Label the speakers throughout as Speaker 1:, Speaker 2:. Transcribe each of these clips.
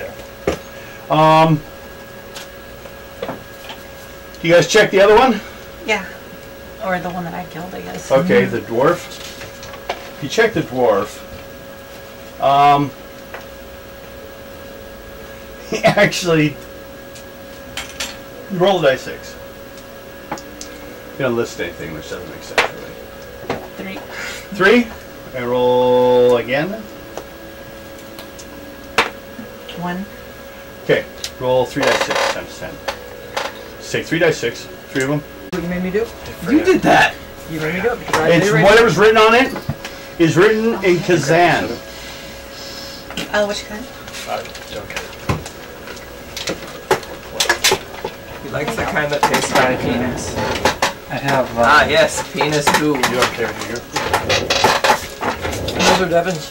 Speaker 1: Yeah.
Speaker 2: Um, do you guys check the other one?
Speaker 3: Yeah. Or the one that I killed, I guess.
Speaker 2: Okay, the dwarf. If you check the dwarf, um, he actually you roll a dice six. You don't list anything, which doesn't make sense really.
Speaker 3: Three.
Speaker 2: Three, and roll again.
Speaker 3: One.
Speaker 2: Okay, roll three dice six times ten. Just take three dice six, three of them.
Speaker 4: What you made me do?
Speaker 1: You did that.
Speaker 4: You made me do it because I
Speaker 2: It's
Speaker 4: it right.
Speaker 2: whatever's written on it is written in Kazan.
Speaker 3: Oh, which kind?
Speaker 1: Uh, okay.
Speaker 5: He likes the kind that tastes like penis.
Speaker 6: I have. Uh,
Speaker 5: Ah, yes, penis goo.
Speaker 1: You don't care, do you?
Speaker 4: Those are Devon's.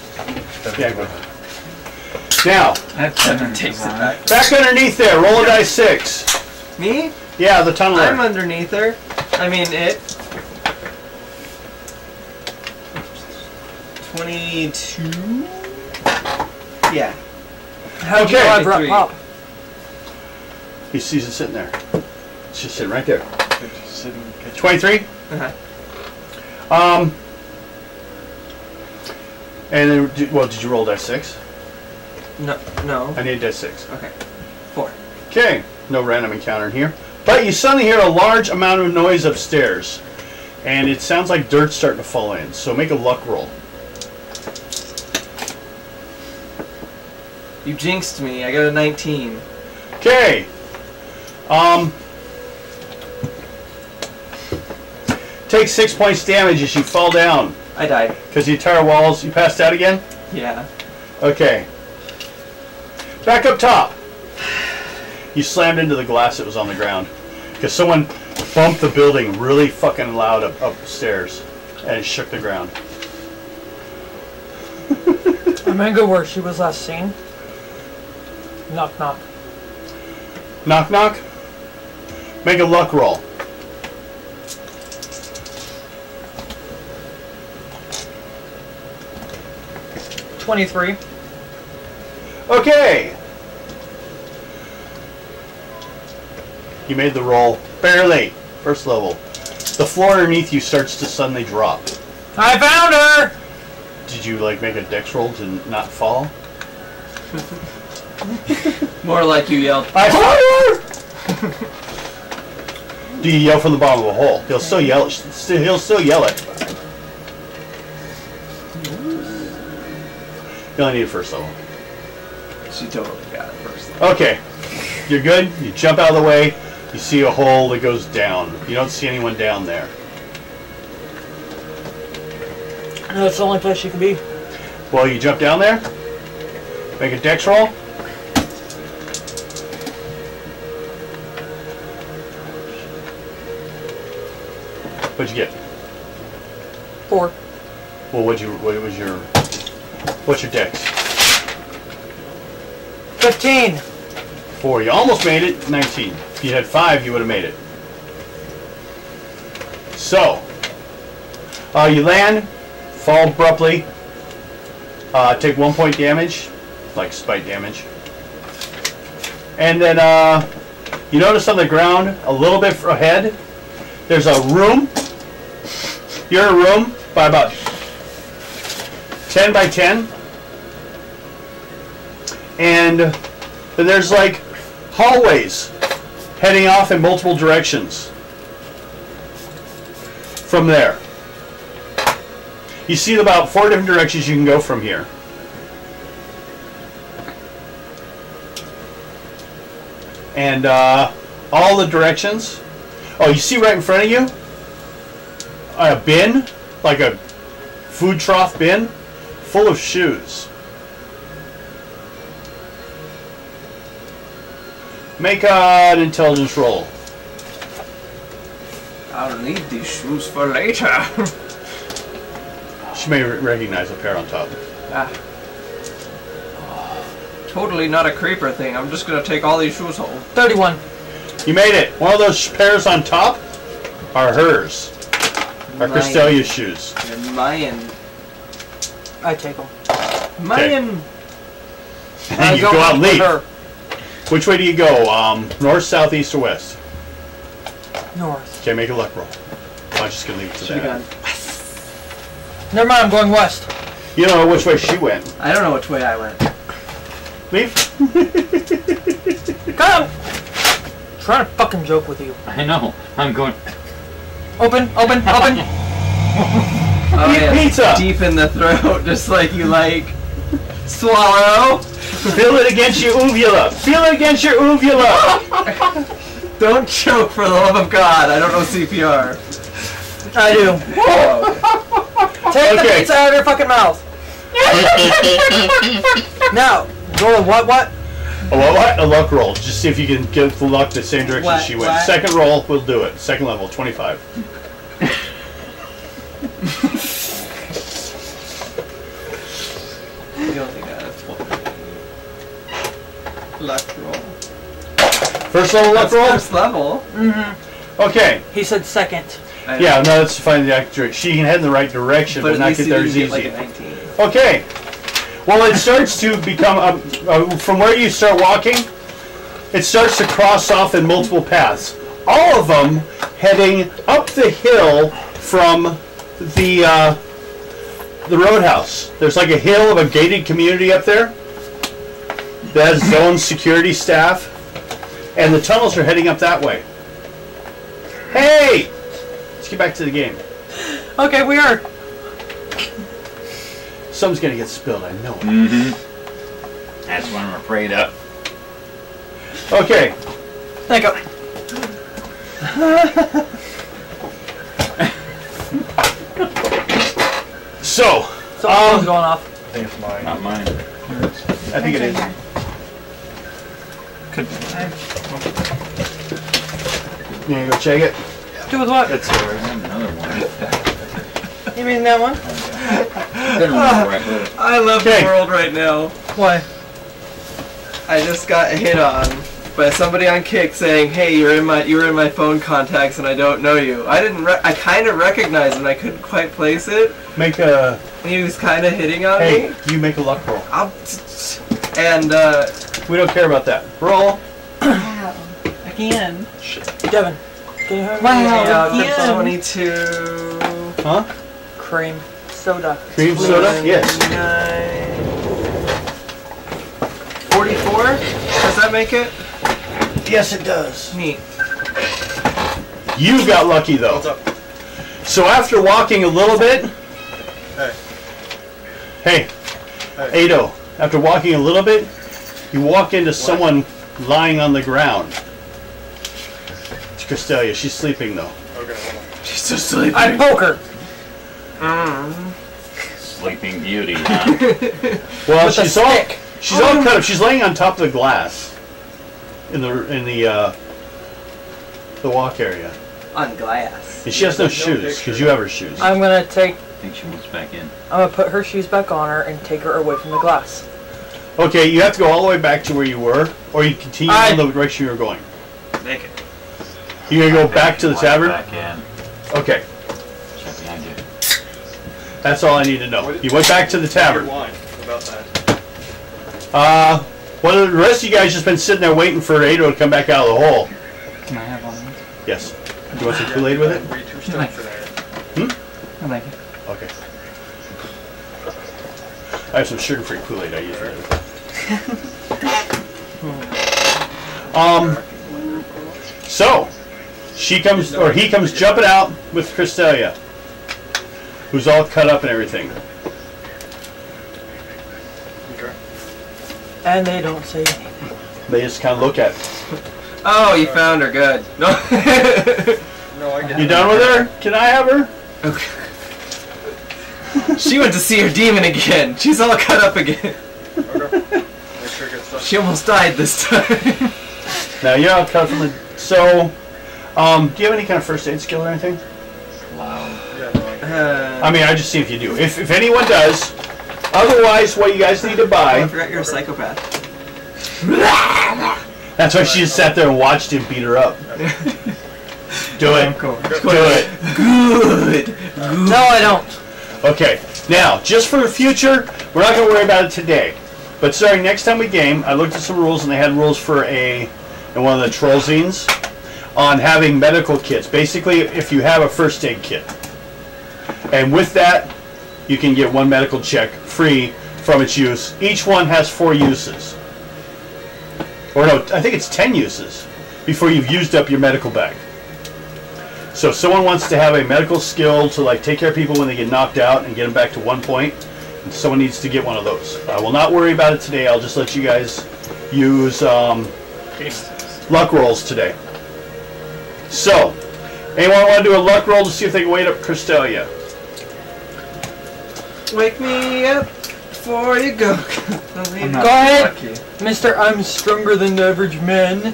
Speaker 2: Yeah, go ahead. Now,
Speaker 6: I have ten
Speaker 5: Devin takes it back.
Speaker 2: back underneath there, roll a dice six.
Speaker 5: Me?
Speaker 2: Yeah, the tunneler.
Speaker 5: I'm underneath her. I mean, it. 22? Yeah.
Speaker 4: How do you
Speaker 2: Okay.
Speaker 4: know I brought
Speaker 5: Three.
Speaker 4: pop?
Speaker 2: he sees it sitting there. It's just sitting right there.
Speaker 1: Good to sit in the kitchen.
Speaker 2: 23.
Speaker 5: Uh-huh.
Speaker 2: Um, and then, well, did you roll dice six?
Speaker 5: No, no.
Speaker 2: I need dice six.
Speaker 5: Okay. Four.
Speaker 2: Okay, no random encounter in here. But you suddenly hear a large amount of noise upstairs. And it sounds like dirt's starting to fall in. So make a luck roll.
Speaker 5: You jinxed me. I got a 19.
Speaker 2: Okay. Um. Take six points damage as you fall down.
Speaker 5: I died.
Speaker 2: Because the entire walls, you passed out again?
Speaker 5: Yeah.
Speaker 2: Okay. Back up top. You slammed into the glass that was on the ground. Because someone bumped the building really fucking loud up, upstairs. And it shook the ground.
Speaker 4: I'm go where she was last seen. Knock knock.
Speaker 2: Knock knock. Make a luck roll.
Speaker 4: Twenty-three.
Speaker 2: Okay. You made the roll. Barely. First level. The floor underneath you starts to suddenly drop.
Speaker 4: I found her.
Speaker 2: Did you like make a dex roll to not fall?
Speaker 5: More like you yelled.
Speaker 2: I found her! Do you yell from the bottom of a hole? He'll still yell it. Still, he'll still yell it. You only need a first level.
Speaker 5: She totally got it first.
Speaker 2: Okay. You're good. You jump out of the way. You see a hole that goes down. You don't see anyone down there.
Speaker 4: No, it's the only place you can be.
Speaker 2: Well, you jump down there. Make a dex roll. What'd you get?
Speaker 4: Four.
Speaker 2: Well, what'd you? What was your? What's your dex?
Speaker 4: Fifteen.
Speaker 2: Four. You almost made it. Nineteen. If you had five, you would have made it. So, uh, you land, fall abruptly, uh, take one point damage, like spite damage, and then uh, you notice on the ground a little bit ahead, there's a room. You're a room by about ten by ten, and there's like hallways heading off in multiple directions from there. You see about four different directions you can go from here. And uh, all the directions. Oh, you see right in front of you? A bin, like a food trough bin, full of shoes. Make uh, an intelligence roll.
Speaker 5: I'll need these shoes for later.
Speaker 2: She may re- recognize a pair on top.
Speaker 5: ah. Totally not a creeper thing. I'm just gonna take all these shoes home.
Speaker 4: Thirty-one.
Speaker 2: You made it. One of those pairs on top are hers. Are
Speaker 5: Mine.
Speaker 2: Cristelia's shoes.
Speaker 5: And Mayan.
Speaker 4: I take them.
Speaker 5: Mayan.
Speaker 4: I
Speaker 2: you
Speaker 4: go
Speaker 2: go out and leave.
Speaker 4: her.
Speaker 2: Which way do you go? Um, north, south, east, or west?
Speaker 4: North.
Speaker 2: Okay, make a luck roll. I'm just gonna leave it to
Speaker 5: Should
Speaker 2: that.
Speaker 5: gone.
Speaker 4: Never mind, I'm going west.
Speaker 2: You don't know which way she went.
Speaker 5: I don't know which way I went.
Speaker 2: Leave.
Speaker 4: Come! Trying to fucking joke with you.
Speaker 6: I know. I'm going.
Speaker 4: Open, open, open.
Speaker 5: Oh, yeah.
Speaker 2: pizza.
Speaker 5: Deep in the throat, just like you like. Swallow.
Speaker 2: Feel it against your uvula. Feel it against your uvula.
Speaker 5: Don't choke for the love of God. I don't know CPR.
Speaker 4: I do. Take the
Speaker 2: Okay.
Speaker 4: pizza out of your fucking mouth. now, roll a what what?
Speaker 2: A what, what? A luck roll. Just see if you can get the luck the same direction
Speaker 3: What,
Speaker 2: she went.
Speaker 3: what?
Speaker 2: Second roll, we'll do it. Second level, 25.
Speaker 5: 20. Luck roll.
Speaker 2: First level luck roll?
Speaker 5: first level.
Speaker 2: Okay.
Speaker 4: He said second.
Speaker 5: I know.
Speaker 2: Yeah, no, that's fine. The accurate. She can head in the right direction, but,
Speaker 5: But
Speaker 2: not get there
Speaker 5: didn't
Speaker 2: as easy.
Speaker 5: like
Speaker 2: Okay. Well, it starts to become um, uh, from where you start walking. It starts to cross off in multiple paths. All of them heading up the hill from the uh, the roadhouse. There's like a hill of a gated community up there that zone security staff, and the tunnels are heading up that way. Hey, let's get back to the game.
Speaker 4: Okay, we are.
Speaker 2: Something's gonna get spilled. I know it.
Speaker 6: Mm-hmm. That's what I'm afraid of.
Speaker 2: Okay.
Speaker 4: Thank you.
Speaker 2: So,
Speaker 4: So
Speaker 2: um,
Speaker 4: going off.
Speaker 1: I think it's mine.
Speaker 6: Not mine.
Speaker 2: I think it is.
Speaker 6: Could
Speaker 2: You gonna go check it?
Speaker 4: Do with what?
Speaker 6: That's all right. Another one.
Speaker 4: You mean that one?
Speaker 6: Couldn't remember where I put it.
Speaker 5: I love
Speaker 2: Okay.
Speaker 5: the world right now.
Speaker 4: Why?
Speaker 5: I just got hit on by somebody on Kik saying, "Hey, you're in my you're in my phone contacts and I don't know you." I didn't. Re- I kind of recognized him. I couldn't quite place it.
Speaker 2: Make a.
Speaker 5: And he was kind of hitting on
Speaker 2: Hey,
Speaker 5: me.
Speaker 2: you make a luck roll.
Speaker 5: I'll, and uh,
Speaker 2: We don't care about that. Roll.
Speaker 3: Wow. Again.
Speaker 4: Devin. Can you have
Speaker 3: Wow.
Speaker 4: me a
Speaker 3: Yeah.
Speaker 4: cream soda?
Speaker 5: twenty-two.
Speaker 2: Huh?
Speaker 4: Cream soda.
Speaker 2: Cream soda? Yes.
Speaker 5: 44? Does that make it?
Speaker 2: Yes, it does.
Speaker 5: Neat.
Speaker 2: You got lucky though.
Speaker 1: What's up?
Speaker 2: So after walking a little bit,
Speaker 1: Hey.
Speaker 2: hey,
Speaker 1: Hey.
Speaker 2: Ado, after walking a little bit, you walk into someone lying on the ground. It's Cristelia. She's sleeping though.
Speaker 1: Okay, hold on.
Speaker 5: She's so sleeping.
Speaker 4: I poke her.
Speaker 6: Sleeping Beauty. Huh?
Speaker 2: Well,
Speaker 4: With
Speaker 2: she's all
Speaker 4: stick.
Speaker 2: she's all cut up. She's laying on top of the glass in the in the uh, the walk area,
Speaker 5: On glass.
Speaker 2: and she has no
Speaker 1: no
Speaker 2: shoes because you have her shoes.
Speaker 4: I'm gonna take.
Speaker 6: I think she wants back in.
Speaker 4: I'm gonna put her shoes back on her and take her away from the glass.
Speaker 2: Okay, you have to go all the way back to where you were, or you continue
Speaker 4: I-
Speaker 2: in the direction you were going.
Speaker 5: Make it.
Speaker 2: You're gonna go back to the tavern.
Speaker 6: Back in.
Speaker 2: Okay,
Speaker 6: Check behind you.
Speaker 2: that's all I need to know.
Speaker 1: What-
Speaker 2: You went back to the tavern.
Speaker 1: wine about that.
Speaker 2: Uh, well, the rest of you guys just been sitting there waiting for Ado to come back out of the hole.
Speaker 5: Can I have one?
Speaker 2: Yes. Do you want some Kool-Aid with it?
Speaker 1: Way too strong for that.
Speaker 5: I like it.
Speaker 2: Okay. I have some sugar-free Kool-Aid I use for that. Um. So, she comes, or he comes jumping out with Cristelia, who's all cut up and everything.
Speaker 1: Okay.
Speaker 4: And they don't say anything.
Speaker 2: They just kind of look at. It.
Speaker 5: Oh, you found her. Good. No.
Speaker 1: No, I get
Speaker 2: You done with her? Can I have her? Okay.
Speaker 5: she went to see her demon again. She's all cut up again.
Speaker 1: Okay. Make sure it gets.
Speaker 5: She almost died this time.
Speaker 2: Now you're all cut. So, um, do you have any kind of first aid skill or anything?
Speaker 6: Loud.
Speaker 1: Yeah, no, I-
Speaker 5: Uh,
Speaker 2: I mean, I just see if you do. If, if anyone does, otherwise, what you guys need to buy I
Speaker 5: forgot you're a psychopath.
Speaker 2: That's why she just sat there and watched him beat her up. Do it.
Speaker 5: Cool.
Speaker 2: Do it.
Speaker 5: Good.
Speaker 4: No, I don't.
Speaker 2: Okay. Now, just for the future, we're not going to worry about it today. But starting next time we game, I looked at some rules and they had rules for a in one of the troll zines on having medical kits. Basically, if you have a first aid kit, and with that, you can get one medical check free from its use. Each one has four uses, or no, I think it's ten uses before you've used up your medical bag. So if someone wants to have a medical skill to like take care of people when they get knocked out and get them back to one point, someone needs to get one of those. I will not worry about it today. I'll just let you guys use um, luck rolls today. So, anyone want to do a luck roll to see if they can wait up Cristelia?
Speaker 5: Wake me up before you go.
Speaker 4: Go ahead,
Speaker 5: Lucky.
Speaker 4: Mister. I'm stronger than the average man.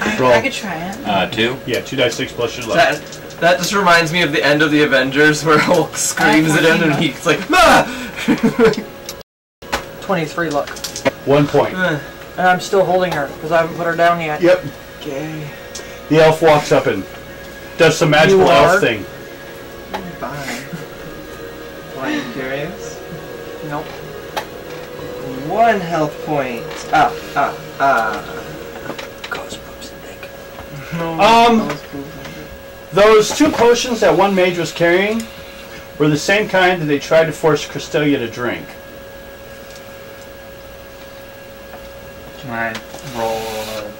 Speaker 3: I,
Speaker 2: Roll.
Speaker 3: I could try it.
Speaker 6: Uh, two.
Speaker 2: Yeah, two dice six plus your luck.
Speaker 5: That, that just reminds me of the end of the Avengers where Hulk screams at him and he's like, ah!
Speaker 4: Twenty-three luck,
Speaker 2: One point.
Speaker 4: And I'm still holding her because I haven't put her down yet.
Speaker 2: Yep.
Speaker 5: Gay.
Speaker 2: The elf walks up and does some magical
Speaker 4: You are?
Speaker 2: elf thing.
Speaker 5: Bye. Why are you curious?
Speaker 4: Nope.
Speaker 5: One health point. Ah, ah, ah.
Speaker 4: Cause poops and dick.
Speaker 2: Um, those two potions that one mage was carrying were the same kind that they tried to force Cristelia to drink.
Speaker 7: Can I roll uh,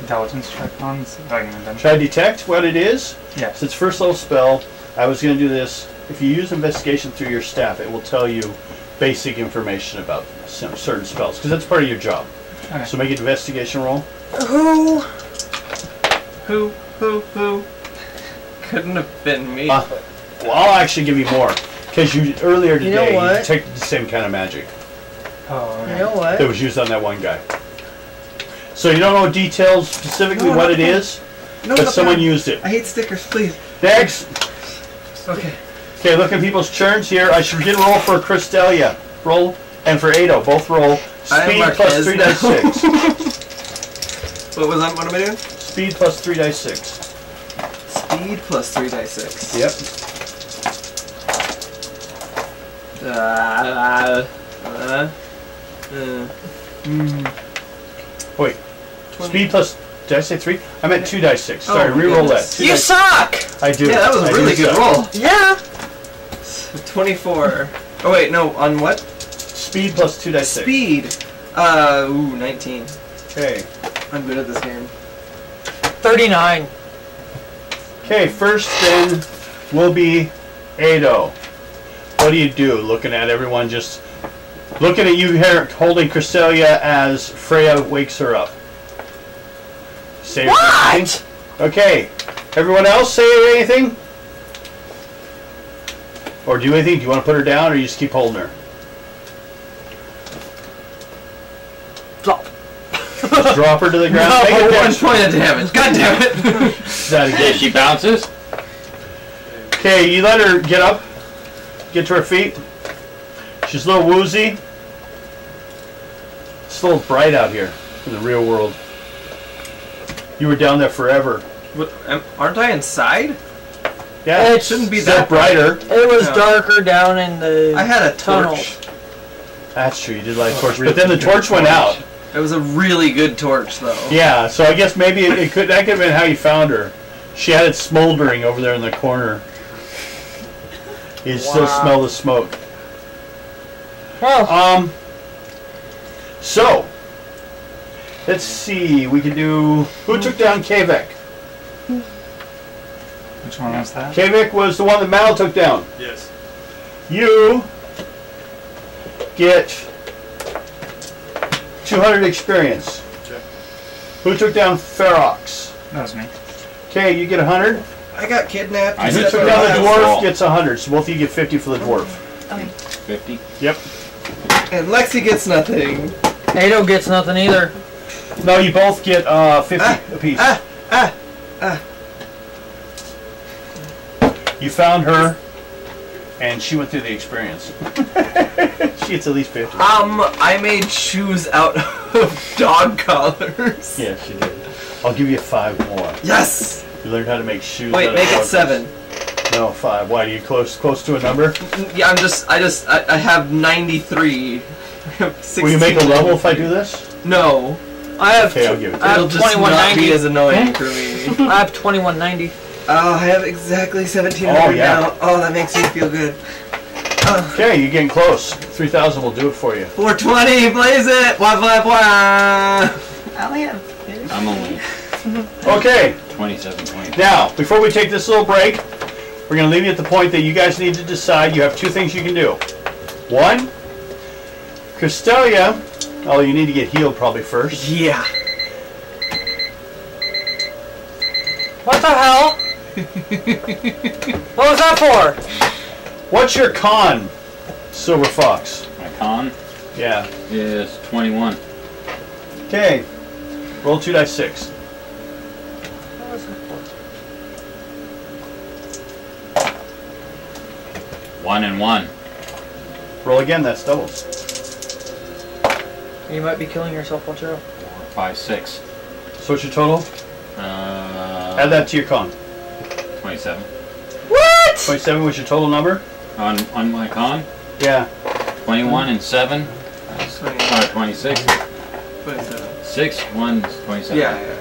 Speaker 7: intelligence check on see if I can identify?
Speaker 2: Try detect what it is.
Speaker 7: Yes.
Speaker 2: It's first level spell. I was going to do this. If you use investigation through your staff, it will tell you basic information about some certain spells because that's part of your job.
Speaker 7: Okay.
Speaker 2: So make an investigation roll.
Speaker 5: Who? Who? Who? Who? Couldn't have been me.
Speaker 2: Uh, well, I'll actually give you more because you earlier
Speaker 4: You know
Speaker 2: today you,
Speaker 4: what?
Speaker 2: detected the same kind of magic
Speaker 7: Oh, okay.
Speaker 4: You know what?
Speaker 2: that was used on that one guy. So you don't know details specifically
Speaker 5: No,
Speaker 2: what
Speaker 5: not
Speaker 2: it
Speaker 5: that.
Speaker 2: is,
Speaker 5: no,
Speaker 2: but someone
Speaker 5: that.
Speaker 2: used it.
Speaker 5: I hate stickers, please.
Speaker 2: Next.
Speaker 5: Okay.
Speaker 2: Okay, look at people's turns here. I should get roll for Cristelia. Roll and for Ado, both roll. Speed three
Speaker 5: now.
Speaker 2: dice six.
Speaker 5: What was that? What am I doing?
Speaker 2: Speed plus three dice six.
Speaker 5: Speed plus three dice six.
Speaker 2: Yep.
Speaker 5: Uh, uh, uh,
Speaker 2: Wait.
Speaker 5: 20.
Speaker 2: Speed plus. Did I say three? I meant two dice six. Sorry,
Speaker 5: Oh,
Speaker 2: re-roll that. Two
Speaker 5: You
Speaker 2: dice-
Speaker 5: suck!
Speaker 2: I do.
Speaker 5: Yeah, that was
Speaker 2: I
Speaker 5: a
Speaker 2: do
Speaker 5: really good
Speaker 2: suck.
Speaker 5: roll.
Speaker 4: Yeah.
Speaker 5: 24. Oh wait, no, on what?
Speaker 2: Speed plus two dice six.
Speaker 5: Speed. Uh, ooh, 19.
Speaker 2: Okay.
Speaker 5: I'm good at this game.
Speaker 4: Thirty-nine.
Speaker 2: Okay, first then will be Ado. What do you do? Looking at everyone just looking at you here holding Cristelia as Freya wakes her up. Say
Speaker 4: What?
Speaker 2: Okay. Everyone else say anything? Or do anything? Do you want to put her down or you just keep holding her? Just drop her to the ground. Make a
Speaker 5: one
Speaker 2: dex-
Speaker 5: point of damage. God damn it!
Speaker 2: that
Speaker 6: Yeah,
Speaker 2: again.
Speaker 6: she bounces.
Speaker 2: Okay, you let her get up, get to her feet. She's a little woozy. It's a little bright out here in the real world. You were down there forever.
Speaker 5: what, am, aren't I inside?
Speaker 2: Yeah,
Speaker 4: It
Speaker 5: shouldn't be that
Speaker 2: brighter.
Speaker 4: It was
Speaker 5: No.
Speaker 4: darker down in the.
Speaker 5: I had a
Speaker 4: tunnel.
Speaker 5: torch.
Speaker 2: That's true. You did light a torch, but then the torch went out.
Speaker 5: It was a really good torch, though.
Speaker 2: Yeah, so I guess maybe it, it could that could have been how you found her. She had it smoldering over there in the corner. You still smell the smoke.
Speaker 4: Well,
Speaker 2: Um. So, let's see. We can do. Who took down Kavek?
Speaker 7: Which one was that?
Speaker 2: Kavik was the one that Mal took down.
Speaker 1: Yes.
Speaker 2: You get 200 experience.
Speaker 1: Okay.
Speaker 2: Who took down Ferox?
Speaker 7: That was me.
Speaker 2: Okay, you get 100.
Speaker 5: I got kidnapped.
Speaker 6: I
Speaker 2: Who took down the dwarf
Speaker 6: roll.
Speaker 2: gets 100. So both of you get 50 for the dwarf.
Speaker 3: Okay.
Speaker 6: 50.
Speaker 2: Yep.
Speaker 5: And Lexi gets nothing.
Speaker 4: Ado gets nothing either.
Speaker 2: No, you both get uh, 50
Speaker 5: Ah,
Speaker 2: apiece.
Speaker 5: ah, ah, ah.
Speaker 2: You found her, and she went through the experience. she gets at least 50.
Speaker 5: Um, I made shoes out of dog collars.
Speaker 2: Yeah, she did. I'll give you five more.
Speaker 5: Yes!
Speaker 2: You learned how to make shoes.
Speaker 5: Wait,
Speaker 2: out of
Speaker 5: make it seven.
Speaker 2: No, five. Why? Do you close close to a number?
Speaker 5: Yeah, I'm just, I just, I, I have 93.
Speaker 2: Will you make a level if I do this?
Speaker 5: No.
Speaker 4: I have
Speaker 2: Okay, I'll give it to
Speaker 4: I have
Speaker 5: just not be
Speaker 4: 2190.
Speaker 5: as annoying for me.
Speaker 4: I have 2190.
Speaker 5: Oh, I have exactly 1700
Speaker 2: Oh, yeah.
Speaker 5: now. Oh, that makes me feel good. Oh.
Speaker 2: Okay, you're getting close. 3,000 will do it for you.
Speaker 5: 420, blaze it! Wah, wah, wah.
Speaker 3: I only have.
Speaker 6: I'm only
Speaker 2: Okay,
Speaker 6: 27, 20.
Speaker 2: now, before we take this little break, we're going to leave you at the point that you guys need to decide. You have two things you can do. One, Cristelia, oh, you need to get healed probably first.
Speaker 5: Yeah.
Speaker 4: What the hell? What was that for?
Speaker 2: What's your con, Silver Fox?
Speaker 6: My con
Speaker 2: Yeah.
Speaker 6: is 21.
Speaker 2: Okay, roll 2 dice 6.
Speaker 4: What was that for?
Speaker 6: One and one.
Speaker 2: Roll again, that's doubles.
Speaker 4: You might be killing yourself. Watch out.
Speaker 6: Four, five, six.
Speaker 2: So what's your total?
Speaker 6: Uh,
Speaker 2: Add that to your con.
Speaker 6: 27.
Speaker 4: What?
Speaker 2: 27 was your total number?
Speaker 6: On on my con,
Speaker 2: Yeah.
Speaker 6: 21 and 7.
Speaker 5: 20,
Speaker 6: Uh, 26.
Speaker 5: 27.
Speaker 6: 6, 1, 27.
Speaker 5: Yeah, yeah.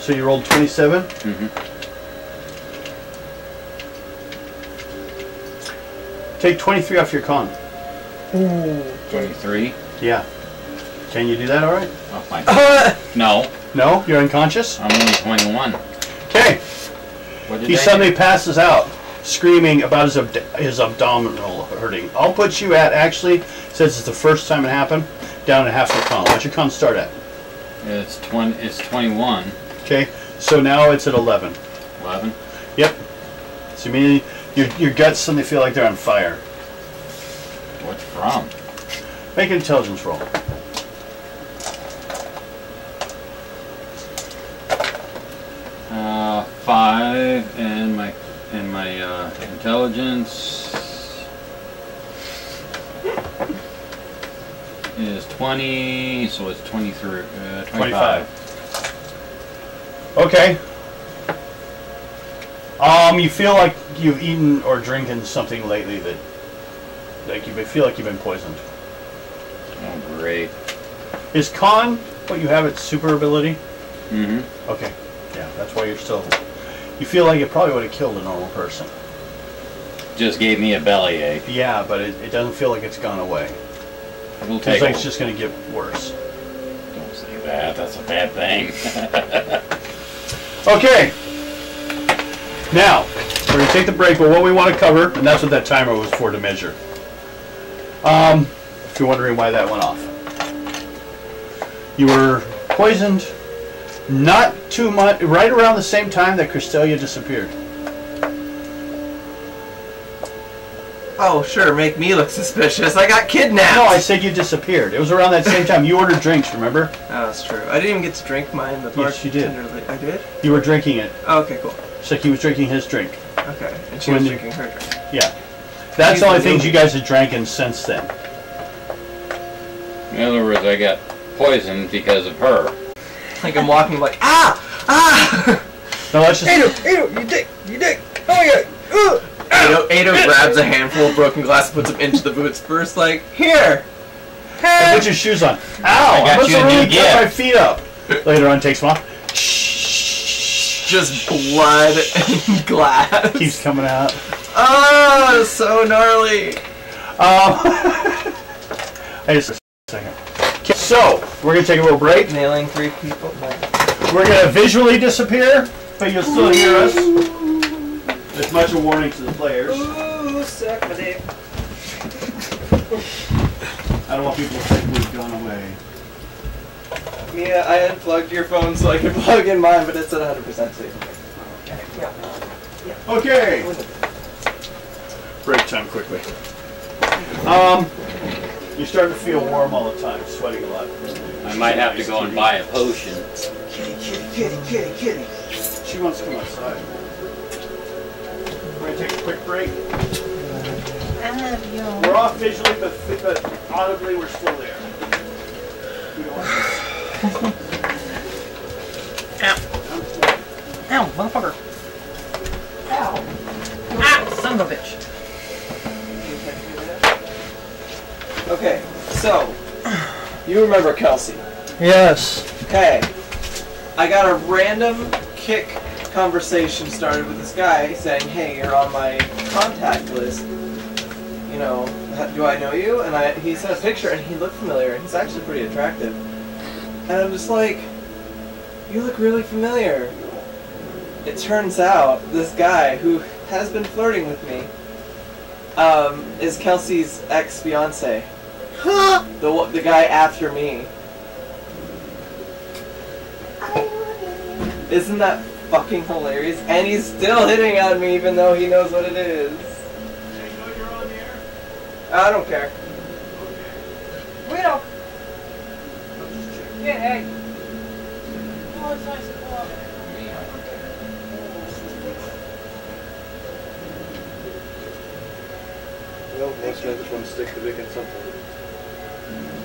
Speaker 2: So you rolled 27?
Speaker 6: Mm-hmm.
Speaker 2: Take 23 off your con.
Speaker 4: Ooh.
Speaker 6: 23.
Speaker 2: Yeah. Can you do that alright?
Speaker 6: Off my
Speaker 5: Uh,
Speaker 6: No,
Speaker 2: No? You're unconscious?
Speaker 6: I'm only 21.
Speaker 2: Okay. He suddenly passes out, screaming about his, abd- his abdominal hurting. I'll put you at, actually, since it's the first time it happened, down at half your con. What's your con start at?
Speaker 6: It's 20. It's 21.
Speaker 2: Okay. So now it's at 11.
Speaker 6: 11.
Speaker 2: Yep. So you mean your, your guts suddenly feel like they're on fire.
Speaker 6: What's from?
Speaker 2: Make an intelligence roll.
Speaker 6: Five and my and my uh, intelligence is 20, so it's 23, uh, 25.
Speaker 2: Okay. Um, you feel like you've eaten or drinking something lately that, like you feel like you've been poisoned.
Speaker 6: Oh, great.
Speaker 2: Is con what you have its super ability?
Speaker 6: Mm-hmm.
Speaker 2: Okay. Yeah, that's why you're still. You feel like it probably would have killed a normal person.
Speaker 6: Just gave me a bellyache.
Speaker 2: Yeah, but it, it doesn't feel like it's gone away.
Speaker 6: We'll
Speaker 2: It's
Speaker 6: take
Speaker 2: like
Speaker 6: it.
Speaker 2: it's just going to get worse.
Speaker 6: Don't say that. That's a bad thing.
Speaker 2: Okay. Now, we're going to take the break, but what we want to cover, and that's what that timer was for to measure. Um, if you're wondering why that went off. You were poisoned not too much, right around the same time that Cristelia disappeared.
Speaker 5: oh, sure, make me look suspicious. I got kidnapped.
Speaker 2: No, I said you disappeared. It was around that same time. You ordered drinks, remember?
Speaker 5: Oh, that's true. I didn't even get to drink mine. The
Speaker 2: Yes, you did.
Speaker 5: bartender- I did?
Speaker 2: You were drinking it.
Speaker 5: Oh, okay, cool.
Speaker 2: It's like he was drinking his drink.
Speaker 5: Okay. And she
Speaker 2: When
Speaker 5: was drinking her drink.
Speaker 2: Yeah. That's the only things you guys have drank in since then.
Speaker 6: In other words, I got poisoned because of her.
Speaker 5: Like I'm walking like, ah! Ah!
Speaker 2: No, let's just.
Speaker 5: Ado, Ado, you dick! You dick! Oh my god! Ugh. Ado, Ado grabs a handful of broken glass, and puts them into the boots first, like, here!
Speaker 2: Hey, put your shoes on. Ow! I,
Speaker 6: got
Speaker 2: must
Speaker 6: you a new
Speaker 2: really cut
Speaker 6: gift.
Speaker 2: my feet up. Later on, takes them off.
Speaker 5: Just blood and glass.
Speaker 2: Keeps coming out.
Speaker 5: Oh, so gnarly.
Speaker 2: Um, I just a second. So we're gonna take a little break.
Speaker 5: Nailing three people.
Speaker 2: We're gonna visually disappear, but you'll still hear us. As much a warning to the players.
Speaker 5: Ooh, suck my dick.
Speaker 2: I don't want people to think we've gone away.
Speaker 5: Mia, I unplugged your phone so I could plug in mine, but it's at 100% safe. Okay, Yeah. yeah.
Speaker 2: Okay. Break time quickly. Um, you're starting to feel warm all the time, sweating a lot.
Speaker 6: I might have to go and buy a potion.
Speaker 5: Kitty, kitty, kitty, kitty, kitty.
Speaker 2: She wants to come outside. We're gonna take a quick break.
Speaker 3: I have you.
Speaker 2: We're off visually, but, but audibly we're still there. We don't
Speaker 4: Ow, motherfucker. Ow. Ah, son of a bitch.
Speaker 5: Okay, so You remember Kelsey?
Speaker 6: Yes.
Speaker 5: Okay. I got a random Kik conversation started with this guy saying, "Hey, you're on my contact list. You know, do I know you?" And I he sent a picture, and he looked familiar. He's actually pretty attractive. And I'm just like, "You look really familiar." It turns out this guy who has been flirting with me um, is Kelsey's ex fiance. The one- the guy after me. Isn't that fucking hilarious? And he's still hitting on me even though he knows what it is. I don't care.
Speaker 6: We don't. Yeah, hey. Oh, it's nice to go out.
Speaker 2: Well, most men just want to stick the dick in something. I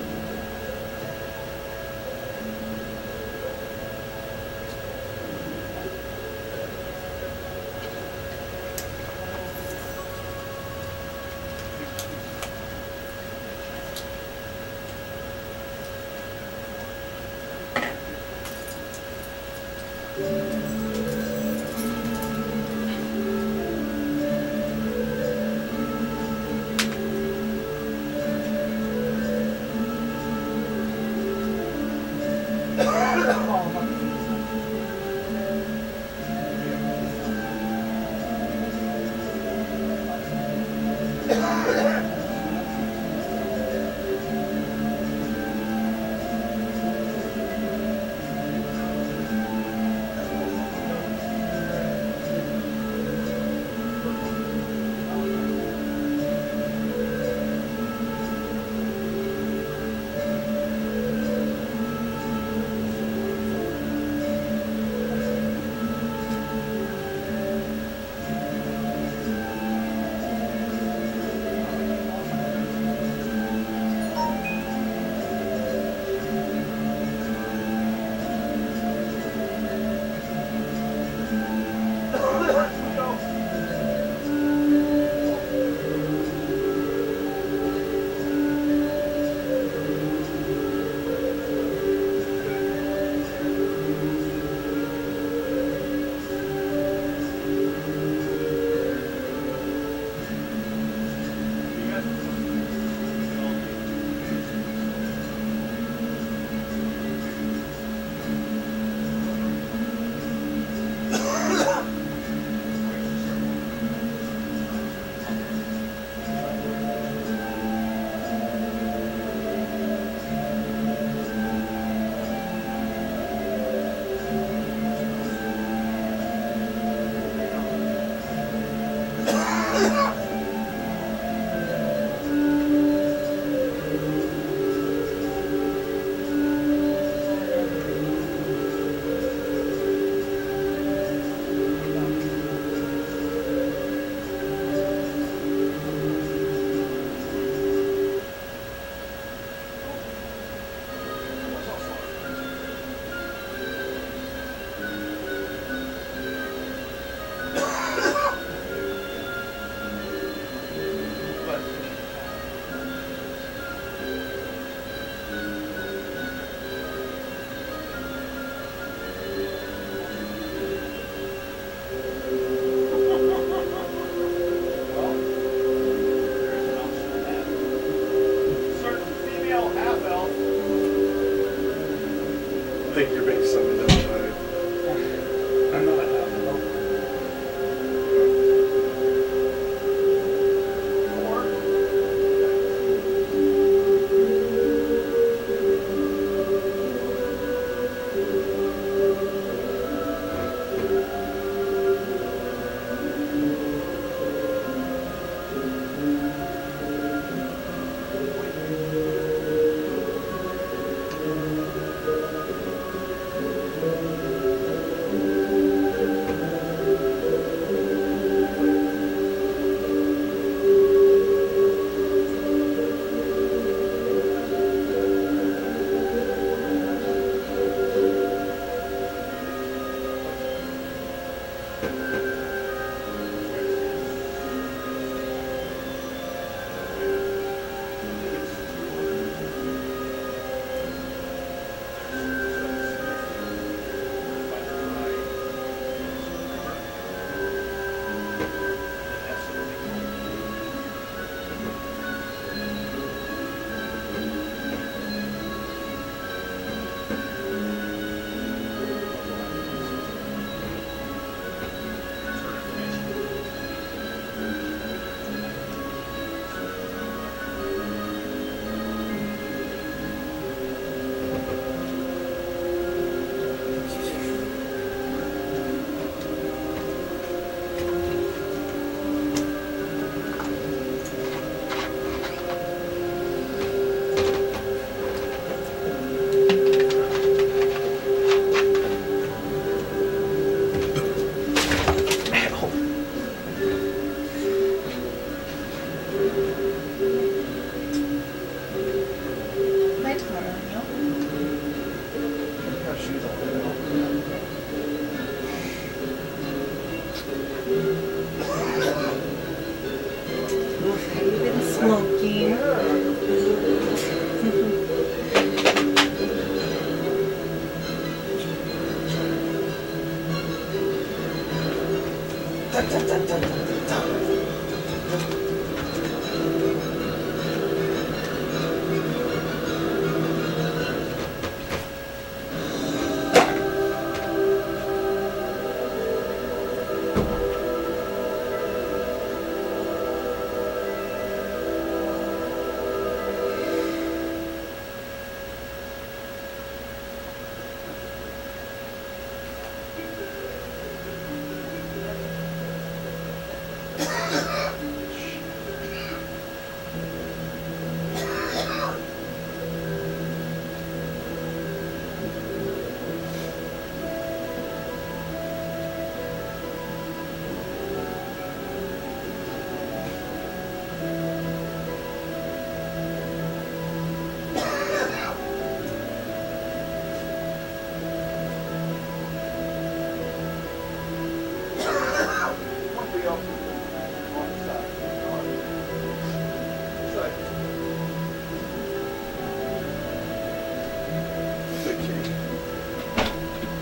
Speaker 2: think you're being summoned outside.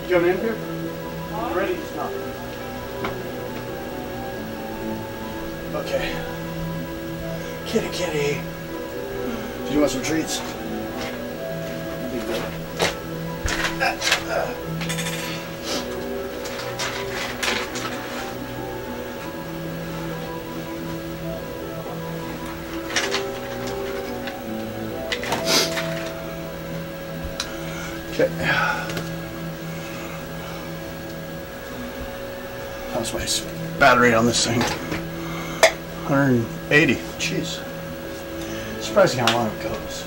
Speaker 2: You in here? Ready? Stop. Okay. Kitty, kitty. Do you want some treats? Battery on this thing? 180. Jeez. Surprising how long it goes.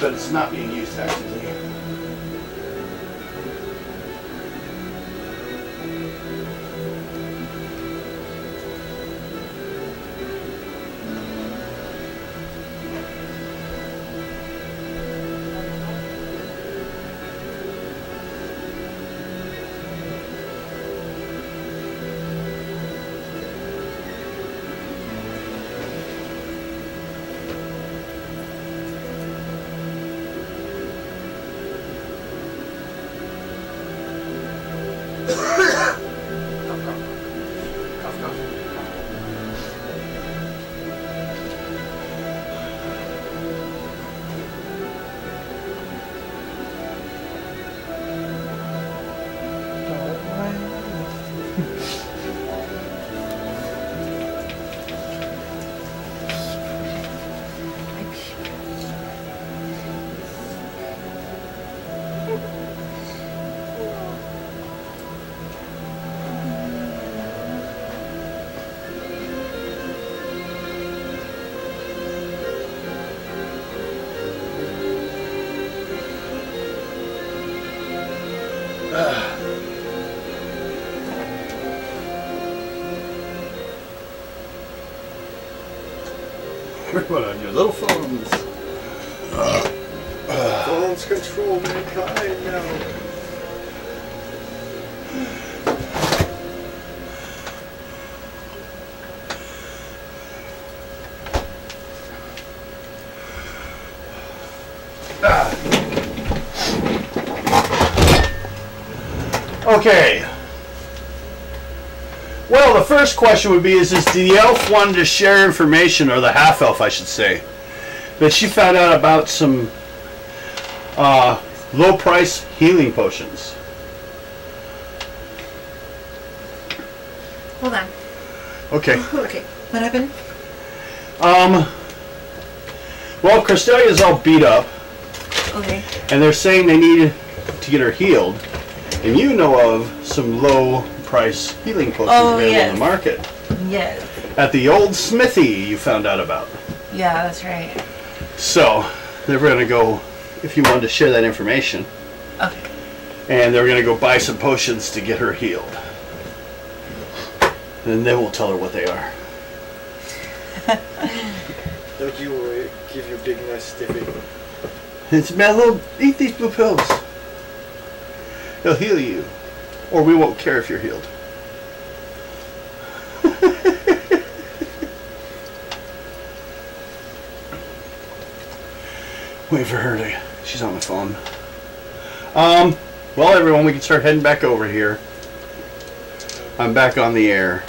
Speaker 2: But it's not being used actively. Okay. Well, the first question would be: Is this the elf wanted to share information, or the half elf, I should say, that she found out about some uh, low price healing potions?
Speaker 3: Hold on.
Speaker 2: Okay.
Speaker 3: Okay. What happened?
Speaker 2: Um. Well, Crystalia's all beat up,
Speaker 3: Okay.
Speaker 2: and they're saying they need to get her healed. And you know of some low price healing potions
Speaker 3: Oh,
Speaker 2: available in
Speaker 3: yes.
Speaker 2: the market.
Speaker 3: Yes.
Speaker 2: At the old smithy, you found out about.
Speaker 3: Yeah, that's right.
Speaker 2: So, they were going to go, if you wanted to share that information,
Speaker 3: Okay.
Speaker 2: and they were going to go buy some potions to get her healed. And then we'll tell her what they are.
Speaker 1: Don't you will give your big nice stiffy.
Speaker 2: It's man, little, eat these blue pills. They'll heal you, or we won't care if you're healed. Wait for her to. She's on the phone. Um. Well, everyone, we can start heading back over here. I'm back on the air.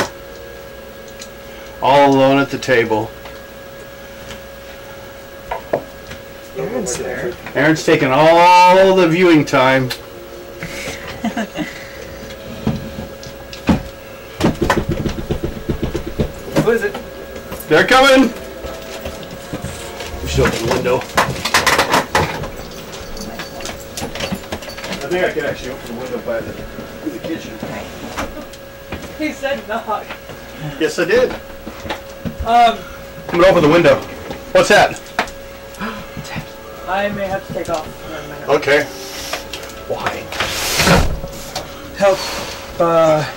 Speaker 2: All alone at the table.
Speaker 5: Aaron's there.
Speaker 2: Aaron's taking all the viewing time.
Speaker 5: Who is it?
Speaker 2: They're coming! We should open the window. I think I could actually open the window by the, in the kitchen.
Speaker 4: He said knock.
Speaker 2: Yes, I did.
Speaker 4: Um,
Speaker 2: I'm gonna open the window. What's that?
Speaker 4: I may have to take off for a minute.
Speaker 2: Okay. Why?
Speaker 4: Help uh,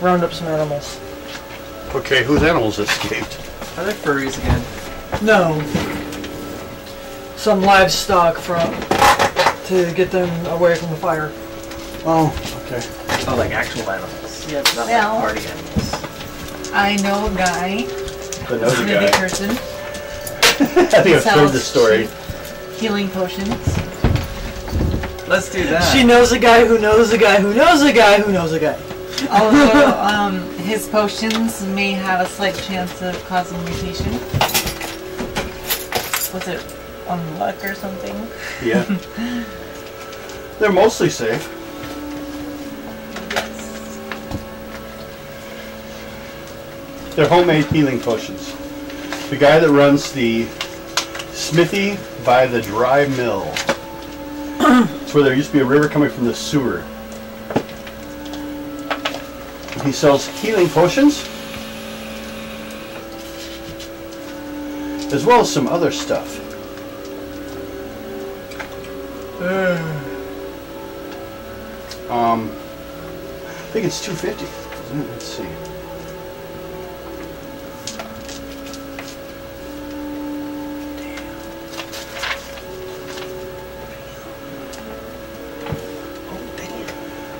Speaker 4: round up some animals.
Speaker 2: Okay, whose animals escaped?
Speaker 5: Are they furries again?
Speaker 4: No. Some livestock from to get them away from the fire.
Speaker 2: Oh, okay.
Speaker 5: Oh, like actual animals.
Speaker 4: Yep.
Speaker 5: Not
Speaker 3: Well.
Speaker 5: like party animals.
Speaker 3: I know a guy,
Speaker 2: The nosy
Speaker 3: smithy
Speaker 2: guy.
Speaker 3: person,
Speaker 2: I think I've heard
Speaker 3: sells
Speaker 2: this story.
Speaker 3: healing potions.
Speaker 5: Let's do that.
Speaker 4: She knows a guy who knows a guy who knows a guy who knows a guy.
Speaker 3: Although um, his potions may have a slight chance of causing mutation. Was it on luck or something?
Speaker 2: Yeah. They're mostly safe.
Speaker 3: Yes.
Speaker 2: They're homemade healing potions. The guy that runs the smithy by the dry mill. it's where there used to be a river coming from the sewer. He sells healing potions. As well as some other stuff. Um, I think it's 250. it? Let's see.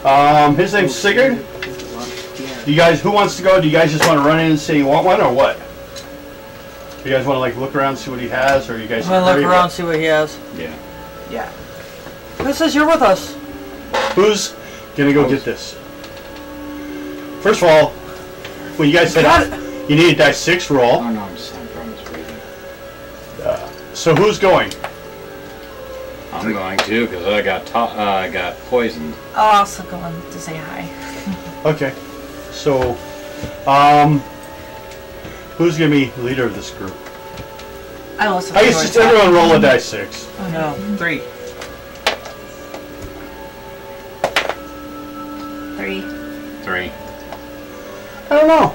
Speaker 2: Um, his name's Sigurd. Do you guys, who wants to go? Do you guys just want to run in and say you want one, or what? Do you guys want to like look around, see what he has, or you guys?
Speaker 4: I'm gonna look
Speaker 2: hurry?
Speaker 4: around, see what he has.
Speaker 6: Yeah.
Speaker 5: Yeah.
Speaker 4: Who says you're with us?
Speaker 2: Who's gonna go get this? First of all, when you guys said
Speaker 4: Got
Speaker 2: you need a die six roll,
Speaker 6: Oh no, I'm just, I'm from just
Speaker 2: so who's going?
Speaker 6: I'm going too because I got to- uh, I got poisoned.
Speaker 3: I'll also go in to say hi.
Speaker 2: Okay, so, um, who's gonna be leader of this group?
Speaker 3: I also.
Speaker 2: I used just everyone roll a die six.
Speaker 5: Oh no. Three.
Speaker 3: Three.
Speaker 6: Three.
Speaker 2: I don't know.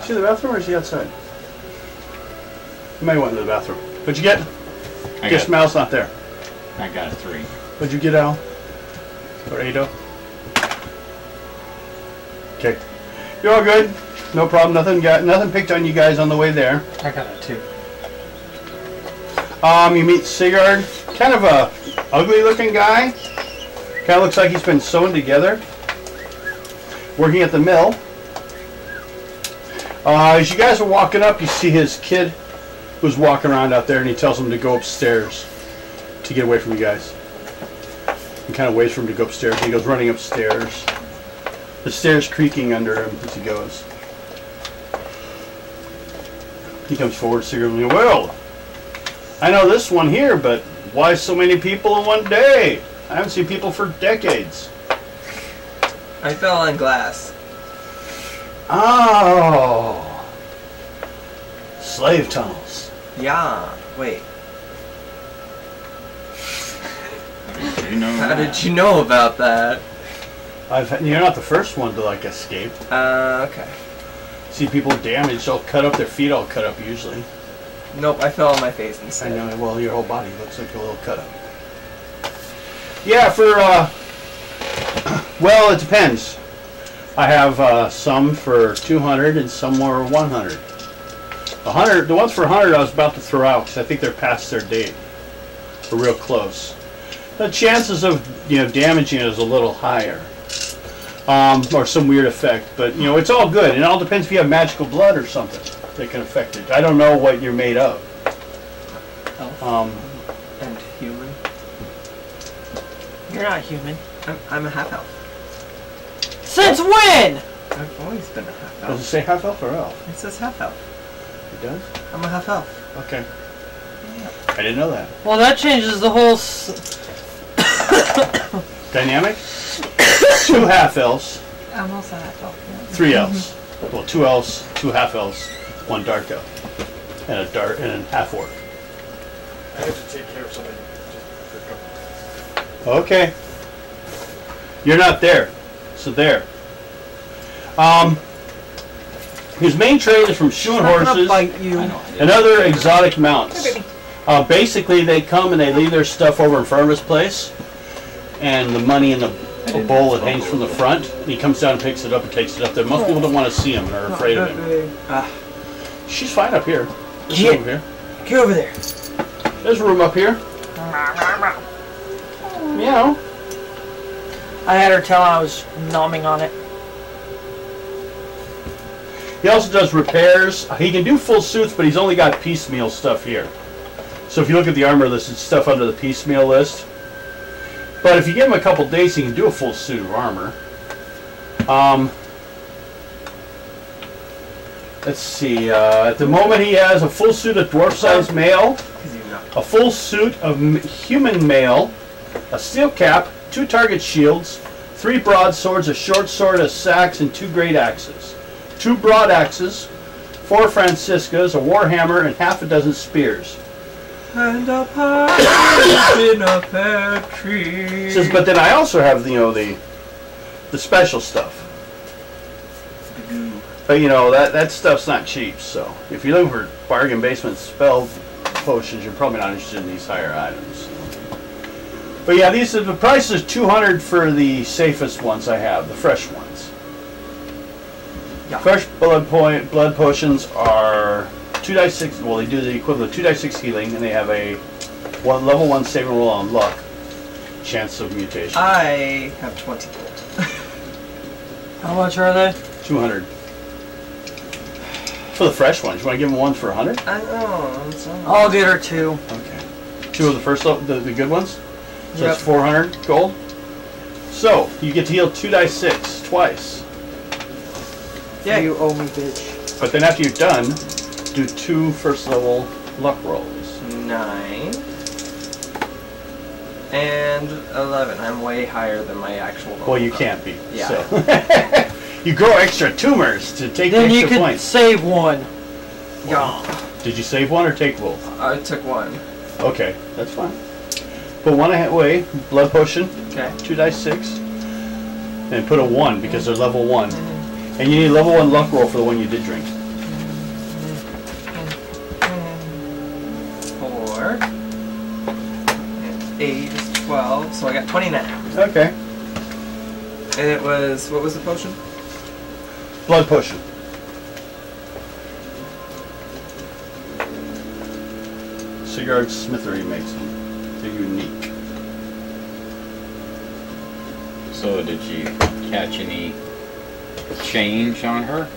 Speaker 2: Is he in the bathroom or is he outside? You might went into the bathroom. What'd you get?
Speaker 6: I
Speaker 2: Guess
Speaker 6: got,
Speaker 2: Mal's not there.
Speaker 6: I got a three.
Speaker 2: What'd you get, Al? Or Ado? Okay. You're all good. No problem. Nothing got nothing picked on you guys on the way there.
Speaker 7: I got it too.
Speaker 2: Um, you meet Sigurd, kind of a ugly looking guy. Kind of looks like he's been sewn together. Working at the mill. Uh, as you guys are walking up, you see his kid who's walking around out there, and he tells him to go upstairs to get away from you guys. He kind of waits for him to go upstairs. He goes running upstairs. The stairs creaking under him as he goes. He comes forward, Sigurd, and goes, well, I know this one here, but why so many people in one day? I haven't seen people for decades.
Speaker 5: I fell on glass.
Speaker 2: Oh. Slave tunnels.
Speaker 5: Yeah. Wait. How did you know about that?
Speaker 2: I've, you're not the first one to like escape.
Speaker 5: Uh, okay.
Speaker 2: See people damaged, all cut up, their feet all cut up usually.
Speaker 5: Nope, I fell on my face
Speaker 2: I know, well, your whole body looks like a little cut up. Yeah, for, uh, well, it depends. I have uh, some for 200 and some more 100. 100, the ones for 100 I was about to throw out because I think they're past their date. They're real close. The chances of, you know, damaging it is a little higher. Um, or some weird effect, but, you know, it's all good. It all depends if you have magical blood or something that can affect it. I don't know what you're made of.
Speaker 5: Elf
Speaker 2: Um,
Speaker 5: and human.
Speaker 4: You're not human.
Speaker 5: I'm, I'm a half elf.
Speaker 4: Since when?
Speaker 5: I've always been a half elf.
Speaker 2: Does it say half elf or elf?
Speaker 5: It says half elf.
Speaker 2: It does?
Speaker 5: I'm a half elf.
Speaker 2: Okay. I didn't know that.
Speaker 4: Well, that changes the whole. S-
Speaker 2: Dynamic? two half elves,
Speaker 3: I'm also half elf. yeah.
Speaker 2: three elves. Well, two elves, two half elves, one dark elf, and a dark and a half orc.
Speaker 1: I have to take care of something. Just for a couple.
Speaker 2: Okay. You're not there. So there. Um, his main trade is from shoeing
Speaker 4: I'm gonna
Speaker 2: horses
Speaker 4: bite you.
Speaker 6: I know. I did.
Speaker 2: and other exotic mounts. Uh, basically, they come and they leave their stuff over in front of his place, and the money in the a bowl that hangs from the front. He comes down and picks it up and takes it up there. Most people don't want to see him and are afraid of him.
Speaker 5: Ah,
Speaker 2: She's fine up here. There's
Speaker 4: Get-
Speaker 2: here.
Speaker 4: Get over there.
Speaker 2: There's room up here. Meow.
Speaker 4: I had her tell I was nomming on it.
Speaker 2: He also does repairs. He can do full suits, but he's only got piecemeal stuff here. So if you look at the armor list, it's stuff under the piecemeal list. But if you give him a couple days, he can do a full suit of armor. Um, let's see. Uh, at the moment, he has a full suit of dwarf-sized mail, a full suit of human mail, a steel cap, two target shields, three broadswords, a short sword, a sax, and two great axes. Two broad axes, four Franciscas, a warhammer, and half a dozen spears.
Speaker 5: And a partridge in a pear tree.
Speaker 2: Says, but then I also have, you know, the the special stuff. But you know that that stuff's not cheap. So if you're looking for bargain basement spell potions, you're probably not interested in these higher items. But yeah, these are the price is 200 for the safest ones I have, the fresh ones.
Speaker 5: Yeah.
Speaker 2: Fresh blood point blood potions are two die six. Well, they do the equivalent of two dice six healing, and they have a one level one saving roll on luck, chance of mutation.
Speaker 5: I have 20 gold.
Speaker 4: How much are they?
Speaker 2: 200. For the fresh ones. You want to give them one for 100?
Speaker 5: I know. All
Speaker 4: I'll get her two.
Speaker 2: Okay. Two of the first, level, the, the good ones? So
Speaker 4: Yep.
Speaker 2: that's 400 gold. So, you get to heal 2 dice 6 twice.
Speaker 5: Yeah.
Speaker 4: You owe me, bitch.
Speaker 2: But then after you're done, do two first level luck rolls.
Speaker 5: Nine. And 11. I'm way higher than my actual
Speaker 2: Well, you
Speaker 5: roll.
Speaker 2: can't be.
Speaker 5: Yeah.
Speaker 2: So. you grow extra tumors to take
Speaker 4: Then
Speaker 2: the
Speaker 4: you can
Speaker 2: points.
Speaker 4: save one.
Speaker 5: Yeah.
Speaker 2: Did you save one or take both?
Speaker 5: I took one.
Speaker 2: Okay, that's fine. Put one away, blood potion,
Speaker 5: Okay.
Speaker 2: two dice six, and put a one because they're level one. Mm-hmm. And you need a level one luck roll for the one you did drink.
Speaker 5: 8 is 12, so I got 29.
Speaker 2: Okay.
Speaker 5: And it was, what was the potion?
Speaker 2: Blood potion. Sigurd Smithery makes them. They're unique.
Speaker 6: So did you catch any change on her?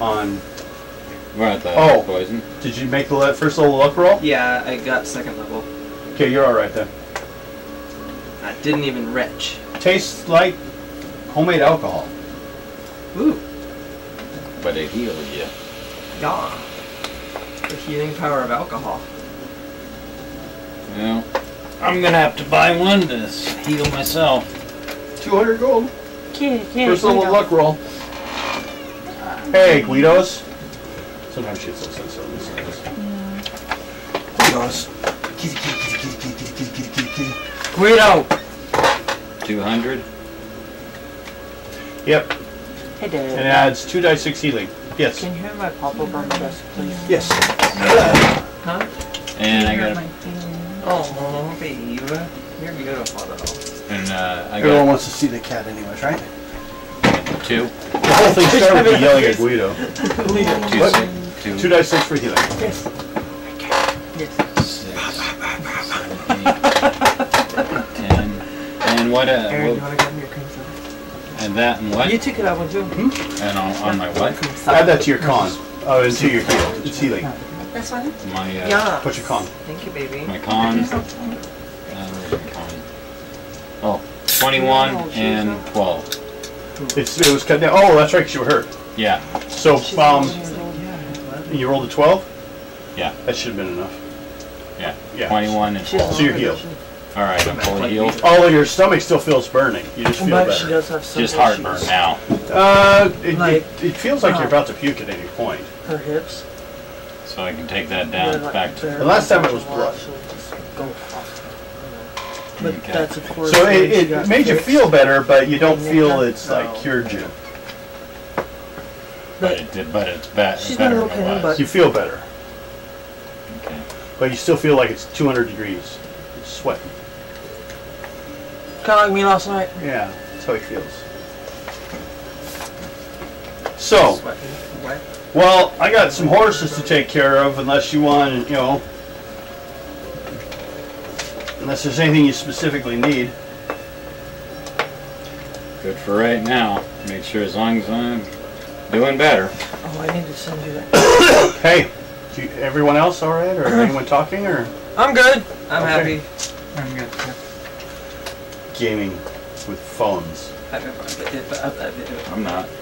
Speaker 2: On
Speaker 6: what the
Speaker 2: oh,
Speaker 6: poison?
Speaker 2: Did you make the first level up roll?
Speaker 5: Yeah, I got second level.
Speaker 2: Okay, you're all right then.
Speaker 5: I didn't even retch.
Speaker 2: Tastes like homemade alcohol.
Speaker 5: Ooh.
Speaker 6: But it healed you.
Speaker 5: Yeah. The healing power of alcohol.
Speaker 6: Well, I'm gonna have to buy one to heal myself.
Speaker 2: 200 gold.
Speaker 4: Kitty, kitty,
Speaker 2: First level
Speaker 4: kitty.
Speaker 2: luck roll. Hey, Guidos. Sometimes shit's so sensitive. Guidos. Kitty, kitty, kitty, kitty, kitty, kitty, kitty, kitty, kitty.
Speaker 4: Guido.
Speaker 6: 200?
Speaker 2: Yep,
Speaker 4: Hey,
Speaker 2: and it adds two die six healing. Yes.
Speaker 4: Can you have my pop over my desk, please?
Speaker 2: Yes.
Speaker 5: Huh?
Speaker 6: And I
Speaker 3: Hurt
Speaker 6: got,
Speaker 3: my feelings.
Speaker 5: Oh, babe. You're beautiful though.
Speaker 6: and uh, I
Speaker 2: Everyone wants to see the cat anyways, right?
Speaker 6: two.
Speaker 2: The whole thing started with you yelling at Guido.
Speaker 6: Two,
Speaker 2: What?
Speaker 6: six, two,
Speaker 2: Two die six for healing.
Speaker 4: Yes.
Speaker 6: six, seven, eight, ten. And what, uh,
Speaker 5: Aaron, you wanna grab me your cream soda?
Speaker 6: and that and what?
Speaker 4: You took it out one too.
Speaker 6: And on, on my what?
Speaker 2: Add that to your con. Oh, into your heal. It's healing.
Speaker 3: This one?
Speaker 6: My, uh,
Speaker 5: Yeah.
Speaker 2: Put your con.
Speaker 5: Thank you, baby.
Speaker 6: my con. Uh, my con? Oh, 21 and 12.
Speaker 2: It's, it was cut down. Oh, that's right, 'cause you were hurt.
Speaker 6: Yeah.
Speaker 2: So, um,
Speaker 4: 11 years old.
Speaker 2: you rolled a 12?
Speaker 6: Yeah.
Speaker 2: That should have been enough.
Speaker 6: Yeah.
Speaker 2: Yeah.
Speaker 6: 21 and 12.
Speaker 2: So you're healed.
Speaker 4: Vision.
Speaker 6: All right, I'm fully healed.
Speaker 2: Although your stomach still feels burning. You just feel
Speaker 4: But she
Speaker 2: better.
Speaker 4: does have some
Speaker 6: Just heartburn
Speaker 4: issues.
Speaker 6: now.
Speaker 2: Uh, it,
Speaker 4: Like-
Speaker 2: it, it feels like you're
Speaker 4: Oh.
Speaker 2: about to puke at any point.
Speaker 4: Her hips.
Speaker 6: So I can take that
Speaker 4: they're
Speaker 6: down
Speaker 4: like-
Speaker 6: back to.
Speaker 4: they're
Speaker 2: The last time it was
Speaker 4: a
Speaker 2: blood.
Speaker 4: she'll just go off. But
Speaker 6: Okay.
Speaker 4: that's of course.
Speaker 2: So
Speaker 4: when
Speaker 2: it,
Speaker 4: she
Speaker 2: it
Speaker 4: got
Speaker 2: made you
Speaker 4: fixed.
Speaker 2: feel better, but you don't feel
Speaker 4: Yeah.
Speaker 2: it's like cured you.
Speaker 6: But it did, but it's bad.
Speaker 4: She's
Speaker 6: better
Speaker 4: been
Speaker 6: than
Speaker 4: okay,
Speaker 6: it was.
Speaker 4: but-
Speaker 2: You feel better,
Speaker 6: Okay.
Speaker 2: but you still feel like it's 200 degrees. You're sweating.
Speaker 4: Kind of like me last night.
Speaker 2: Yeah, that's how he feels. So, well, I got some horses to take care of, unless you want, you know, unless there's anything you specifically need.
Speaker 6: Good for right now. Make sure as long as I'm doing better.
Speaker 4: Oh, I need to send you that.
Speaker 2: Hey, you, everyone else all right, or anyone talking, or
Speaker 4: I'm good.
Speaker 5: I'm
Speaker 2: Okay.
Speaker 5: happy.
Speaker 7: I'm good. Yeah.
Speaker 2: gaming with phones?
Speaker 6: I'm not.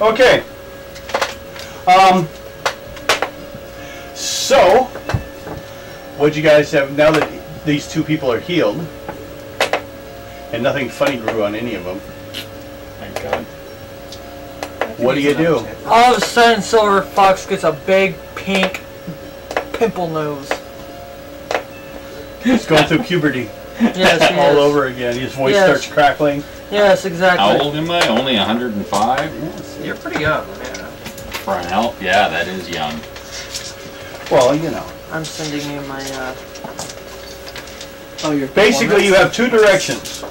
Speaker 2: Okay. Um. So, what do you guys have now that these two people are healed, and nothing funny grew on any of them?
Speaker 6: Thank God.
Speaker 2: What do you do?
Speaker 4: All of a sudden, Silver Fox gets a big pink pimple nose.
Speaker 2: He's going through puberty
Speaker 4: Yes,
Speaker 2: all
Speaker 4: is.
Speaker 2: over again. His voice
Speaker 4: Yes.
Speaker 2: starts crackling.
Speaker 4: Yes, exactly.
Speaker 6: How old am I? Only 105
Speaker 2: Yes.
Speaker 5: You're pretty young, yeah.
Speaker 6: for an elf. Yeah, that is young.
Speaker 2: Well, you know.
Speaker 4: I'm sending you my. uh...
Speaker 5: Oh, you're
Speaker 2: Basically, you have two directions.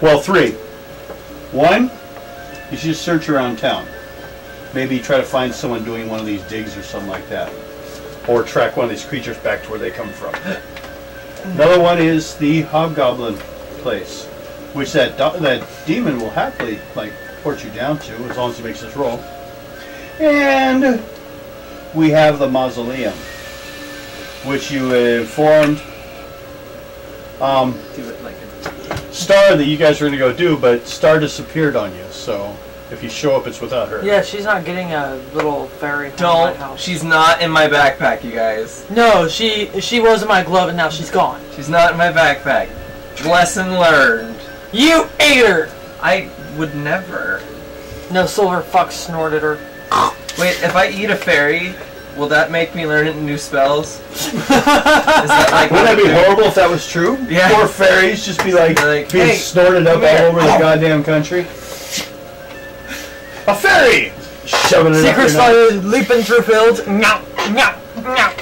Speaker 2: Well, three. One, you should just search around town. Maybe try to find someone doing one of these digs or something like that. Or track one of these creatures back to where they come from. Another one is the hobgoblin place, which that do- that demon will happily like port you down to as long as he makes this roll. And we have the mausoleum, which you informed um,
Speaker 5: Do it like a
Speaker 2: Star that you guys were gonna go do, but Star disappeared on you. So if you show up, it's without her.
Speaker 4: Yeah, she's not getting a little fairy from
Speaker 5: Don't.
Speaker 4: house.
Speaker 5: She's not in my backpack, you guys.
Speaker 4: No, she she was in my glove and now she's gone.
Speaker 5: She's not in my backpack. Lesson learned.
Speaker 4: You ate her.
Speaker 5: I would never.
Speaker 4: No, Silver Fox snorted her.
Speaker 5: Wait, if I eat a fairy, will that make me learn new spells? That like
Speaker 2: Wouldn't that be horrible if that was true?
Speaker 5: Yeah.
Speaker 2: Poor fairies just be like,
Speaker 5: Like,
Speaker 2: being
Speaker 5: hey,
Speaker 2: snorted up all over the goddamn country. A fairy! Shoving it up
Speaker 4: Secret
Speaker 2: your nose.
Speaker 4: started leaping through fields. Meow, meow, meow.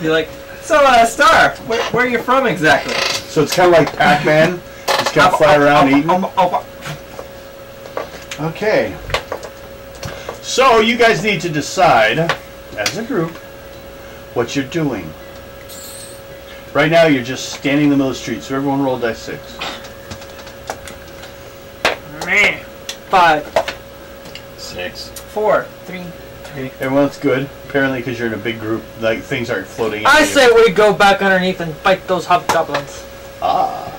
Speaker 5: Be like, so uh, Star, where, where are you from exactly?
Speaker 2: So it's kind of like Pac-Man. Just gotta fly around eating. Okay. So you guys need to decide, as a group, what you're doing. Right now, you're just standing in the middle of the street. So everyone roll dice six.
Speaker 4: Man, Five.
Speaker 6: Six.
Speaker 5: Four.
Speaker 4: Three.
Speaker 2: Everyone's good. Apparently, because you're in a big group, like things aren't floating.
Speaker 4: I
Speaker 2: into you.
Speaker 4: say we go back underneath and fight those hobgoblins.
Speaker 2: Ah.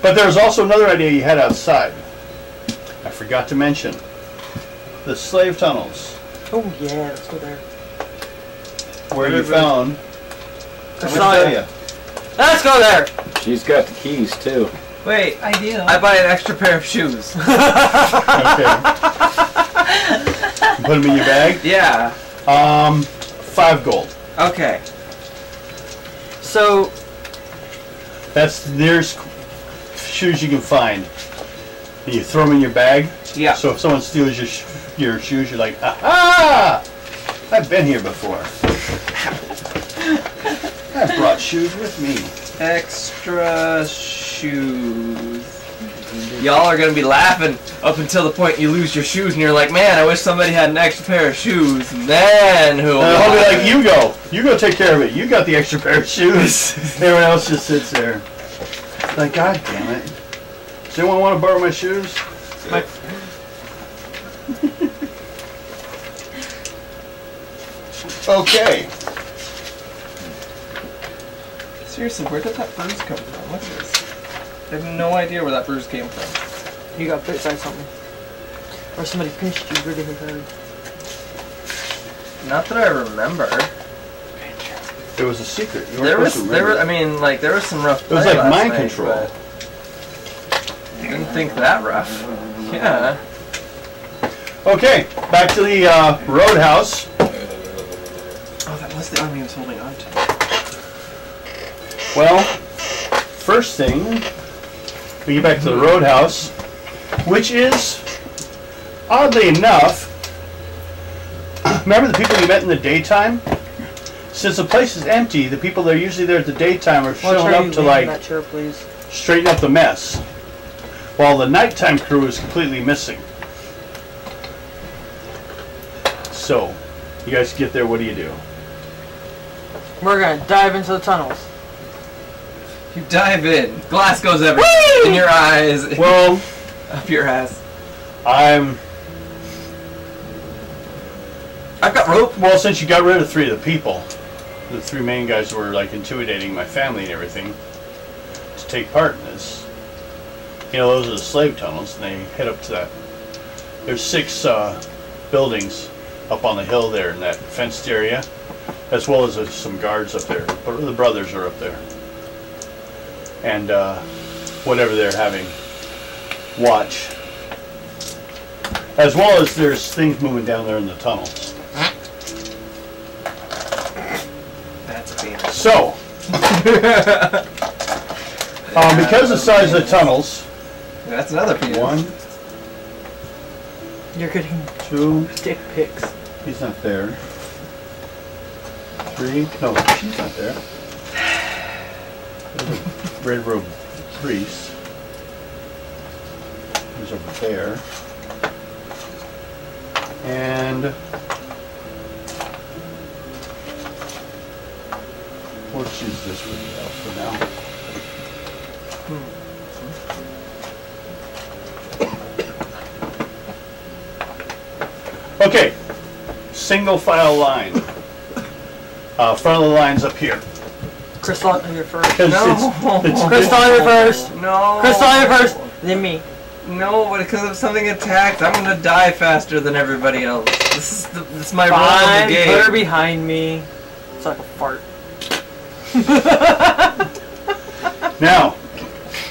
Speaker 2: But there's also another idea you had outside. I forgot to mention. The slave tunnels,
Speaker 4: Oh yeah, let's go there.
Speaker 2: where you
Speaker 5: Where-
Speaker 2: found.
Speaker 4: I
Speaker 2: I'm gonna tell you.
Speaker 4: Let's go there.
Speaker 6: She's got the keys too.
Speaker 5: Wait,
Speaker 3: I do.
Speaker 5: I buy an extra pair of shoes.
Speaker 2: Okay. Put them in your bag.
Speaker 5: yeah.
Speaker 2: Um, five gold.
Speaker 5: Okay.
Speaker 4: So
Speaker 2: That's the nearest shoes you can find. And you throw them in your bag.
Speaker 5: Yeah.
Speaker 2: So if someone steals your sh- your shoes, you're like, ah, I've been here before. I brought shoes with me.
Speaker 5: Extra shoes. Y'all are gonna be laughing up until the point you lose your shoes and you're like, man, I wish somebody had an extra pair of shoes. Then who?
Speaker 2: And I'll be like, you go. You go take care of it. You got the extra pair of shoes. Everyone else just sits there. Like, God damn it. Does anyone want to borrow my shoes?
Speaker 4: My-
Speaker 2: okay.
Speaker 5: Seriously, where did that bruise come from? What's this? I have no idea where that bruise came from.
Speaker 4: You got bit by something. Or somebody pinched you really hard.
Speaker 5: Not that I remember.
Speaker 2: It was a secret. You
Speaker 5: There was, there was, I mean, like there was some rough.
Speaker 2: It was like mind
Speaker 5: night,
Speaker 2: control.
Speaker 5: but Didn't think that rough. Yeah.
Speaker 2: Okay, back to the uh, roadhouse.
Speaker 5: Oh, that was the arm he was holding on to.
Speaker 2: Well, first thing, we get back to the roadhouse, which is, oddly enough, remember the people you met in the daytime? Since the place is empty, the people that are usually there at the daytime are showing
Speaker 4: how you
Speaker 2: up to like
Speaker 4: chair,
Speaker 2: straighten up the mess, while the nighttime crew is completely missing. So, you guys get there, what do you do?
Speaker 4: We're gonna dive into the tunnels.
Speaker 5: You dive in. Glass goes everywhere. In your eyes.
Speaker 2: Well,
Speaker 5: up your ass.
Speaker 2: I'm
Speaker 5: I've got rope.
Speaker 2: Well, since you got rid of three of the people, the three main guys were like intimidating my family and everything to take part in this. You know, those are the slave tunnels, and they head up to that. There's six uh, buildings up on the hill there in that fenced area, as well as uh, some guards up there. But the brothers are up there, and uh, whatever they're having watch. As well as there's things moving down there in the tunnels.
Speaker 5: That's a.
Speaker 2: So, um, because of the size of the tunnels,
Speaker 5: That's another penis.
Speaker 2: one,
Speaker 4: You're getting
Speaker 2: two,
Speaker 4: dick pics.
Speaker 2: he's not there. Three, no, she's not there. Red robe priest. He's over there. And we'll choose this out for now. Okay, single file line. Uh, front of the line's up here.
Speaker 4: Crystal, you're first.
Speaker 2: 'Cause
Speaker 5: No.
Speaker 2: it's- it's-
Speaker 4: Crystal, you're first.
Speaker 5: No.
Speaker 4: Crystal, you're first. Then me.
Speaker 5: No, but because if something attacked, I'm gonna die faster than everybody else. This is the, this is my role in the game.
Speaker 4: put her behind me. It's like a fart.
Speaker 2: Now,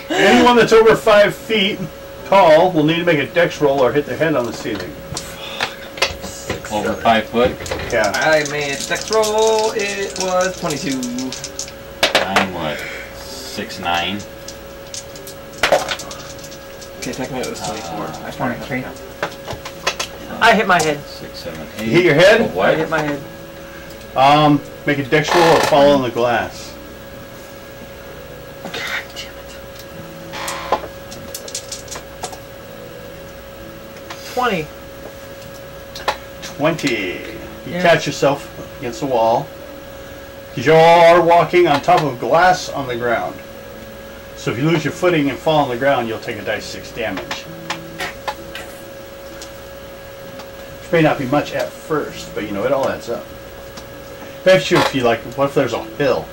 Speaker 2: anyone that's over five feet tall will need to make a dex roll or hit their head on the ceiling.
Speaker 6: Over five foot.
Speaker 2: Yeah.
Speaker 5: I made dex roll. It was 22.
Speaker 6: I'm what? Six nine.
Speaker 5: Okay, technically it was 24. I forgot.
Speaker 7: 23.
Speaker 4: I hit my head.
Speaker 6: Six, seven, eight.
Speaker 2: You hit your head?
Speaker 6: Oh,
Speaker 4: I hit my head.
Speaker 2: Um, make a dex roll or fall on the glass.
Speaker 4: God damn it. Twenty.
Speaker 2: 20. You
Speaker 4: Yeah.
Speaker 2: catch yourself against the wall. You all are walking on top of glass on the ground. So if you lose your footing and fall on the ground, you'll take a dice 6 damage. Which may not be much at first, but you know, it all adds up. Especially if you like, what if there's a hill?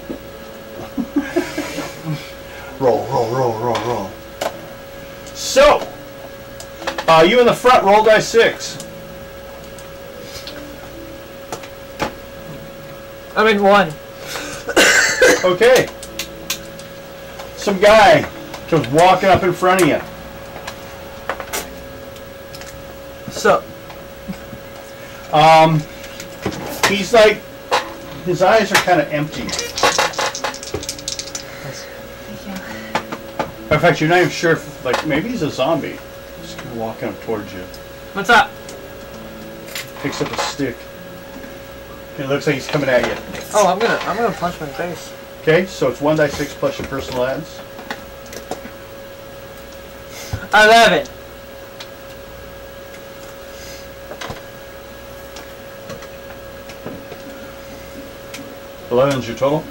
Speaker 2: roll, roll, roll, roll, roll. So, uh, you in the front, roll dice 6.
Speaker 4: I mean one.
Speaker 2: Okay. Some guy comes walking up in front of you.
Speaker 4: So
Speaker 2: Um, he's like, his eyes are kind of empty. In fact, you're not even sure if, like, maybe he's a zombie. Just kind walking up towards you.
Speaker 4: what's up?
Speaker 2: Picks up a stick. It looks like he's coming at you.
Speaker 4: Oh, I'm gonna I'm gonna punch him in the face.
Speaker 2: Okay, so it's 1 die 6 plus your personal adds.
Speaker 4: Eleven.
Speaker 2: Eleven's your total.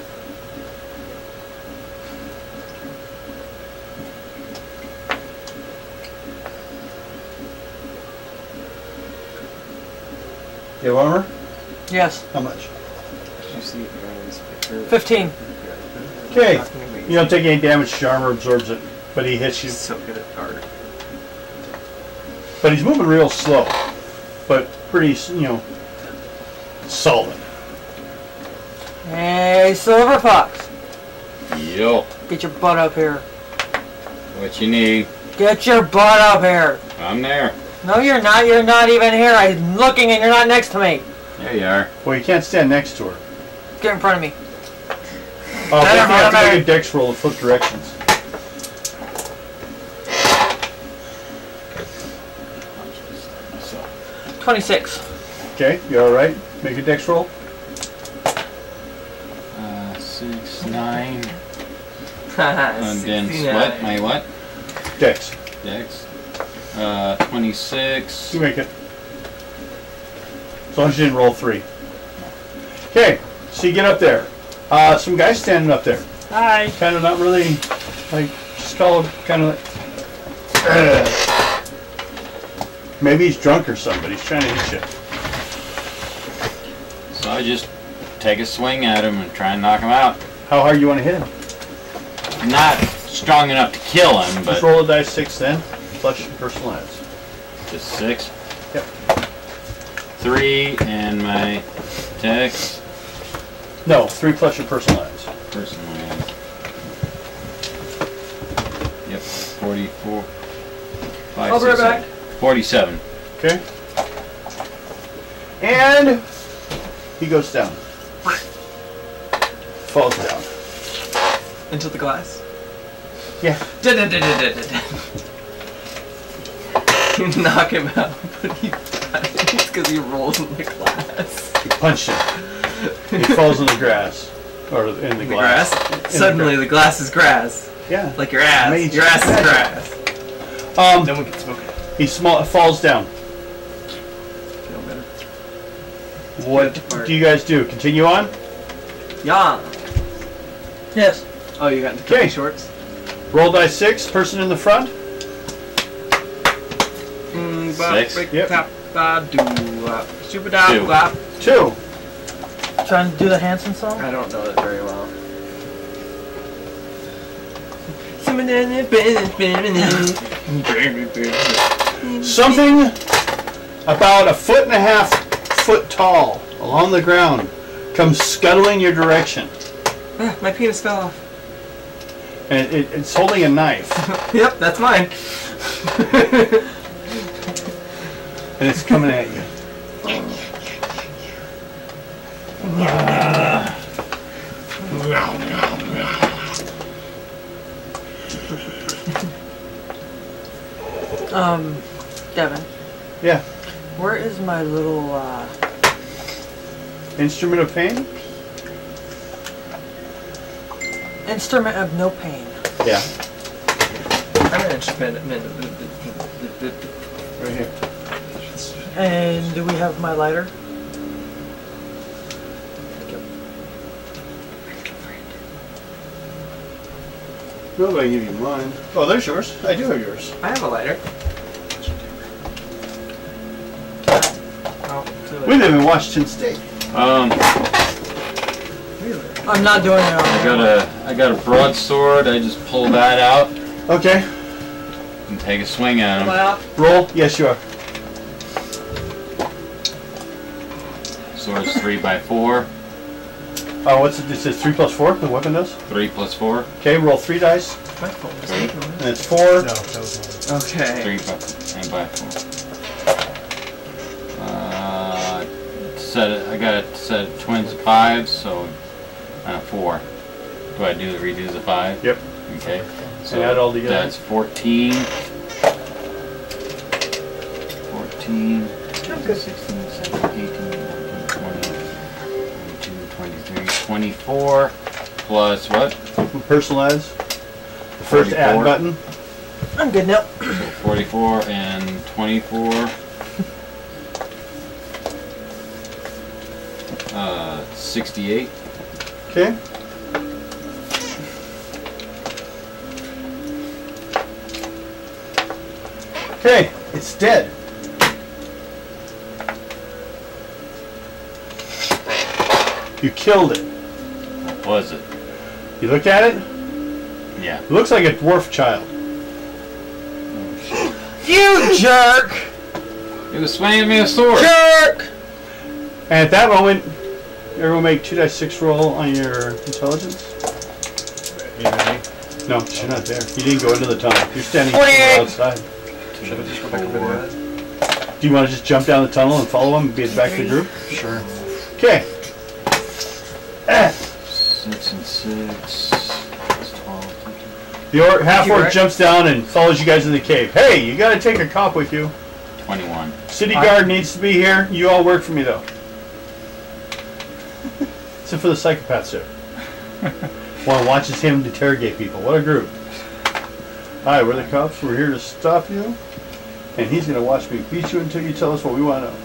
Speaker 2: You have armor?
Speaker 4: Yes.
Speaker 2: How much?
Speaker 5: Did you see Aaron's picture?
Speaker 4: Fifteen.
Speaker 2: Okay. You don't take any damage. Your armor absorbs it. but he hits you.
Speaker 5: He's so good at art.
Speaker 2: But he's moving real slow, but pretty, you know, solid.
Speaker 4: Hey, Silver Fox,
Speaker 6: Yo,
Speaker 4: get your butt up here.
Speaker 6: what you need?
Speaker 4: Get your butt up here.
Speaker 6: I'm there.
Speaker 4: No, you're not. You're not even here. I'm looking and you're not next to me.
Speaker 6: There you are.
Speaker 2: Well, you can't stand next to her.
Speaker 4: Get in front of me.
Speaker 2: Uh,
Speaker 4: Better,
Speaker 2: you have to make a dex roll to flip directions.
Speaker 4: 26.
Speaker 2: Okay, you all right? Make a dex roll.
Speaker 6: uh, six, nine, and then
Speaker 5: 69.
Speaker 6: what? My what?
Speaker 2: Dex.
Speaker 6: Dex. Uh, 26.
Speaker 2: You make it. As long as you didn't roll three. Okay, so you get up there. Uh, some guys standing up there.
Speaker 4: Hi.
Speaker 2: Kind of not really, like, just call kind of like. Maybe he's drunk or something, but he's trying to hit you.
Speaker 6: So I just take a swing at him and try and knock him out.
Speaker 2: How hard you want to hit him?
Speaker 6: Not strong enough to kill him,
Speaker 2: Just
Speaker 6: but
Speaker 2: roll a dice six then. Plus your personal adds.
Speaker 6: just six.
Speaker 2: Yep.
Speaker 6: Three and my dex.
Speaker 2: No, three plus your personal adds.
Speaker 6: Personal adds. Yep, 44. Five,
Speaker 4: I'll be right
Speaker 6: six,
Speaker 4: back.
Speaker 6: seven. 47.
Speaker 2: Okay. And he goes down. Falls down.
Speaker 5: Into the glass.
Speaker 2: Yeah.
Speaker 5: You knock him out, but he dies because he rolls in the glass.
Speaker 2: You punch him. He falls in the grass. Or in the,
Speaker 5: In the
Speaker 2: glass.
Speaker 5: grass? Suddenly the glass is grass.
Speaker 2: Yeah.
Speaker 5: Like your ass.
Speaker 2: Mage.
Speaker 5: Your ass is grass.
Speaker 2: Um,
Speaker 1: Then we can smoke it.
Speaker 2: he small falls down.
Speaker 5: Feel better.
Speaker 2: What do you guys do? Continue on?
Speaker 5: Yeah.
Speaker 4: Yes.
Speaker 5: Oh, you got into
Speaker 2: Okay.
Speaker 5: okay. shorts?
Speaker 2: Roll die six. Person in the front.
Speaker 5: Mm,
Speaker 6: Six.
Speaker 2: Yep.
Speaker 5: Super
Speaker 6: Two.
Speaker 2: Two.
Speaker 4: Trying to do the Hanson song?
Speaker 5: I don't know it very well.
Speaker 2: Something about a foot and a half foot tall along the ground comes scuttling your direction.
Speaker 5: Ah, My penis fell off.
Speaker 2: And it, it's holding a knife.
Speaker 5: Yep, that's mine.
Speaker 2: and it's coming at you.
Speaker 4: Um, Devin,
Speaker 2: Yeah.
Speaker 4: where is my little, uh,
Speaker 2: Instrument of pain?
Speaker 4: instrument of no pain?
Speaker 2: Yeah.
Speaker 5: I'm gonna spend.
Speaker 2: Right here.
Speaker 4: And do we have my lighter?
Speaker 2: No, I give you mine. Oh, there's yours. I do have yours.
Speaker 5: I have a lighter. Oh, too late.
Speaker 2: We live in Washington State.
Speaker 6: Um,
Speaker 4: I'm not doing it
Speaker 6: I got a I got a broadsword. I just pull that out
Speaker 2: Okay.
Speaker 6: and take a swing at him.
Speaker 4: Well,
Speaker 2: Roll. Yes, you are.
Speaker 6: Sword's three by four.
Speaker 2: Oh, what's it? It says three plus four. The weapon does.
Speaker 6: Three plus four.
Speaker 2: Okay, roll three dice,
Speaker 5: My phone was making noise.
Speaker 2: and it's four.
Speaker 1: No, that was.
Speaker 5: Okay.
Speaker 6: Three by and by four. Uh, set it. I got it set at twins of fives, so uh, four. Do I do the redo the five?
Speaker 2: Yep.
Speaker 6: Okay. So
Speaker 2: add all together.
Speaker 6: That's fourteen. Fourteen. 16, 17, 24, plus what?
Speaker 2: Personal adds. The first add button.
Speaker 4: I'm good now.
Speaker 6: 44 and 24. Uh, 68.
Speaker 2: Okay. Okay, it's dead. You killed it.
Speaker 6: What was it?
Speaker 2: You look at it.
Speaker 6: Yeah.
Speaker 2: It looks like a dwarf child.
Speaker 4: You jerk!
Speaker 6: He was swinging me a sword.
Speaker 4: Jerk!
Speaker 2: And at that moment, everyone make 2d6 roll on your intelligence.
Speaker 1: Me and me.
Speaker 2: No, you're not there. You didn't go into the tunnel. You're standing outside.
Speaker 1: Should I just go back over there?
Speaker 2: Do you want to just jump down the tunnel and follow him and be at the back of the group?
Speaker 1: Sure.
Speaker 2: Okay. Eh.
Speaker 6: Six and. That's twelve.
Speaker 2: The or- half orc jumps down and follows you guys in the cave. Hey, you gotta take a cop with you.
Speaker 6: Twenty-one.
Speaker 2: City guard needs to be here. You all work for me though. Except for the psychopaths there. One watches him interrogate people. What a group. Hi, we're the cops. We're here to stop you. And he's gonna watch me beat you until you tell us what we want to know.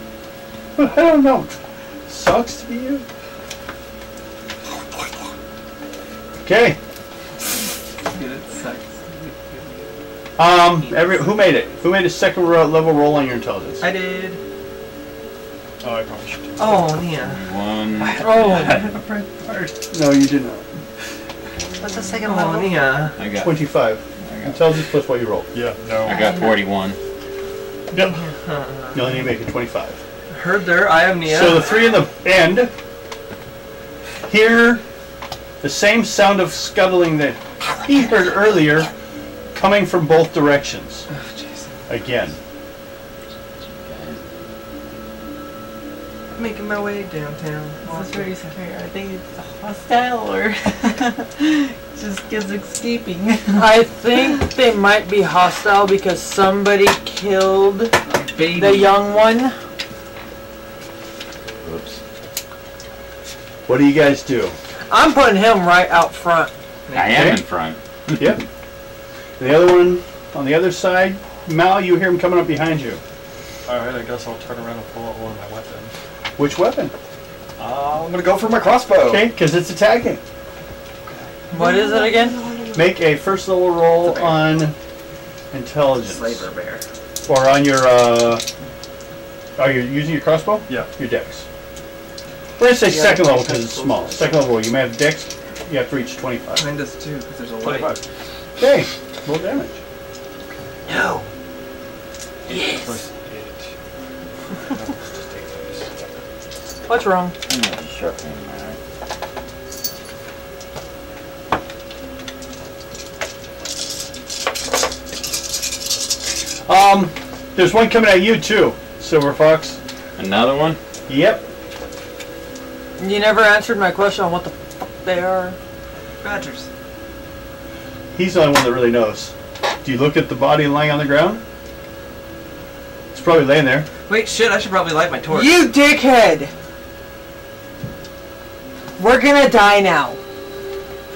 Speaker 2: But I don't know. Sucks to be you. Okay.
Speaker 5: Get it? Sex.
Speaker 2: Um. Every who made it? Who made a second ro- level roll on your intelligence?
Speaker 5: I did.
Speaker 1: Oh, I probably should.
Speaker 5: Oh, yeah.
Speaker 6: One.
Speaker 4: Oh,
Speaker 2: No, you did not.
Speaker 3: What's the second
Speaker 5: Oh,
Speaker 3: level?
Speaker 5: yeah.
Speaker 6: I got.
Speaker 2: Twenty-five.
Speaker 6: I got.
Speaker 2: Intelligence plus what you roll.
Speaker 1: Yeah, no.
Speaker 6: I got forty-one.
Speaker 2: Yep. You only need to make it twenty-five.
Speaker 5: heard there. I am Nia.
Speaker 2: So the three in the end hear the same sound of scuttling that he heard earlier coming from both directions.
Speaker 5: Oh, jeez.
Speaker 2: Again.
Speaker 5: Making my way downtown.
Speaker 3: This is very scary. Are they hostile or just kids escaping?
Speaker 4: I think they might be hostile because somebody killed
Speaker 5: Baby.
Speaker 4: the young one.
Speaker 6: Oops.
Speaker 2: What do you guys do?
Speaker 4: I'm putting him right out front.
Speaker 6: I am
Speaker 2: Okay.
Speaker 6: in front.
Speaker 2: Yep. The other one on the other side, Mal, you hear him coming up behind you.
Speaker 1: Alright, I guess I'll turn around and pull out one of my weapons.
Speaker 2: Which weapon?
Speaker 1: Uh, I'm gonna go for my crossbow.
Speaker 2: Okay, because it's attacking.
Speaker 4: What is it again?
Speaker 2: Make a first level roll
Speaker 5: It's a bear.
Speaker 2: on intelligence.
Speaker 5: Slaver bear.
Speaker 2: Or on your, uh. Are you using your crossbow?
Speaker 1: Yeah.
Speaker 2: Your dex. We're gonna say
Speaker 4: Yeah,
Speaker 2: second level because it's small.
Speaker 4: to.
Speaker 2: Second level, you may have dex, you have to reach 25.
Speaker 5: Mine does too, because there's a light.
Speaker 1: 25.
Speaker 2: Okay, roll damage.
Speaker 4: No.
Speaker 1: Plus eight. No, it's just eight.
Speaker 4: What's wrong?
Speaker 6: I'm gonna sharpen my eye.
Speaker 2: Um, there's one coming at you too, Silver Fox.
Speaker 6: Another one?
Speaker 2: Yep.
Speaker 4: You never answered my question on what the fuck they are.
Speaker 5: Badgers.
Speaker 2: He's the only one that really knows. Do you look at the body lying on the ground? It's probably laying there.
Speaker 5: Wait, shit, I should probably light my torch.
Speaker 4: You dickhead! We're gonna die now.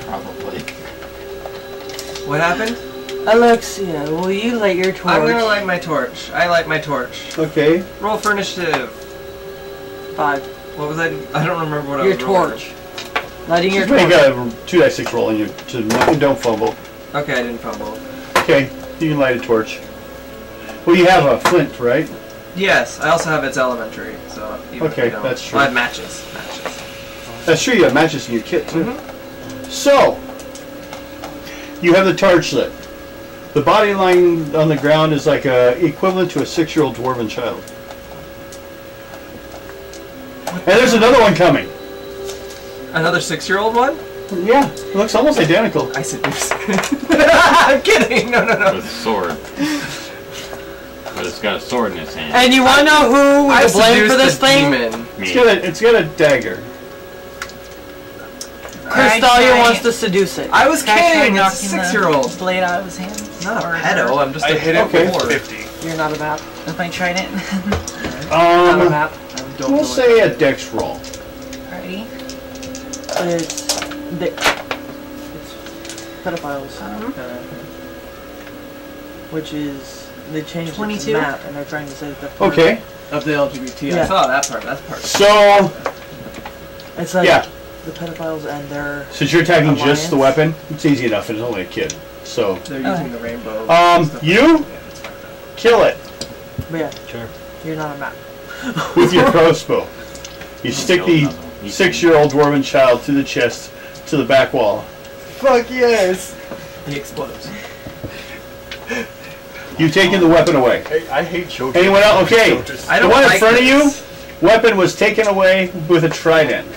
Speaker 6: Probably.
Speaker 5: What happened?
Speaker 4: Alexia, will you light your torch?
Speaker 5: I'm gonna light my torch. I light my torch.
Speaker 2: Okay.
Speaker 5: Roll for initiative.
Speaker 4: Five.
Speaker 5: What was I? I don't remember what I
Speaker 4: Your
Speaker 5: was rolling.
Speaker 4: torch. Lighting your torch.
Speaker 2: You got a two dice six roll and you to don't fumble.
Speaker 5: Okay, I didn't fumble.
Speaker 2: Okay, you can light a torch. Well, you have a flint, right?
Speaker 5: Yes, I also have its elementary, so even if
Speaker 2: Okay,
Speaker 5: I don't,
Speaker 2: that's true.
Speaker 5: I have matches. Matches.
Speaker 2: That's true. You have matches in your kit too.
Speaker 5: Mhm.
Speaker 2: So, you have the torch lit. The body lying on the ground is like a equivalent to a six-year-old dwarven child. And there's another one coming.
Speaker 5: Another six-year-old one?
Speaker 2: Yeah, it looks almost identical.
Speaker 5: I seduce. I'm kidding. No, no, no.
Speaker 6: With a sword. but it's got a sword in its hand.
Speaker 4: And you wanna know who
Speaker 5: I
Speaker 4: to blame for this thing?
Speaker 5: demon.
Speaker 6: Me.
Speaker 2: It's got a, it's got a dagger.
Speaker 4: Crystalia wants to seduce it.
Speaker 5: I was kidding. It's a six-year-old.
Speaker 3: the blade out of his hand.
Speaker 5: Not
Speaker 3: Or
Speaker 5: a pedo. I'm just a
Speaker 1: I hit it
Speaker 2: Okay.
Speaker 1: with 50.
Speaker 4: You're not a MAP.
Speaker 3: If I tried it.
Speaker 4: Not a
Speaker 2: Um,
Speaker 4: MAP.
Speaker 5: Don't
Speaker 2: we'll
Speaker 5: know
Speaker 2: say
Speaker 5: what
Speaker 2: a dex roll.
Speaker 3: Alrighty.
Speaker 4: It's the it's pedophiles,
Speaker 5: Uh,
Speaker 4: which is they changed it
Speaker 3: 22?
Speaker 4: MAP and they're trying to say that. the-
Speaker 2: Okay,
Speaker 5: of the LGBT. I
Speaker 4: Yeah.
Speaker 5: saw that part. That's part.
Speaker 2: so
Speaker 4: It's like
Speaker 2: yeah,
Speaker 4: the pedophiles and their
Speaker 2: since you're attacking just the
Speaker 4: Alliance.
Speaker 2: weapon, it's easy enough. It's only a kid. So
Speaker 5: They're using the rainbow.
Speaker 2: Um,
Speaker 5: stuff.
Speaker 2: you?
Speaker 5: Yeah, it's fucked up.
Speaker 2: kill it
Speaker 4: but yeah,
Speaker 1: Sure.
Speaker 4: you're not a MAP.
Speaker 2: with your crossbow. You stick the
Speaker 6: another one. You
Speaker 2: six-year-old dwarven child through the chest to the back wall.
Speaker 5: Fuck yes. He explodes.
Speaker 2: You've taken the weapon away.
Speaker 1: Hey, I hate children.
Speaker 2: Anyone else? Okay.
Speaker 5: I
Speaker 2: The
Speaker 5: don't the
Speaker 2: one in
Speaker 5: like
Speaker 2: front of you, weapon was taken away with a trident.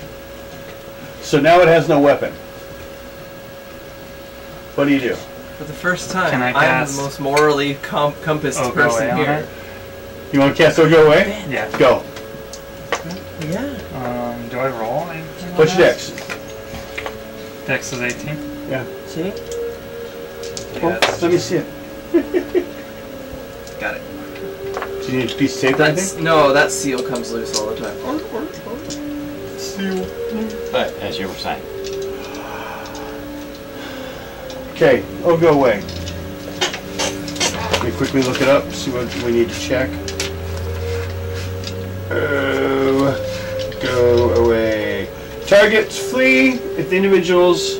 Speaker 2: So now it has no weapon. What do you do?
Speaker 5: For the first time,
Speaker 7: Can I
Speaker 5: am the most morally com- compassed
Speaker 7: Oh,
Speaker 5: person
Speaker 7: away on
Speaker 5: here.
Speaker 7: That?
Speaker 2: You want to cast or go away?
Speaker 7: Yeah.
Speaker 2: Go.
Speaker 5: Yeah.
Speaker 7: Um, do I roll anything?
Speaker 2: What's your dex?
Speaker 7: Dex is 18. Yeah.
Speaker 4: See?
Speaker 2: Oh, let me see it.
Speaker 5: Got it.
Speaker 2: Do you need a piece of tape or
Speaker 5: That's no, that seal comes loose all the time.
Speaker 6: But as you were saying,
Speaker 2: Okay, oh, go away. Let me quickly look it up, see what we need to check. Oh, go away. Targets flee if the individuals.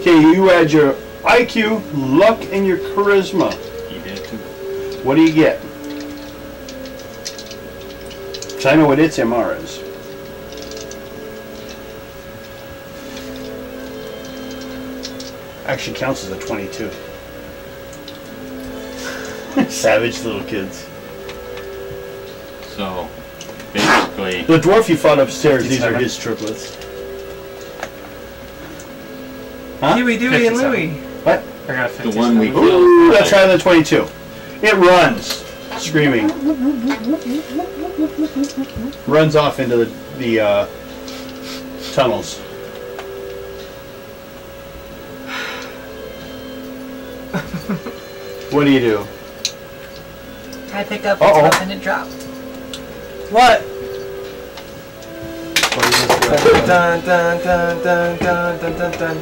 Speaker 2: Okay, you add your IQ, luck, and your charisma.
Speaker 6: he did too.
Speaker 2: What do you get? 'Cause I know what its MR is. Actually counts as a 22. Savage little kids.
Speaker 6: So basically,
Speaker 2: The dwarf you fought upstairs, these are his triplets. Huh?
Speaker 5: Huey, Dewey, and
Speaker 7: 57.
Speaker 5: Louie.
Speaker 2: What?
Speaker 7: I got a
Speaker 6: the one we killed.
Speaker 2: Ooh,
Speaker 6: killed.
Speaker 2: that's higher than 22. It runs, screaming. Runs off into the, the uh, tunnels. what do you do?
Speaker 3: I pick up
Speaker 2: Uh-oh.
Speaker 3: its weapon and drop.
Speaker 4: What?
Speaker 5: Dun dun dun dun dun dun dun dun.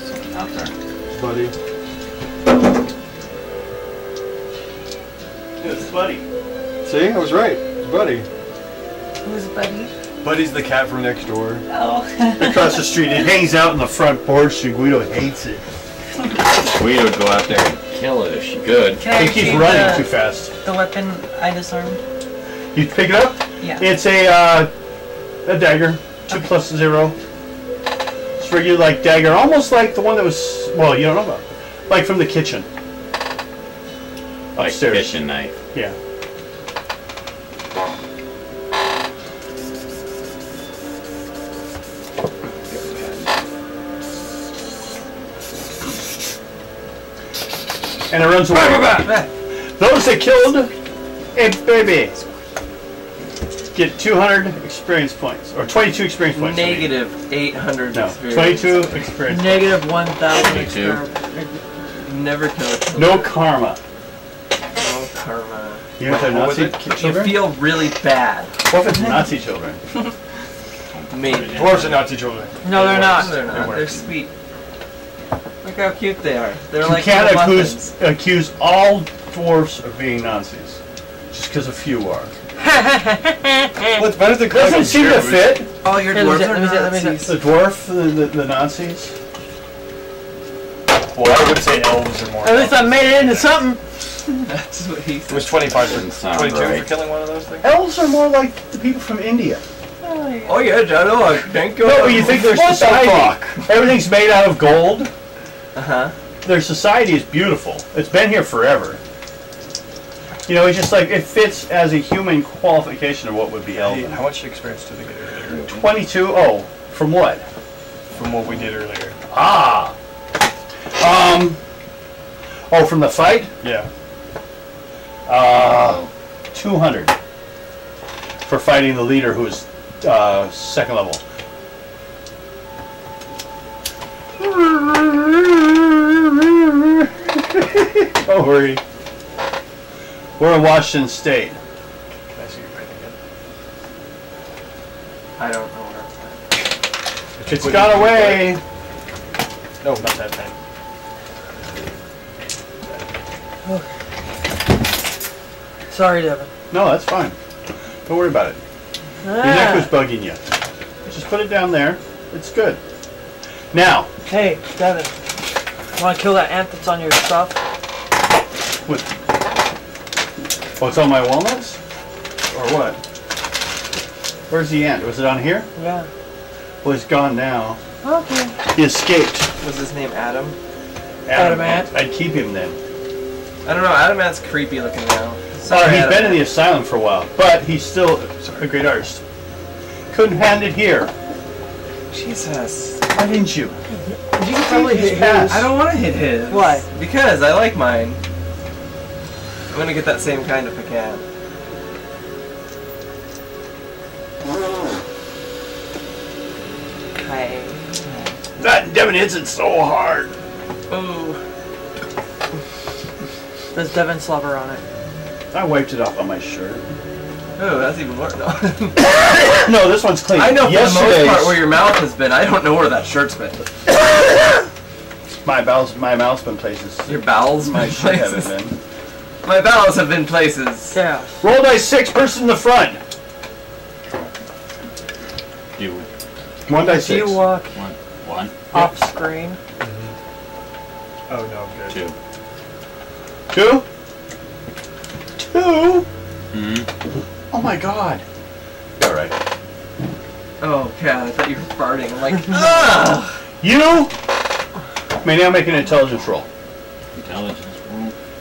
Speaker 6: Something out there.
Speaker 2: Buddy. It's Buddy.
Speaker 1: See, I was right. It's Buddy.
Speaker 3: Who's Buddy?
Speaker 1: Buddy's the cat from next door.
Speaker 3: Oh.
Speaker 2: Across the street. It hangs out in the front porch and Guido hates it.
Speaker 6: Guido would go out there and kill it if she could.
Speaker 3: Can I
Speaker 2: It keeps
Speaker 3: retrieve
Speaker 2: running too fast.
Speaker 3: the weapon I disarmed?
Speaker 2: You pick it up?
Speaker 3: Yeah.
Speaker 2: It's a uh, a dagger, two plus zero. It's for you, like dagger, almost like the one that was well, you don't know about, like from the kitchen.
Speaker 6: Like
Speaker 2: Upstairs.
Speaker 6: kitchen knife.
Speaker 2: Yeah. And it runs away. Those that killed a baby get 200 experience points, or 22 experience points.
Speaker 5: Negative 800
Speaker 2: No,
Speaker 5: experience.
Speaker 2: 22 experience.
Speaker 4: Negative 1,000
Speaker 6: 22.
Speaker 4: exper-
Speaker 5: Never kill a.
Speaker 2: No karma.
Speaker 5: No karma.
Speaker 2: You know if they're Nazi
Speaker 1: it?
Speaker 2: ki-
Speaker 5: You feel really bad.
Speaker 2: What if it's Nazi children?
Speaker 5: Maybe.
Speaker 1: Dwarves are Nazi children.
Speaker 4: No, they're
Speaker 5: No,
Speaker 4: not.
Speaker 5: they're not.
Speaker 1: weren't.
Speaker 5: They're sweet. Look how cute they are. They're
Speaker 2: You
Speaker 5: like
Speaker 2: can't
Speaker 5: little
Speaker 2: accuse, accuse all dwarfs of being Nazis. Just because a few are.
Speaker 1: What's better than
Speaker 2: Doesn't seem to fit.
Speaker 5: All your
Speaker 4: Here,
Speaker 5: dwarves
Speaker 4: see,
Speaker 5: are
Speaker 4: let me see, let me.
Speaker 5: Nazis.
Speaker 2: The dwarf, the, the, the Nazis.
Speaker 1: Well, I would say elves are more.
Speaker 4: At least I made it into something.
Speaker 5: That's what he
Speaker 1: It was 25
Speaker 6: Doesn't
Speaker 1: for, 22
Speaker 6: right.
Speaker 1: for killing one of those things.
Speaker 2: Elves are more like the people from India.
Speaker 5: Oh yeah, Jado, I thank you.
Speaker 2: No, but you think their
Speaker 1: What the
Speaker 2: society, everything's made out of gold.
Speaker 5: Uh huh.
Speaker 2: Their society is beautiful. It's been here forever. You know, it's just like it fits as a human qualification of what would be
Speaker 1: Hey,
Speaker 2: elven.
Speaker 1: how much experience did they get earlier?
Speaker 2: 22. Oh, from what?
Speaker 1: From what we did earlier.
Speaker 2: Ah. Um. Oh, from the fight?
Speaker 1: Yeah.
Speaker 2: Uh, 200 for fighting the leader who is uh, second level. Don't worry. We're in Washington State.
Speaker 1: Can I see your pen again?
Speaker 5: I don't know where it's
Speaker 2: It's got away.
Speaker 1: No, not that pen.
Speaker 4: Sorry, Devin.
Speaker 2: No, that's fine. Don't worry about it. Your neck was ah. bugging you. Just put it down there. It's good. Now,
Speaker 4: Hey, Devin. Want to kill that ant that's on your stuff?
Speaker 2: with what's on my walnuts, or what? Where's the ant? Was it on here?
Speaker 4: Yeah.
Speaker 2: Well, he's gone now.
Speaker 4: Okay.
Speaker 2: He escaped.
Speaker 5: Was his name Adam?
Speaker 4: Adam ant.
Speaker 2: I'd keep him then.
Speaker 5: I don't know. Adam Ant's creepy looking now.
Speaker 2: Uh,
Speaker 5: Sorry,
Speaker 2: he's been in the asylum for a while, but he's still a great artist. Couldn't hand it here.
Speaker 5: Jesus.
Speaker 2: Why didn't you?
Speaker 4: You can probably hit his.
Speaker 5: I don't want to hit his.
Speaker 4: Why?
Speaker 5: Because I like mine. I'm gonna get that same kind if I can.
Speaker 3: Okay.
Speaker 2: That Devin hits it so hard.
Speaker 5: Ooh.
Speaker 4: There's Devin Slobber on it.
Speaker 2: I wiped it off on my shirt.
Speaker 5: Oh, that's even worse. No.
Speaker 2: No, this one's clean.
Speaker 5: I know for the most part where your mouth has been. I don't know where that shirt's been.
Speaker 2: my bowels, my mouth's been places.
Speaker 5: Your bowels,
Speaker 2: My
Speaker 5: my
Speaker 2: shit haven't been.
Speaker 5: My bowels have been places.
Speaker 4: Yeah.
Speaker 2: Roll dice six, person in the front.
Speaker 6: You.
Speaker 2: One dice
Speaker 4: Do
Speaker 2: six.
Speaker 4: you walk
Speaker 6: one, one,
Speaker 4: off screen?
Speaker 1: Oh no, I'm good.
Speaker 6: two.
Speaker 2: Two. Two.
Speaker 6: Mm-hmm.
Speaker 2: Oh my god. All right.
Speaker 5: Oh god, I thought you were farting. I'm like, ugh.
Speaker 2: You may now make an intelligence roll.
Speaker 6: Intelligence roll.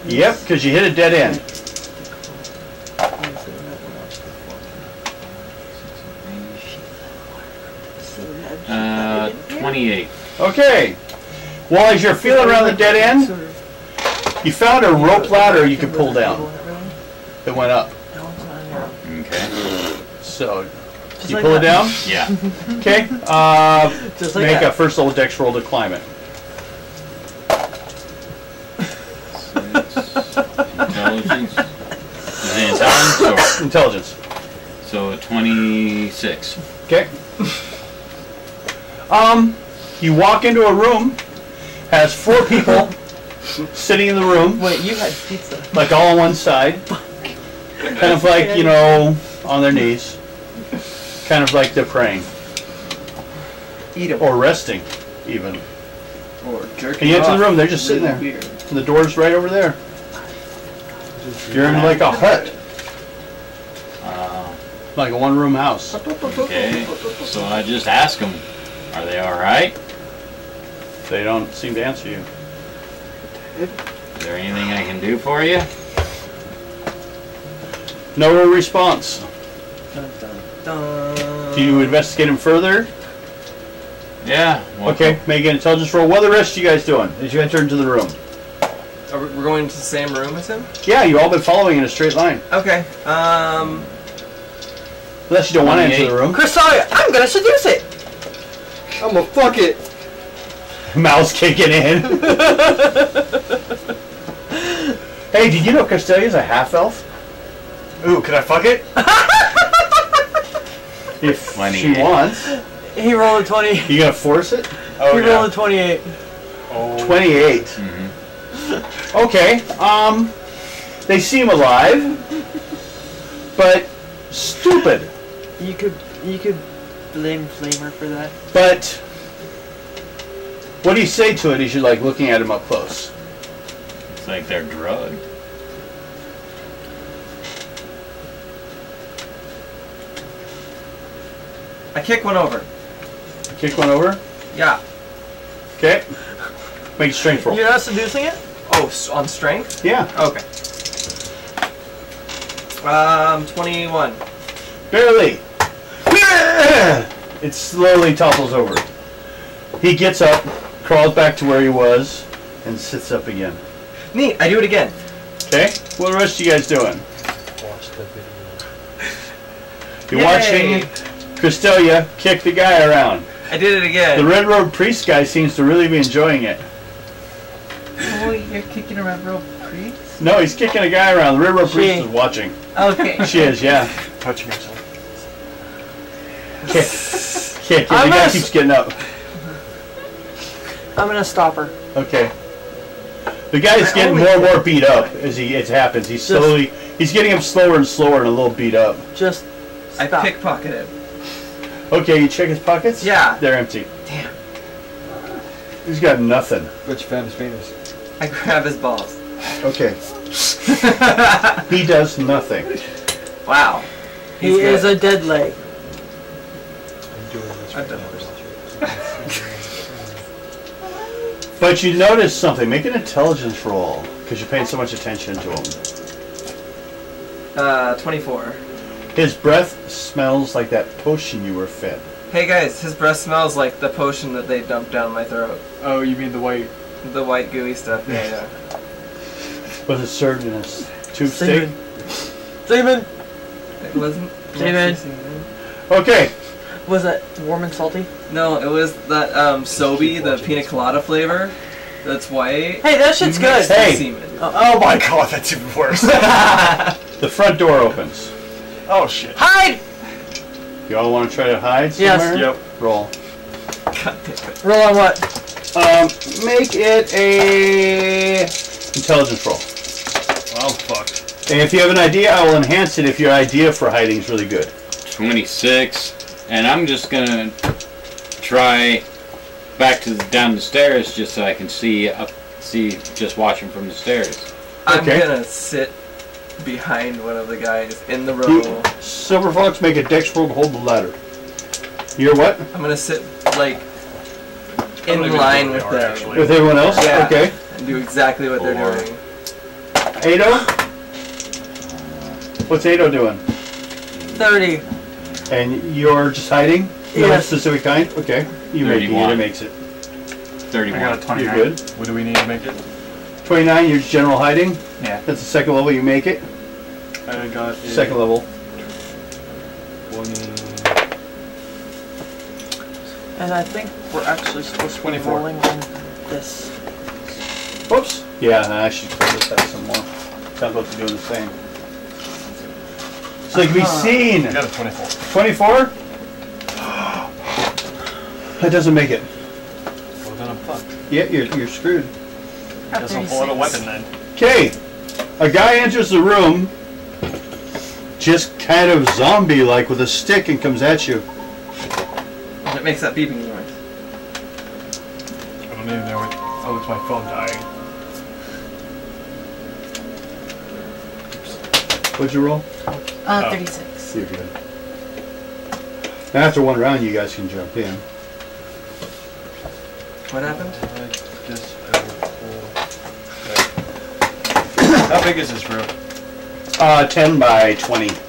Speaker 2: Yep, because you hit a dead end.
Speaker 6: Uh, 28.
Speaker 2: Okay. Well, as you're feeling around the dead end, you found a rope ladder you could pull down that went up.
Speaker 6: Okay.
Speaker 2: So, you pull it down.
Speaker 6: Yeah.
Speaker 2: Okay. Uh, make a first level dex roll to climb it.
Speaker 6: Intelligence. Is it intelligence or?
Speaker 2: Intelligence.
Speaker 6: So 26.
Speaker 2: Okay. Um, you walk into a room, has four people sitting in the room,
Speaker 4: Wait, you had pizza.
Speaker 2: like all on one side, kind of like you know on their knees, kind of like they're praying
Speaker 5: Eat 'em.
Speaker 2: or resting, even.
Speaker 5: Or jerk
Speaker 2: And you enter the room, they're just sitting there.
Speaker 5: Weird.
Speaker 2: And the door's right over there. You're in like a hut,
Speaker 6: Uh,
Speaker 2: like a one-room house.
Speaker 6: okay. So I just ask them, are they alright?
Speaker 2: They don't seem to answer you.
Speaker 6: Is there anything I can do for you?
Speaker 2: No response.
Speaker 5: Dun, dun, dun.
Speaker 2: Do you investigate him further?
Speaker 6: Yeah. well,
Speaker 2: Okay, make an intelligence roll. What are the rest of you guys doing as you enter into the room?
Speaker 5: Are we, we're going into the same room as him?
Speaker 2: Yeah, you've all been following in a straight line.
Speaker 5: Okay. Um.
Speaker 2: Unless you don't want to enter the room.
Speaker 4: Chris I'm gonna seduce it.
Speaker 1: I'm gonna fuck it.
Speaker 2: Mouse kicking in. hey, did you know Castelia's a half elf?
Speaker 1: Ooh, can I fuck it?
Speaker 2: If
Speaker 6: Why
Speaker 2: she wants.
Speaker 4: He rolled a 20.
Speaker 2: You gonna force it?
Speaker 1: Oh
Speaker 4: he
Speaker 1: yeah.
Speaker 4: rolled a 28.
Speaker 1: Oh.
Speaker 2: 28.
Speaker 6: Mhm.
Speaker 2: Okay, um, they seem alive, but stupid.
Speaker 4: You could you could blame Flamer for that.
Speaker 2: But what do you say to it as you're like looking at him up close?
Speaker 6: It's like they're drugged.
Speaker 5: I kick one over.
Speaker 2: Kick one over.
Speaker 5: Yeah.
Speaker 2: Okay. Make a strength roll.
Speaker 4: You're not seducing it?
Speaker 5: Oh, on strength?
Speaker 2: Yeah.
Speaker 5: Okay. Um, 21.
Speaker 2: Barely. It slowly topples over. He gets up, crawls back to where he was, and sits up again.
Speaker 5: Neat. I do it again.
Speaker 2: Okay? What are the rest of you guys doing?
Speaker 1: Watch the video.
Speaker 2: You're
Speaker 5: Yay.
Speaker 2: watching Crystalia kick the guy around.
Speaker 5: I did it again. The.
Speaker 2: Red Road Priest guy seems to really be enjoying it.
Speaker 3: Oh, you're kicking a red priest?
Speaker 2: No, he's kicking a guy around. The Red Road Priest is watching.
Speaker 3: Okay.
Speaker 2: She is, yeah.
Speaker 1: Touching yourself.
Speaker 2: Kick. Kick. And
Speaker 4: I'm
Speaker 2: the guy
Speaker 4: gonna
Speaker 2: keeps getting up.
Speaker 4: I'm gonna stop her.
Speaker 2: Okay. The guy's getting more and more beat up as he it happens. He's
Speaker 4: Just-
Speaker 2: slowly he's getting him slower and slower and a little beat up.
Speaker 4: Just
Speaker 5: I
Speaker 4: stop.
Speaker 5: pickpocket him.
Speaker 2: Okay, you check his pockets?
Speaker 5: Yeah.
Speaker 2: They're empty.
Speaker 5: Damn.
Speaker 2: He's got nothing.
Speaker 1: But you found his penis.
Speaker 5: I grab his balls.
Speaker 2: Okay. He does nothing.
Speaker 5: Wow.
Speaker 4: He
Speaker 5: He's
Speaker 4: is a dead leg.
Speaker 1: I'm doing this
Speaker 5: I've
Speaker 1: right
Speaker 5: done
Speaker 1: now.
Speaker 2: But you notice something. Make an intelligence roll because you're paying so much attention to him.
Speaker 5: Uh, 24.
Speaker 2: His breath smells like that potion you were fed.
Speaker 5: Hey guys, his breath smells like the potion that they dumped down my throat.
Speaker 1: Oh, you mean the white?
Speaker 5: The white gooey stuff. Yeah, yeah.
Speaker 2: Was it served in a s- tube steak?
Speaker 4: Semen. Semen.
Speaker 5: It wasn't.
Speaker 4: Semen.
Speaker 2: Okay.
Speaker 4: Was it warm and salty?
Speaker 5: No, it was that um SoBe, the pina colada flavor. That's white.
Speaker 4: Hey, that shit's good.
Speaker 5: mixed with
Speaker 2: Hey.
Speaker 5: Semen.
Speaker 1: Oh my god, that's even worse.
Speaker 2: The front door opens.
Speaker 1: oh shit.
Speaker 4: Hide.
Speaker 2: You all want to try to hide somewhere? Yes.
Speaker 1: Yep.
Speaker 2: Roll.
Speaker 5: God damn it.
Speaker 4: Roll on what?
Speaker 2: Um, make it a intelligence roll.
Speaker 1: Well, fucked.
Speaker 2: And if you have an idea, I will enhance it if your idea for hiding is really good.
Speaker 6: 26, and I'm just gonna try back to the, down the stairs just so I can see up, see just watching from the stairs.
Speaker 5: I'm
Speaker 2: Okay.
Speaker 5: gonna sit behind one of the guys in the
Speaker 2: You,
Speaker 5: row.
Speaker 2: Silver Fox, make a dex roll to hold the ladder. You're what?
Speaker 5: I'm gonna sit like
Speaker 1: I
Speaker 5: in
Speaker 1: don't even know
Speaker 5: line with
Speaker 1: they are,
Speaker 5: them
Speaker 1: actually.
Speaker 2: With everyone else?
Speaker 5: Yeah.
Speaker 2: Okay.
Speaker 5: and do exactly what they're
Speaker 6: Or-
Speaker 5: doing.
Speaker 2: Ado? What's Ado doing?
Speaker 4: Thirty.
Speaker 2: And you're just hiding? No
Speaker 4: Yes.
Speaker 2: specific kind? Okay. You make it.
Speaker 6: 31.
Speaker 2: It makes it.
Speaker 6: 31.
Speaker 7: I got a
Speaker 2: You're
Speaker 7: 29.
Speaker 2: good.
Speaker 1: What do we need to make it?
Speaker 2: 29, you're just general hiding.
Speaker 7: Yeah.
Speaker 2: That's the second level, you make it.
Speaker 1: I got a
Speaker 2: Second level.
Speaker 1: 20.
Speaker 4: And I think we're actually supposed to be
Speaker 1: 24.
Speaker 4: rolling on this.
Speaker 2: Whoops. Yeah, I should clear this out some more. Sounds like you're doing the same. So it can be
Speaker 4: Uh-huh.
Speaker 2: seen.
Speaker 1: I got a 24.
Speaker 2: 24? That doesn't make it.
Speaker 1: Well, then I'm fucked.
Speaker 2: Yeah, you're, you're screwed.
Speaker 1: Guess I'll pull out a weapon then.
Speaker 2: Okay. A guy enters the room, just kind of zombie like with a stick and comes at you.
Speaker 5: And it makes that beeping noise.
Speaker 1: I don't even know what. Oh, it's my phone dying.
Speaker 2: What'd you roll?
Speaker 3: Uh,
Speaker 1: Oh.
Speaker 3: 36.
Speaker 2: You're good. Now, after one round, you guys can jump in.
Speaker 5: What happened?
Speaker 1: I guess I will pull. Okay. How big is this room?
Speaker 2: Uh, 10 by 20.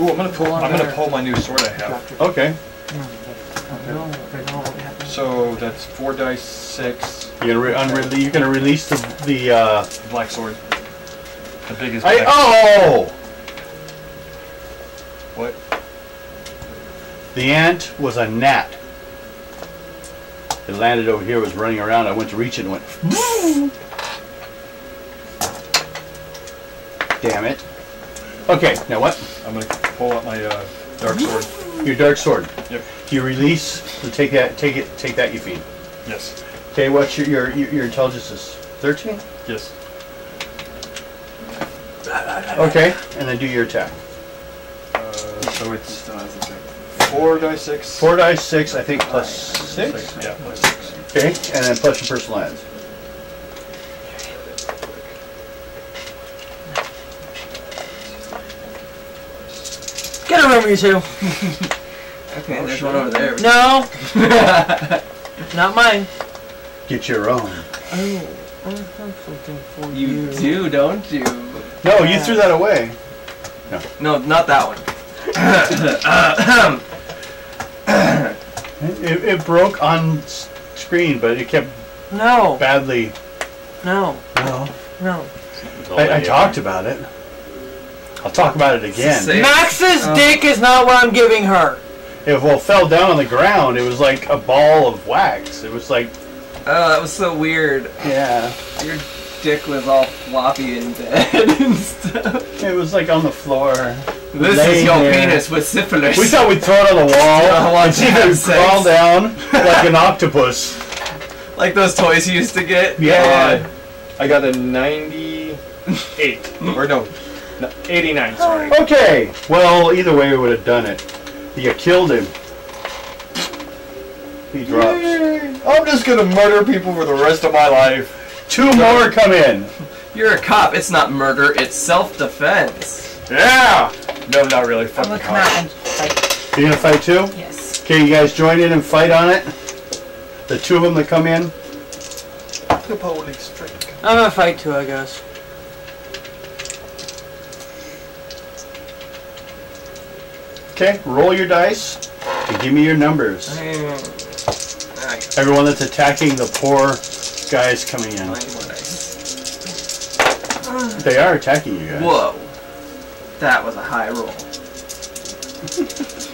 Speaker 1: Ooh, I'm gonna pull.
Speaker 4: Pull on
Speaker 1: I'm gonna pull my new sword I have.
Speaker 2: Okay.
Speaker 4: No, they know what happened.
Speaker 1: So that's four dice, six.
Speaker 2: You're gonna, re- unre- you're gonna release the, the uh...
Speaker 1: Black sword. The biggest.
Speaker 2: I,
Speaker 1: black-
Speaker 2: oh!
Speaker 1: What?
Speaker 2: The ant was a gnat. It landed over here, was running around. I went to reach it and went. Damn it. Okay, now what?
Speaker 1: I'm gonna pull out my uh, dark sword.
Speaker 2: Your dark sword.
Speaker 1: Yep.
Speaker 2: You release. So take that. Take it. Take that. You feed.
Speaker 1: Yes.
Speaker 2: Okay. What's your your your, your intelligence is thirteen.
Speaker 1: Yes.
Speaker 2: Okay. And then do your attack.
Speaker 1: Uh, so it's four dice, six.
Speaker 2: Four dice, six. I think plus six.
Speaker 1: Yeah, plus six.
Speaker 2: Okay. And then plus your personal adds.
Speaker 4: Get a room, you two.
Speaker 5: Okay, oh, there's one over there.
Speaker 4: No, not mine.
Speaker 2: Get your own.
Speaker 4: Oh, I have something for
Speaker 5: You
Speaker 4: you.
Speaker 5: do, don't you?
Speaker 2: No, you threw that away.
Speaker 5: No, No, not that one.
Speaker 2: It, it broke on screen, but it kept
Speaker 4: No,
Speaker 2: badly.
Speaker 4: no,
Speaker 2: No.
Speaker 4: no.
Speaker 2: I, I talked about it. I'll talk about it again.
Speaker 5: Say-
Speaker 4: Max's
Speaker 5: Oh.
Speaker 4: dick is not what I'm giving her.
Speaker 2: It well fell down on the ground. It was like a ball of wax. It was like
Speaker 5: Oh, that was so weird.
Speaker 2: yeah.
Speaker 5: Your dick was all floppy and dead and stuff.
Speaker 2: It was like on the floor.
Speaker 5: This is your
Speaker 2: there.
Speaker 5: penis with syphilis.
Speaker 2: We thought we'd throw it on the
Speaker 5: I
Speaker 2: wall
Speaker 5: want
Speaker 2: and see
Speaker 5: to
Speaker 2: it
Speaker 5: have
Speaker 2: would crawl down like an octopus.
Speaker 5: like those toys you used to get.
Speaker 2: Yeah.
Speaker 1: I got a 98. or no, no 89, sorry.
Speaker 2: Okay. Well, either way, we would have done it. You killed him. He drops.
Speaker 1: I'm just gonna murder people for the rest of my life.
Speaker 2: Two more come in.
Speaker 5: You're a cop. It's not murder. It's self-defense.
Speaker 1: Yeah! No, not really. Fuck
Speaker 3: I'm
Speaker 1: the
Speaker 3: gonna come out
Speaker 1: cop.
Speaker 3: and fight.
Speaker 2: You gonna fight too?
Speaker 3: Yes.
Speaker 2: Okay, you guys join in and fight on it. the two of them that come in.
Speaker 1: The police strike.
Speaker 4: I'm gonna fight too, I guess.
Speaker 2: Okay, roll your dice and give me your numbers. Everyone that's attacking the poor guys coming in. They are attacking you guys.
Speaker 5: Whoa. That was a high roll.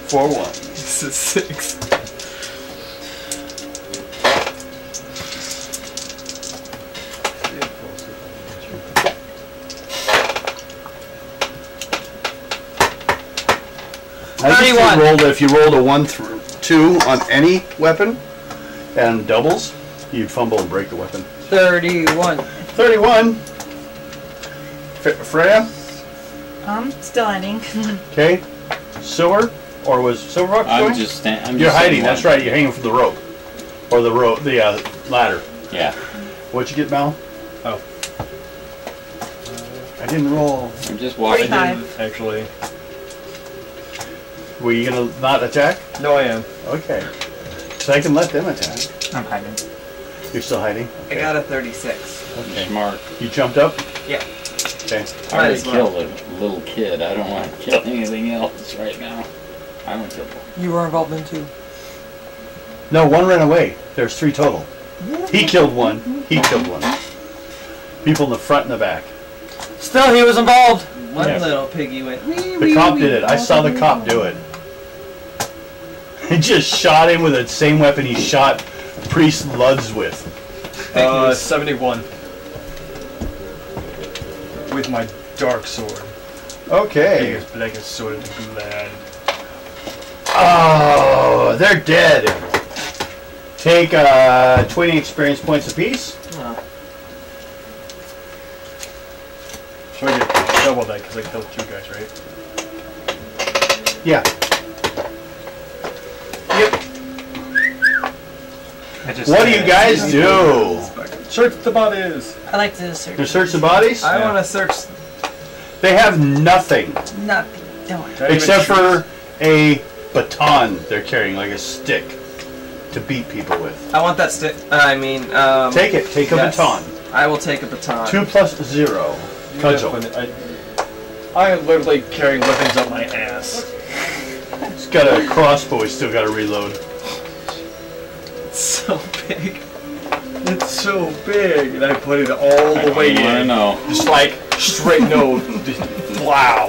Speaker 2: Four one.
Speaker 5: This is six.
Speaker 2: I think you
Speaker 4: 31.
Speaker 2: rolled if you rolled a one through two on any weapon and doubles, you'd fumble and break the weapon.
Speaker 4: 31.
Speaker 2: Thirty-one. F- Freya,
Speaker 3: Um, still hiding.
Speaker 2: okay. Silver, or was Silverhawk
Speaker 6: I'm
Speaker 2: going?
Speaker 6: just sta- I'm
Speaker 2: You're
Speaker 6: just
Speaker 2: hiding.
Speaker 6: standing
Speaker 2: That's
Speaker 6: one.
Speaker 2: right. You're hanging from the rope, or the rope, the uh, ladder.
Speaker 6: Yeah,
Speaker 2: What'd you get, Mal?
Speaker 1: Oh.
Speaker 2: I didn't roll.
Speaker 6: I'm just
Speaker 1: I
Speaker 6: watching.
Speaker 3: Forty-five.
Speaker 1: didn't actually.
Speaker 2: Were you gonna not attack?
Speaker 1: No, I am.
Speaker 2: Okay. So I can let them attack.
Speaker 7: I'm hiding.
Speaker 2: You're still hiding.
Speaker 5: I got a 36.
Speaker 2: Okay.
Speaker 6: Smart.
Speaker 2: You jumped up.
Speaker 5: Yeah.
Speaker 2: Okay.
Speaker 6: I already
Speaker 5: as well.
Speaker 6: killed a little kid. I don't want to kill anything else right now. I don't kill one.
Speaker 4: You were involved in two.
Speaker 2: No, one ran away. There's three total. He killed one. He killed one. People in the front and the back.
Speaker 4: Still, he was involved.
Speaker 5: One
Speaker 2: Yeah.
Speaker 5: little piggy went. Wee,
Speaker 2: The
Speaker 5: wee,
Speaker 2: cop
Speaker 5: wee,
Speaker 2: did it. I saw the cop do it. He just shot him with the same weapon he shot Priest Luds with.
Speaker 5: Thank
Speaker 1: uh,
Speaker 5: you.
Speaker 1: 71. With my dark sword.
Speaker 2: Okay.
Speaker 1: Biggest, blackest sword in the land.
Speaker 2: Oh, they're dead. Take uh, 20 experience points apiece.
Speaker 1: So I get double that because I killed two guys, right?
Speaker 2: Yeah.
Speaker 7: I just
Speaker 2: What do you guys do?
Speaker 1: Search the bodies!
Speaker 3: I like to search.
Speaker 2: You search the bodies?
Speaker 5: I want to search.
Speaker 2: They have nothing
Speaker 3: Nothing. Don't worry.
Speaker 2: Except for a baton they're carrying, like a stick, to beat people with.
Speaker 5: I want that stick. I mean, um.
Speaker 2: Take it. Take a
Speaker 5: yes.
Speaker 2: baton.
Speaker 5: I will take a baton.
Speaker 2: Two plus zero.
Speaker 1: You
Speaker 2: Cudgel.
Speaker 1: I, I am literally carrying weapons up my ass.
Speaker 2: It's got a crossbow. He's still got to reload.
Speaker 5: So big.
Speaker 1: It's so big, and I put it all the way
Speaker 6: want to
Speaker 1: in.
Speaker 6: know.
Speaker 1: Just like straight no. just- wow.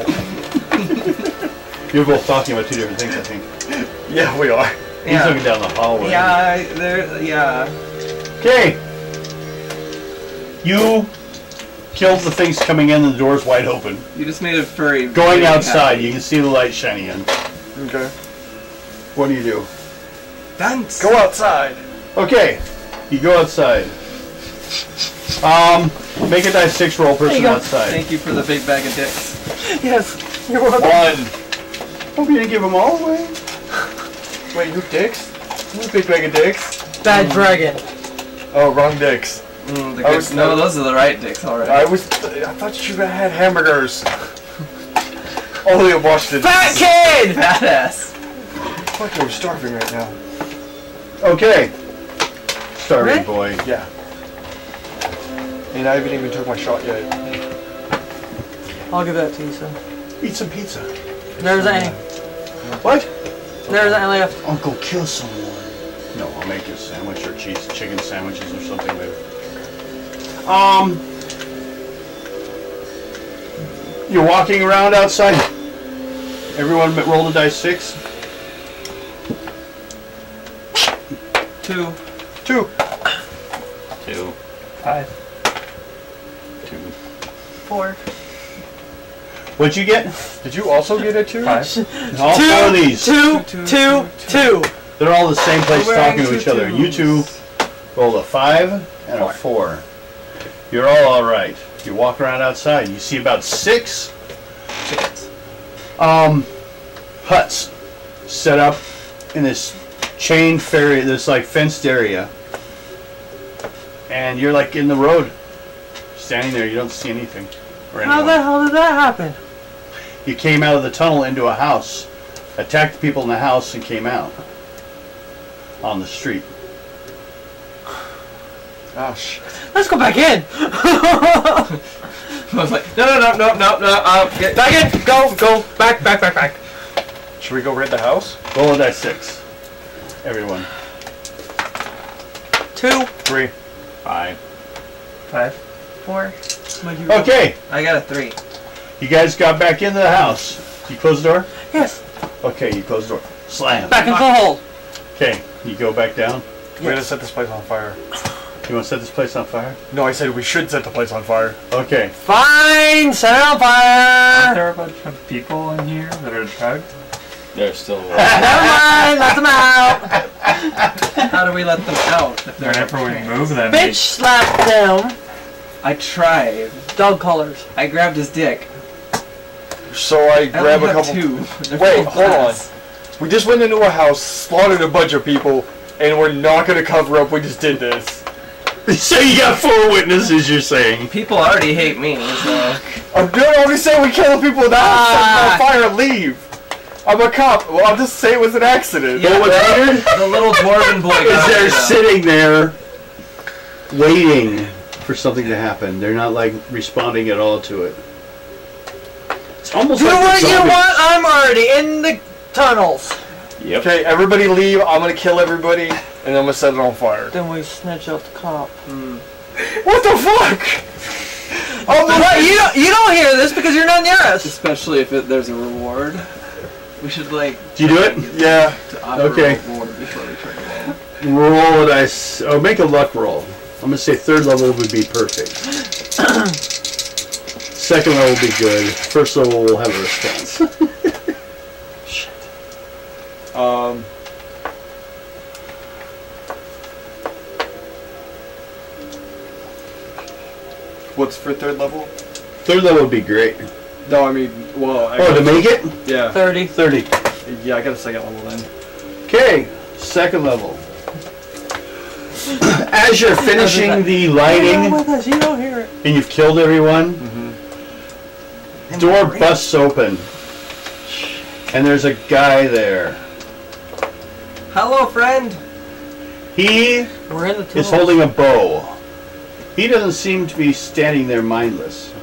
Speaker 2: You're both talking about two different things, I think.
Speaker 1: Yeah, we are.
Speaker 2: He's
Speaker 5: Yeah.
Speaker 2: looking down the hallway.
Speaker 5: Yeah, there. Yeah.
Speaker 2: Okay. You killed the things coming in, and the door's wide open.
Speaker 5: You just made a furry.
Speaker 2: Going outside,
Speaker 5: happy.
Speaker 2: you can see the light shining in.
Speaker 1: Okay.
Speaker 2: What do you do?
Speaker 5: Dance.
Speaker 1: Go outside.
Speaker 2: Okay, you go outside. Um, make a die six roll person
Speaker 4: go.
Speaker 2: outside.
Speaker 5: Thank you for the big bag of dicks.
Speaker 4: Yes, you're welcome.
Speaker 1: One.
Speaker 2: Hope you didn't give them all away.
Speaker 1: Wait, who dicks? Who's big bag of dicks?
Speaker 4: Bad dragon.
Speaker 1: Oh, wrong dicks.
Speaker 5: Mm, the
Speaker 1: I
Speaker 5: good-
Speaker 1: was-
Speaker 5: no, those are the right dicks. All right.
Speaker 1: I was. I thought you had hamburgers. Only in Washington.
Speaker 4: Fat kid!
Speaker 5: Badass.
Speaker 1: Fuck, I'm starving right now.
Speaker 2: Okay. Starving
Speaker 4: Really?
Speaker 2: boy.
Speaker 1: Yeah. And I haven't even took my shot yet.
Speaker 4: I'll give that to you, son.
Speaker 2: Eat some pizza.
Speaker 4: There's any.
Speaker 2: What?
Speaker 4: There's any left.
Speaker 2: Uncle, kill someone. No, I'll make you a sandwich or cheese, chicken sandwiches or something later. Um, you're walking around outside. Everyone roll the dice six.
Speaker 5: Two.
Speaker 2: Two.
Speaker 6: Two.
Speaker 7: Five.
Speaker 6: Two.
Speaker 3: Four.
Speaker 2: What'd you get?
Speaker 1: Did you also get a two?
Speaker 7: Five.
Speaker 2: All four of these.
Speaker 4: Two,
Speaker 5: Two,
Speaker 4: two, two.
Speaker 2: They're all the same place
Speaker 5: We're
Speaker 2: talking to
Speaker 5: two
Speaker 2: each other. You two rolled a five and a four. You're all all right. You walk around outside. You see about six
Speaker 5: Chickens.
Speaker 2: um, huts set up in this chain ferry, this like fenced area. And you're like in the road, standing there. You don't see anything. Or
Speaker 4: How the hell did that happen?
Speaker 2: You came out of the tunnel into a house, attacked the people in the house, and came out on the street.
Speaker 1: Oh shit.
Speaker 4: Let's go back in.
Speaker 5: I was like, no, no, no, no, no, no. Uh, get,
Speaker 1: Back in! Go! Go! Back, back, back, back. Should we go raid the house?
Speaker 2: Roll a dice six. Everyone.
Speaker 4: Two.
Speaker 1: Three.
Speaker 2: Five.
Speaker 7: Five.
Speaker 3: Four.
Speaker 2: Okay,
Speaker 5: I got a three.
Speaker 2: you guys got back into the house. You close the door?
Speaker 4: Yes.
Speaker 2: Okay, you close the door. Slam.
Speaker 4: Back into the hole.
Speaker 2: Okay, you go back down.
Speaker 1: We're gonna set this place on fire.
Speaker 2: You want to set this place on fire?
Speaker 1: No, I said we should set the place on fire.
Speaker 2: Okay.
Speaker 4: Fine. Set it on
Speaker 7: Aren't
Speaker 4: fire.
Speaker 7: there a bunch of people in here that are drugged?
Speaker 6: They're still alive.
Speaker 4: Never mind. Let them out.
Speaker 5: How do we let them out? if they're
Speaker 7: Whenever we move them,
Speaker 4: Bitch slap them.
Speaker 5: I tried.
Speaker 4: Dog collars.
Speaker 5: I grabbed his dick.
Speaker 1: So I
Speaker 5: I
Speaker 1: grab
Speaker 5: only
Speaker 1: a couple.
Speaker 5: two.
Speaker 1: Wait,
Speaker 5: full of
Speaker 1: hold on. We just went into a house, slaughtered a bunch of people, and we're not gonna cover up. We just did this.
Speaker 2: So you got four witnesses, you're saying?
Speaker 5: People already hate me, so.
Speaker 1: I'm not only saying we kill the people without
Speaker 4: Ah.
Speaker 1: set them on fire and leave. I'm a cop. Well, I'll just say it was an accident.
Speaker 5: Yeah,
Speaker 2: what's
Speaker 5: the,
Speaker 2: weird?
Speaker 5: the little dwarven boy
Speaker 2: Is
Speaker 5: got
Speaker 2: they're sitting there waiting for something to happen. They're not like responding at all to it. It's almost
Speaker 4: Do
Speaker 2: like
Speaker 4: what you want. I'm already in the tunnels.
Speaker 2: Yep.
Speaker 1: Okay, everybody leave. I'm gonna kill everybody, and then I'm gonna set it on fire.
Speaker 4: Then we snitch out the cop. Hmm.
Speaker 1: What the fuck? Oh, the
Speaker 4: What? You don't, you don't hear this because you're not near us.
Speaker 5: Especially if it, there's a reward. We should, like,
Speaker 2: Do you do it?
Speaker 1: Yeah.
Speaker 5: to
Speaker 2: Okay.
Speaker 5: a before we turn it in.
Speaker 2: Roll a dice. Oh, make a luck roll. I'm gonna say third level would be perfect. Second level would be good. First level will have a response.
Speaker 1: Um. What's for third level?
Speaker 2: Third level would be great.
Speaker 1: No, I mean, well, I
Speaker 2: Oh, to make it?
Speaker 1: yeah,
Speaker 4: 30.
Speaker 2: 30.
Speaker 1: yeah, I got a second level then.
Speaker 2: Okay, second level. As you're finishing the lighting oh
Speaker 4: with us. You don't hear it.
Speaker 2: and you've killed everyone, mm-hmm. door busts open. And there's a guy there.
Speaker 5: Hello, friend!
Speaker 2: He
Speaker 4: We're in the tunnels.
Speaker 2: is holding a bow. He doesn't seem to be standing there mindless.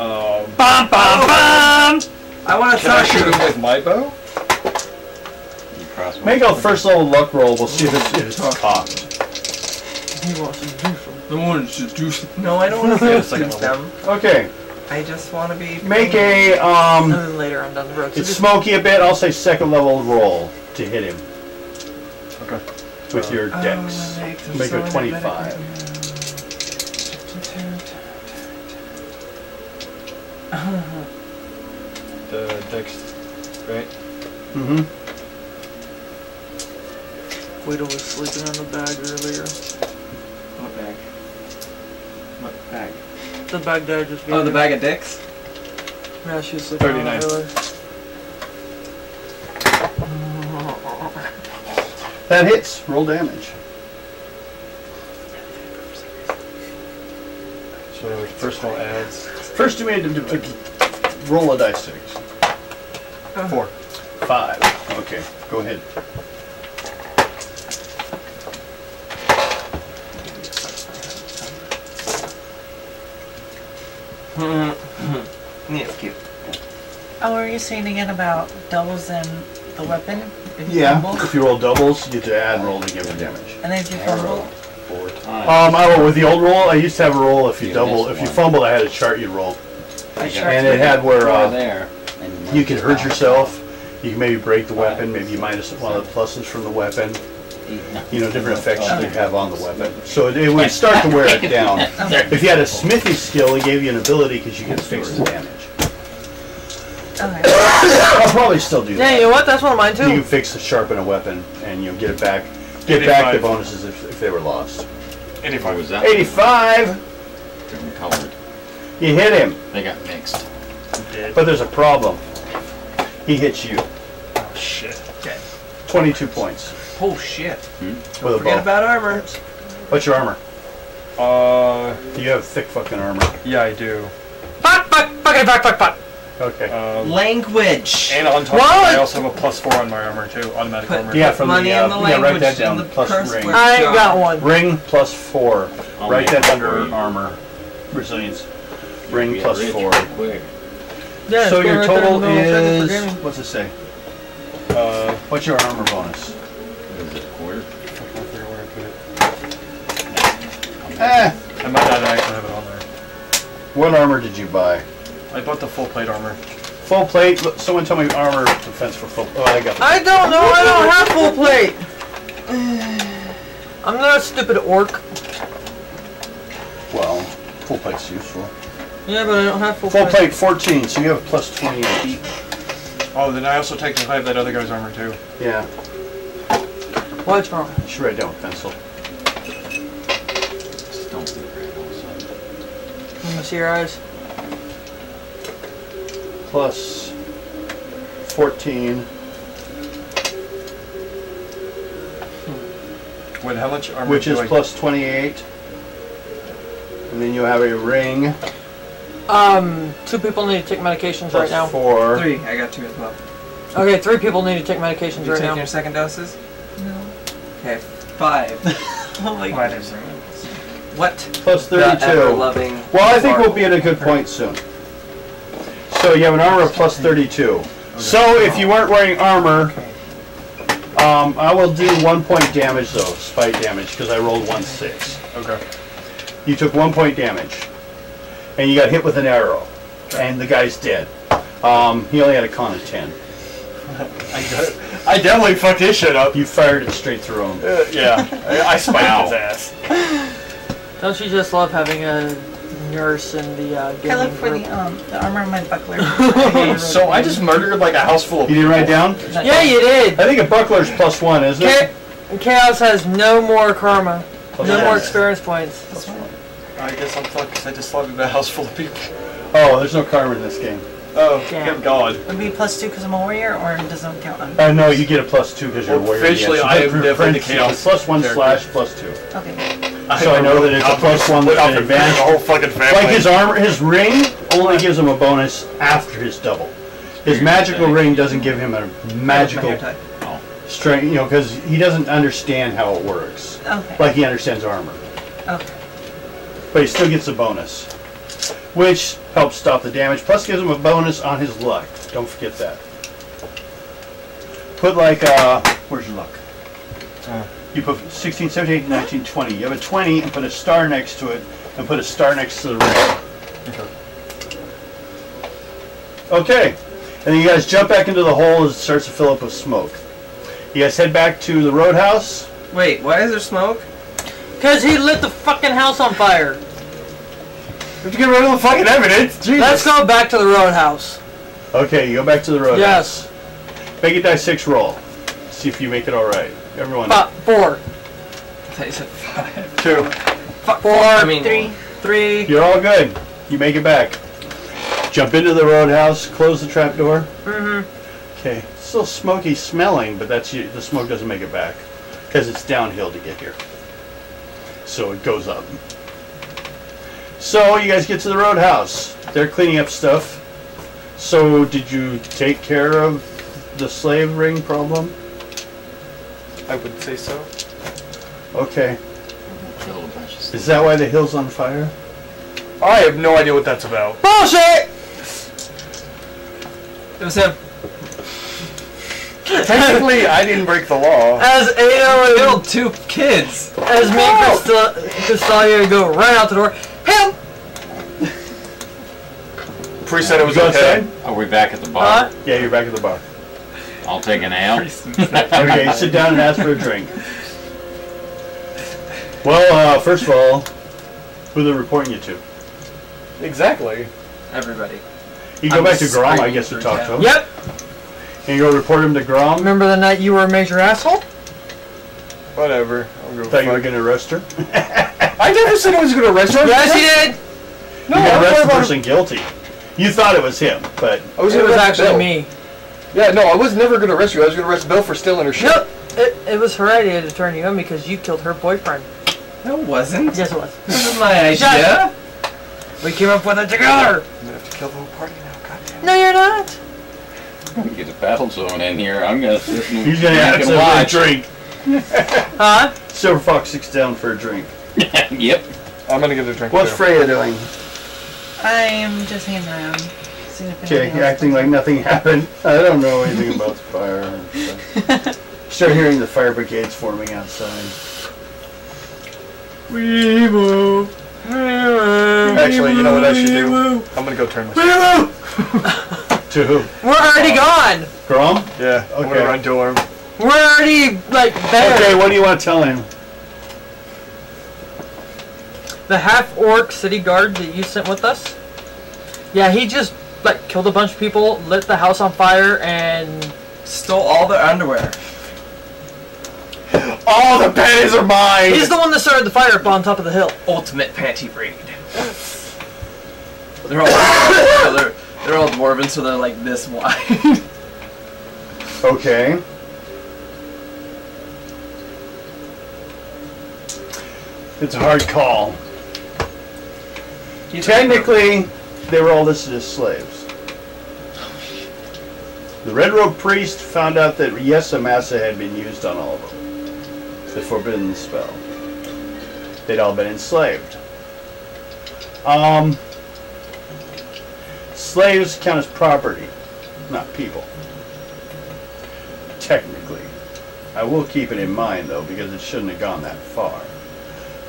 Speaker 1: Um,
Speaker 4: Bum, bum, bum.
Speaker 5: I want to
Speaker 1: can I shoot
Speaker 5: to
Speaker 1: him with my bow?
Speaker 6: You cross my
Speaker 2: Make a first level luck roll. We'll see if it's, if it's cocked.
Speaker 4: He wants to do something.
Speaker 5: The one should do something. No, I don't want to
Speaker 1: Yeah,
Speaker 5: do them.
Speaker 2: Okay,
Speaker 5: I just want to be.
Speaker 2: make a um.
Speaker 4: And then later on down the road. So
Speaker 2: It's smoky a bit. I'll say second level roll to hit him
Speaker 1: Okay.
Speaker 2: with your
Speaker 5: Oh,
Speaker 2: dex.
Speaker 5: make them
Speaker 2: Make
Speaker 1: The dex, right?
Speaker 2: Mm-hmm.
Speaker 4: Guido was sleeping in the bag earlier.
Speaker 5: What bag? What bag?
Speaker 4: The bag that I just gave
Speaker 5: Oh, the
Speaker 4: you.
Speaker 5: bag of dicks?
Speaker 4: Yeah, she was sleeping on it
Speaker 1: 39.
Speaker 4: earlier.
Speaker 2: That hits. Roll damage.
Speaker 1: So first of all adds
Speaker 2: First, do me a, a, roll a dice six. Uh-huh.
Speaker 1: four.
Speaker 2: Five. Okay, go ahead. Mm-hmm.
Speaker 5: Yeah, it's cute.
Speaker 3: Oh, were you saying again about doubles and the weapon? If you
Speaker 2: Yeah.
Speaker 3: fumble?
Speaker 2: If you roll doubles, you get to add and roll to give it damage.
Speaker 3: And then if you fumble,
Speaker 6: four times.
Speaker 2: Um, I don't, with the old roll, I used to have a roll if you
Speaker 6: You
Speaker 2: double.
Speaker 6: missed
Speaker 2: If you
Speaker 6: one.
Speaker 2: fumbled, I had a chart you roll,
Speaker 3: I
Speaker 6: got
Speaker 3: sure
Speaker 2: and it had where
Speaker 6: Four
Speaker 2: uh,
Speaker 6: there. and
Speaker 2: you can hurt
Speaker 6: knock
Speaker 2: yourself. You can maybe break the weapon. Maybe you minus one of the pluses from the weapon. You know, different effects you have on the weapon. So it, it would start to wear it down. If you had a smithy skill, it gave you an ability because you could fix the damage.
Speaker 3: okay.
Speaker 2: I'll probably still do
Speaker 4: Yeah,
Speaker 2: that.
Speaker 4: you know what? That's one of mine too.
Speaker 2: You can fix the sharpen a weapon and you'll get it back. Get back the
Speaker 1: 85.
Speaker 2: bonuses if, if they were lost.
Speaker 1: 85.
Speaker 6: was that?
Speaker 2: 85.
Speaker 6: Different colored.
Speaker 2: You hit him,
Speaker 6: They got mixed.
Speaker 2: but there's a problem. He hits you.
Speaker 1: Oh shit. Okay.
Speaker 2: 22 points
Speaker 5: Oh shit.
Speaker 2: with a
Speaker 5: Forget
Speaker 2: bow.
Speaker 5: about armor.
Speaker 2: What's your armor?
Speaker 1: Uh,
Speaker 2: You have thick fucking armor.
Speaker 1: yeah, I do.
Speaker 4: Fuck, fuck, fuck, fuck, fuck, fuck.
Speaker 2: Okay.
Speaker 1: Um,
Speaker 5: Language.
Speaker 1: and on top, of
Speaker 4: What?
Speaker 1: that, I also have a plus four on my armor too, automatic
Speaker 5: Put-
Speaker 1: armor.
Speaker 2: Yeah, from
Speaker 5: money
Speaker 2: the, uh,
Speaker 5: in the
Speaker 2: yeah, write that down,
Speaker 5: in the
Speaker 2: plus
Speaker 5: curse
Speaker 2: ring.
Speaker 4: I ain't got one.
Speaker 2: Ring plus four.
Speaker 6: I'll
Speaker 2: Write that under
Speaker 6: for you.
Speaker 2: armor. Resilience. Ring
Speaker 6: get
Speaker 2: four.
Speaker 6: quick.
Speaker 4: Yeah,
Speaker 2: so your
Speaker 4: right
Speaker 2: total
Speaker 4: the middle of the
Speaker 2: is what's it say?
Speaker 1: Uh,
Speaker 2: What's your armor bonus?
Speaker 6: What is it, quarter?
Speaker 1: I can't figure where I put it.
Speaker 2: Eh.
Speaker 1: I might not actually have it on there.
Speaker 2: What armor did you buy?
Speaker 1: I bought the full plate armor.
Speaker 2: Full plate. Look, Someone tell me armor defense for full. Oh, I got. the-
Speaker 4: I don't know. I don't have full plate. I'm not a stupid orc.
Speaker 2: Well, full plate's useful.
Speaker 4: Yeah, but I don't have full, plate.
Speaker 2: Full
Speaker 4: plate.
Speaker 2: plate 14, so you have a plus 28.
Speaker 1: Oh, then I also take. technically have that other guy's armor too.
Speaker 2: Yeah,
Speaker 4: What's wrong?
Speaker 2: you should write down with pencil.
Speaker 6: Just don't do it all of a sudden.
Speaker 4: Let me see your eyes.
Speaker 2: Plus 14.
Speaker 1: Wait, how much armor
Speaker 2: which
Speaker 1: do
Speaker 2: is
Speaker 1: I
Speaker 2: plus 28. And then you have a ring,
Speaker 4: Um, two people need to take medications
Speaker 2: plus
Speaker 4: right now.
Speaker 2: 4.
Speaker 5: Three. I got two as well.
Speaker 4: Okay, three people need to take medications
Speaker 5: You
Speaker 4: right
Speaker 5: taking
Speaker 4: now.
Speaker 5: your second doses?
Speaker 3: No.
Speaker 5: Okay. Five.
Speaker 3: Oh my
Speaker 7: Why
Speaker 3: god.
Speaker 5: what?
Speaker 2: 32.
Speaker 5: ever-loving.
Speaker 2: Well, I think we'll be at a good point soon. So you have an armor of plus 32. So if you weren't wearing armor, um, I will do one point damage though, spite damage, because I rolled one six.
Speaker 1: Okay.
Speaker 2: You took one point damage, and you got hit with an arrow, and the guy's dead. Um, he only had a con of 10.
Speaker 1: I, got- I definitely fucked his shit up.
Speaker 2: You fired it straight through him.
Speaker 1: Uh, yeah, I, I spiked his ass.
Speaker 4: Don't you just love having a nurse in the uh,
Speaker 3: I look for
Speaker 4: group?
Speaker 3: the um the armor on my buckler.
Speaker 1: So I just murdered like a house full of
Speaker 2: You didn't write down?
Speaker 4: Yeah, you did.
Speaker 2: I think a buckler's plus one, isn't it?
Speaker 4: Chaos has no more karma,
Speaker 2: Plus
Speaker 4: no
Speaker 2: one.
Speaker 4: more experience points.
Speaker 3: This one.
Speaker 1: I guess I'm fucked 'cause I just slaughtered a house full of people.
Speaker 2: Oh, there's no karma in this game.
Speaker 1: Oh,
Speaker 4: Damn.
Speaker 1: good God.
Speaker 3: Would it be plus two because I'm a warrior, or does it count on?
Speaker 2: Uh, no, you get a plus two because you're
Speaker 1: Well,
Speaker 2: a warrior.
Speaker 1: officially,
Speaker 2: yes.
Speaker 1: I am
Speaker 2: For
Speaker 1: definitely the chaos
Speaker 2: Plus one
Speaker 1: character.
Speaker 2: slash plus two.
Speaker 3: Okay.
Speaker 2: So I know that it's a plus one with an advantage.
Speaker 1: The whole fucking family.
Speaker 2: Like his armor, his ring only gives him a bonus after his double. His magical ring doesn't give him a magical strength, you know, because he doesn't understand how it works.
Speaker 3: Okay.
Speaker 2: Like he understands armor,
Speaker 3: Okay.
Speaker 2: but he still gets a bonus, which helps stop the damage. Plus gives him a bonus on his luck. Don't forget that. Put like, uh, where's your luck?
Speaker 1: Uh.
Speaker 2: You put 16, 17, 18, 19, 20. You have a 20 and put a star next to it and put a star next to the ring. Okay. And then you guys jump back into the hole as it starts to fill up with smoke. You guys head back to the roadhouse.
Speaker 5: Wait, why is there smoke?
Speaker 4: Cause he lit the fucking house on fire.
Speaker 1: We have to get rid of the fucking evidence. Jesus.
Speaker 4: Let's go back to the roadhouse.
Speaker 2: Okay, you go back to the roadhouse.
Speaker 4: Yes.
Speaker 2: Make a die six roll. See if you make it all right. Everyone.
Speaker 4: Fi- four.
Speaker 5: I thought you said five.
Speaker 1: Two.
Speaker 5: Fuck,
Speaker 4: Four.
Speaker 5: I mean,
Speaker 3: Three.
Speaker 4: Three.
Speaker 2: You're all good. You make it back. Jump into the roadhouse. Close the trap door.
Speaker 4: Mm-hmm.
Speaker 2: Okay. Still smoky smelling, but that's the smoke doesn't make it back because it's downhill to get here. So it goes up. So you guys get to the roadhouse. They're cleaning up stuff. So did you take care of the slave ring problem?
Speaker 1: I would say so.
Speaker 2: Okay.
Speaker 6: Killed a bunch of
Speaker 2: Is that why the hill's on fire?
Speaker 1: I have no idea what that's about.
Speaker 4: Bullshit!
Speaker 5: It was him.
Speaker 1: Technically, I didn't break the law.
Speaker 4: As Ada um,
Speaker 5: Killed two kids.
Speaker 4: as me and Crystal- Crystalia go right out the door. Him!
Speaker 1: Priest said it was
Speaker 2: You go
Speaker 1: okay.
Speaker 6: Are we back at the bar?
Speaker 4: Huh?
Speaker 2: Yeah, you're back at the bar.
Speaker 6: I'll take an ale.
Speaker 2: Okay, sit down and ask for a drink. Well, uh, first of all, who they're reporting you to?
Speaker 1: Exactly.
Speaker 5: Everybody.
Speaker 2: You go
Speaker 5: I'm
Speaker 2: back to
Speaker 5: just
Speaker 2: Grom, I guess, to talk to him.
Speaker 4: Yep.
Speaker 2: And you go report him to Grom.
Speaker 4: Remember the night you were a major asshole?
Speaker 1: Whatever. I'll go
Speaker 2: Thought you were
Speaker 1: fuck.
Speaker 2: going to arrest her.
Speaker 1: I never said I was going to arrest her.
Speaker 4: Yes, he did.
Speaker 1: No,
Speaker 2: you
Speaker 1: I
Speaker 2: can
Speaker 1: was
Speaker 2: arrest the
Speaker 1: about-
Speaker 2: person guilty. You thought it was him, but
Speaker 1: I was
Speaker 4: It was actually me.
Speaker 1: Yeah, no, I was never going to arrest you. I was going to arrest Bill for stealing her shit.
Speaker 4: Nope. It, it was her idea to turn you in because you killed her boyfriend.
Speaker 5: No, it wasn't.
Speaker 4: Yes, it was.
Speaker 5: This is my
Speaker 4: Shut
Speaker 5: idea.
Speaker 4: We came up with it together.
Speaker 1: I'm going to have to kill the whole party now. God
Speaker 4: No, you're not.
Speaker 6: We get a battle zone in here. I'm gonna sit and,
Speaker 2: He's gonna
Speaker 6: drink
Speaker 2: have
Speaker 6: and
Speaker 2: to
Speaker 6: watch.
Speaker 2: drink.
Speaker 4: Huh?
Speaker 2: Silver Fox sits down for a drink.
Speaker 6: yep.
Speaker 1: I'm gonna get a drink.
Speaker 2: What's
Speaker 1: too.
Speaker 2: Freya doing?
Speaker 3: I'm just hanging around. Seeing if
Speaker 2: Okay, acting like nothing happened. I don't know anything about the fire. and stuff. Start hearing the fire brigades forming outside.
Speaker 4: We move.
Speaker 1: Actually, you know what I should do? I'm gonna go turn myself.
Speaker 2: To who?
Speaker 4: We're already gone.
Speaker 2: Grom?
Speaker 1: Yeah, I'm
Speaker 2: Okay.
Speaker 1: gonna run to him.
Speaker 4: We're already like there.
Speaker 2: Okay, what do you want to tell him?
Speaker 4: The half orc city guard that you sent with us. Yeah, he just like killed a bunch of people, lit the house on fire, and
Speaker 5: Stole all their underwear.
Speaker 2: All the panties are mine!
Speaker 4: he's the one that started the fire up on top of the hill.
Speaker 5: Ultimate panty raid. They're all they're, they're all dwarven, so they're like this wide.
Speaker 2: Okay. It's a hard call. Technically, they were all listed as slaves. The Red Robe Priest found out that Yesamasa had been used on all of them. The forbidden spell. They'd all been enslaved. Um, slaves count as property, not people. Technically. I will keep it in mind though, because it shouldn't have gone that far.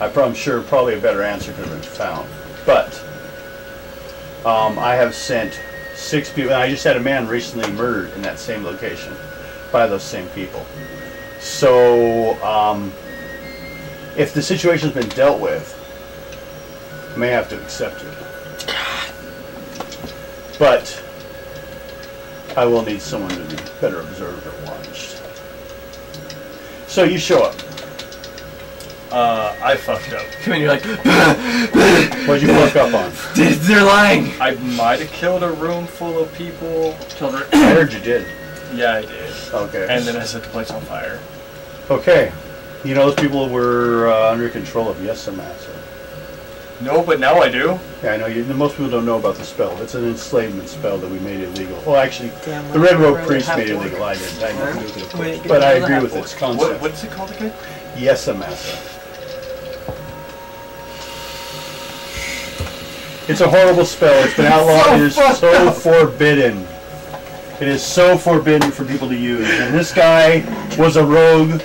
Speaker 2: I'm sure probably a better answer could have been found. But um, I have sent six people, and I just had a man recently murdered in that same location by those same people. So um, if the situation's been dealt with, I may have to accept it. But I will need someone to be better observed or watched. So you show up.
Speaker 1: Uh, I fucked up.
Speaker 5: Come in, you're like,
Speaker 2: What'd you fuck up on?
Speaker 5: they're lying.
Speaker 1: I might have killed a room full of people.
Speaker 5: Children.
Speaker 2: I heard you did.
Speaker 1: Yeah, I did.
Speaker 2: Okay.
Speaker 1: And then I set the place on fire.
Speaker 2: Okay. You know those people were uh, under control of Yesamasa.
Speaker 1: No, but now I do.
Speaker 2: Yeah, I know. You, most people don't know about the spell. It's an enslavement spell that we made illegal. Well, actually,
Speaker 3: Damn,
Speaker 2: the Red
Speaker 3: well,
Speaker 2: Robe Priest made it
Speaker 3: to
Speaker 2: illegal. I didn't. I had nothing to do it. But I agree with
Speaker 3: orc.
Speaker 2: its
Speaker 1: What,
Speaker 2: concept.
Speaker 1: what's it called again?
Speaker 2: Yesamasa. It's a horrible spell. It's been outlawed. it is so forbidden. It is so forbidden for people to use. And this guy was a rogue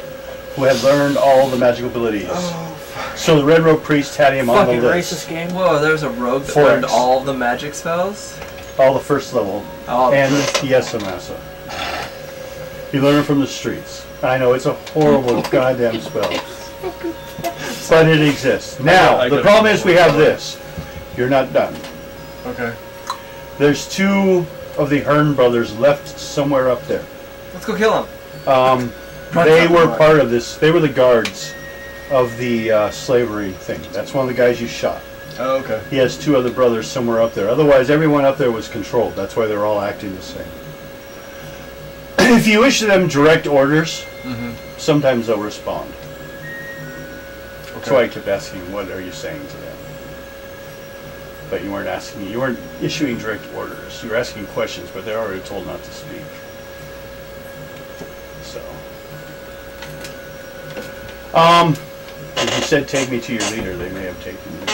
Speaker 2: who had learned all the magical abilities. Oh, so the Red Robe Priest had him on
Speaker 4: Fucking
Speaker 2: the list.
Speaker 4: racist game.
Speaker 5: Whoa, there's a rogue that
Speaker 2: Forex.
Speaker 5: learned all the magic spells.
Speaker 2: All the first level.
Speaker 5: Oh,
Speaker 2: And Yesamasa. He learned from the streets. I know it's a horrible goddamn spell. But it exists. Now, the problem is we have this. You're not done.
Speaker 1: Okay.
Speaker 2: There's two of the Hearn brothers left somewhere up there.
Speaker 5: let's go kill them.
Speaker 2: Um, they were part of this. They were the guards of the uh, slavery thing. That's one of the guys you shot.
Speaker 1: Oh, okay.
Speaker 2: He has two other brothers somewhere up there. Otherwise, everyone up there was controlled. That's why they're all acting the same. if you issue them direct orders,
Speaker 1: Mm-hmm.
Speaker 2: sometimes they'll respond.
Speaker 1: Okay.
Speaker 2: That's why I kept asking, what are you saying to them? But you weren't asking, you weren't issuing direct orders. You were asking questions, but they're already told not to speak. So. Um, if you said take me to your leader, they may have taken you.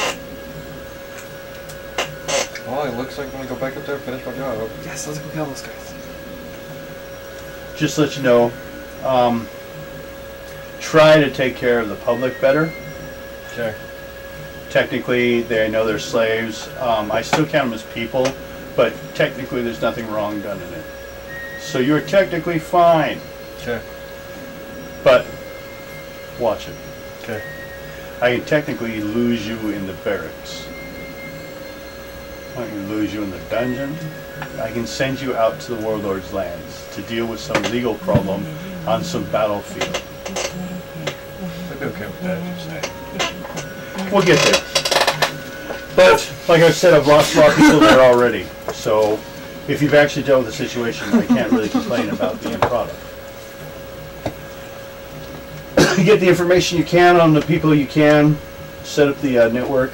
Speaker 1: Well, it looks like I'm gonna go back up there and finish my job.
Speaker 5: Yes, let's go kill those guys.
Speaker 2: Just to let you know, um, try to take care of the public better.
Speaker 1: Okay.
Speaker 2: Technically, they know they're slaves. Um, I still count them as people, but technically, there's nothing wrong done in it. So you're technically fine,
Speaker 1: Okay.
Speaker 2: but watch it.
Speaker 1: Okay.
Speaker 2: I can technically lose you in the barracks. I can lose you in the dungeon. I can send you out to the warlord's lands to deal with some legal problem on some battlefield.
Speaker 1: I'd be okay with that, just saying.
Speaker 2: We'll get there. But, like I said, I've lost a lot of people there already. So, if you've actually dealt with the situation, I can't really complain about the end product. you get the information you can on the people you can, set up the uh, network,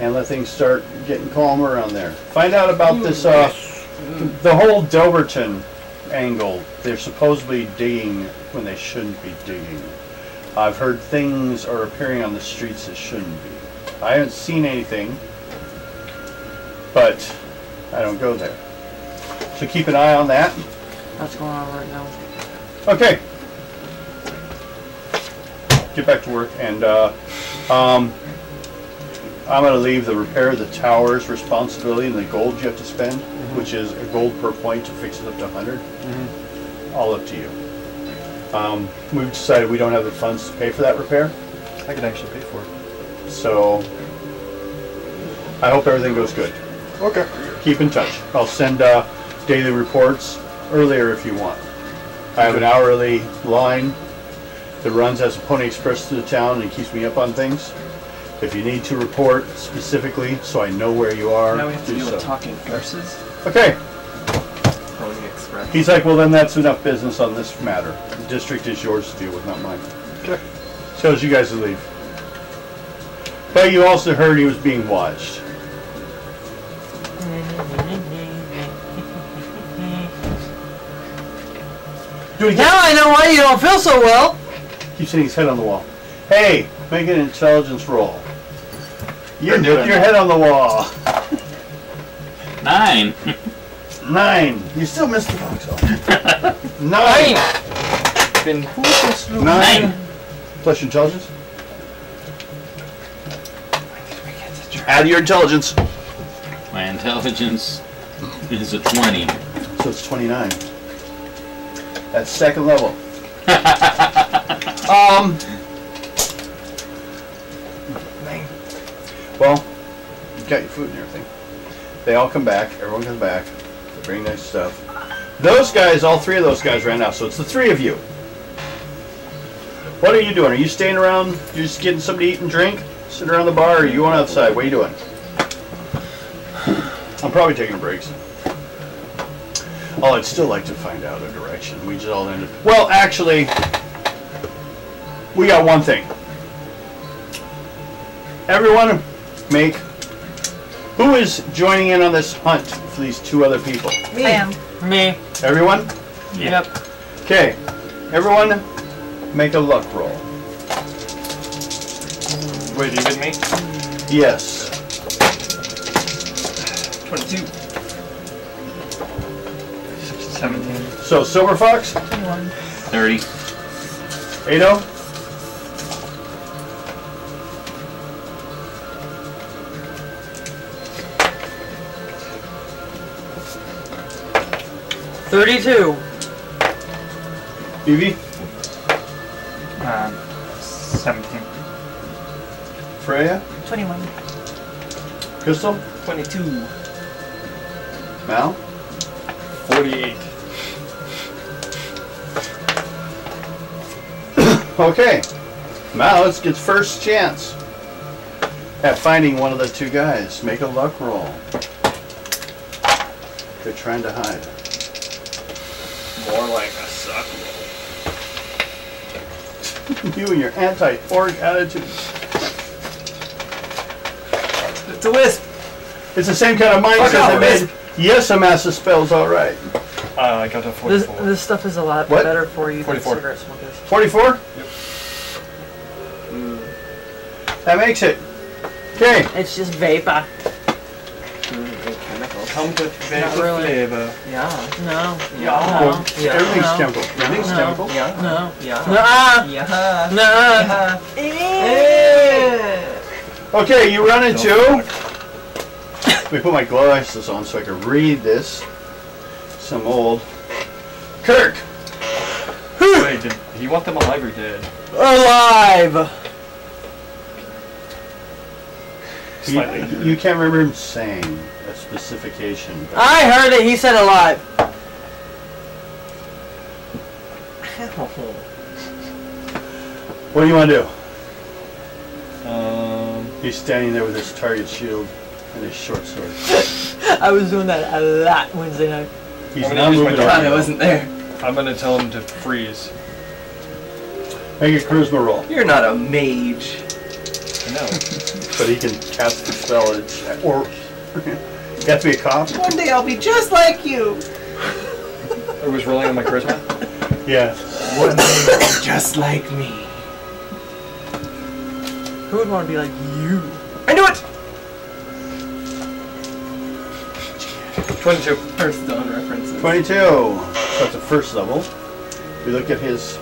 Speaker 2: and let things start getting calmer around there. Find out about this uh, the whole Doberton angle, they're supposedly digging when they shouldn't be digging. I've heard things are appearing on the streets that shouldn't be. I haven't seen anything, but I don't go there. So keep an eye on that.
Speaker 4: That's going on right now.
Speaker 2: Okay. Get back to work, and uh, um, I'm going to leave the repair of the tower's responsibility and the gold you have to spend, which is a gold per point to fix it up to 100. All up to you. Um, we've decided we don't have the funds to pay for that repair,
Speaker 1: I could actually pay for it.
Speaker 2: so I hope everything goes good.
Speaker 1: Okay.
Speaker 2: Keep in touch. I'll send uh, daily reports earlier if you want. I have an hourly line that runs as a Pony Express to the town and keeps me up on things. If you need to report specifically, so I know where you are,
Speaker 5: Now we have to
Speaker 2: do
Speaker 5: deal
Speaker 2: so.
Speaker 5: with talking horses.
Speaker 2: Okay.
Speaker 5: Pony Express.
Speaker 2: He's like, well, then that's enough business on this matter. The district is yours to deal with, not mine.
Speaker 1: Okay.
Speaker 2: Tells you guys to leave. But you also heard he was being watched. Do.
Speaker 4: Now I know why you don't feel so well.
Speaker 2: Keeps hitting his head on the wall. Hey, make an intelligence roll. You're
Speaker 6: You're doing
Speaker 2: with your
Speaker 6: it.
Speaker 2: head on the wall.
Speaker 6: Nine.
Speaker 2: Nine. You still missed the box. Oh. Nine.
Speaker 1: Been
Speaker 2: Nine.
Speaker 6: Nine.
Speaker 2: Plus your intelligence. Add your intelligence.
Speaker 6: My intelligence is a 20.
Speaker 2: So it's 29. That's second level. um. Well, you got your food and everything. They all come back. Everyone comes back. Bring their stuff. Those guys, all three of those guys ran out. So it's the three of you. What are you doing? Are you staying around? You're just getting something to eat and drink? Sitting around the bar? Or you going outside? What are you doing? I'm probably taking breaks. Oh, I'd still like to find out a direction. We just all ended. Well, actually, we got one thing. Everyone, make. Who is joining in on this hunt for these two other people?
Speaker 3: I am.
Speaker 4: Me.
Speaker 2: Everyone?
Speaker 4: Yep.
Speaker 2: Okay. Everyone, make a luck roll.
Speaker 1: Wait, you with me?
Speaker 2: Yes.
Speaker 1: 22.
Speaker 7: 17.
Speaker 2: So, Silver Fox, 21.
Speaker 6: 30.
Speaker 2: Ado,
Speaker 4: Thirty-two.
Speaker 2: Vivi,
Speaker 7: Uh, 17.
Speaker 2: Freya,
Speaker 3: 21.
Speaker 2: Crystal,
Speaker 5: 22.
Speaker 2: Mal.
Speaker 1: 48.
Speaker 2: Okay. Malice gets first chance at finding one of the two guys. Make a luck roll. They're trying to hide.
Speaker 1: More like a suck.
Speaker 2: you and your anti-orc attitude.
Speaker 5: It's a wisp.
Speaker 2: It's the same kind of mindset
Speaker 5: Fuck
Speaker 2: that
Speaker 5: off,
Speaker 2: made yes, a massive spell's all right.
Speaker 1: Uh, I got to
Speaker 4: This
Speaker 1: 44.
Speaker 4: this stuff is a lot
Speaker 2: What?
Speaker 4: better for you
Speaker 1: 44.
Speaker 4: than cigarette smoke is.
Speaker 2: 44? That makes it. Okay.
Speaker 4: It's just vapor.
Speaker 1: Come to
Speaker 4: Not really.
Speaker 1: flavor.
Speaker 5: Yeah.
Speaker 4: No.
Speaker 5: Yeah.
Speaker 2: Well,
Speaker 5: Yeah.
Speaker 2: everything's
Speaker 4: No.
Speaker 2: chemical. Everything's
Speaker 4: No.
Speaker 2: chemical.
Speaker 5: Yeah.
Speaker 4: No.
Speaker 5: Yeah.
Speaker 4: Nuh-uh.
Speaker 5: Yeah.
Speaker 4: Nuh-uh.
Speaker 5: Yeah.
Speaker 2: Okay, you run into. Let me put my glasses on so I can read this. Some old. Kirk!
Speaker 1: Wait, did he want them alive or dead?
Speaker 4: Alive.
Speaker 2: You, you can't remember him saying a specification.
Speaker 4: I heard it. He said alive.
Speaker 2: What do you want to do?
Speaker 1: Um,
Speaker 2: He's standing there with his target shield and his short sword.
Speaker 4: I was doing that a lot Wednesday night.
Speaker 2: He's
Speaker 1: I'm
Speaker 2: not
Speaker 1: gonna
Speaker 2: moving
Speaker 1: dart.
Speaker 5: God, I wasn't there.
Speaker 1: I'm gonna tell him to freeze.
Speaker 2: Make a charisma roll.
Speaker 5: You're not a mage.
Speaker 1: I know.
Speaker 2: But he can cast the spell. It's, or You have to be a cop?
Speaker 5: One day I'll be just like you.
Speaker 1: It was rolling on my charisma.
Speaker 2: Yeah.
Speaker 5: One day just like me.
Speaker 4: Who would want to be like you?
Speaker 5: I knew it.
Speaker 1: 22.
Speaker 5: First zone references.
Speaker 2: 22. So that's the first level. We look at his.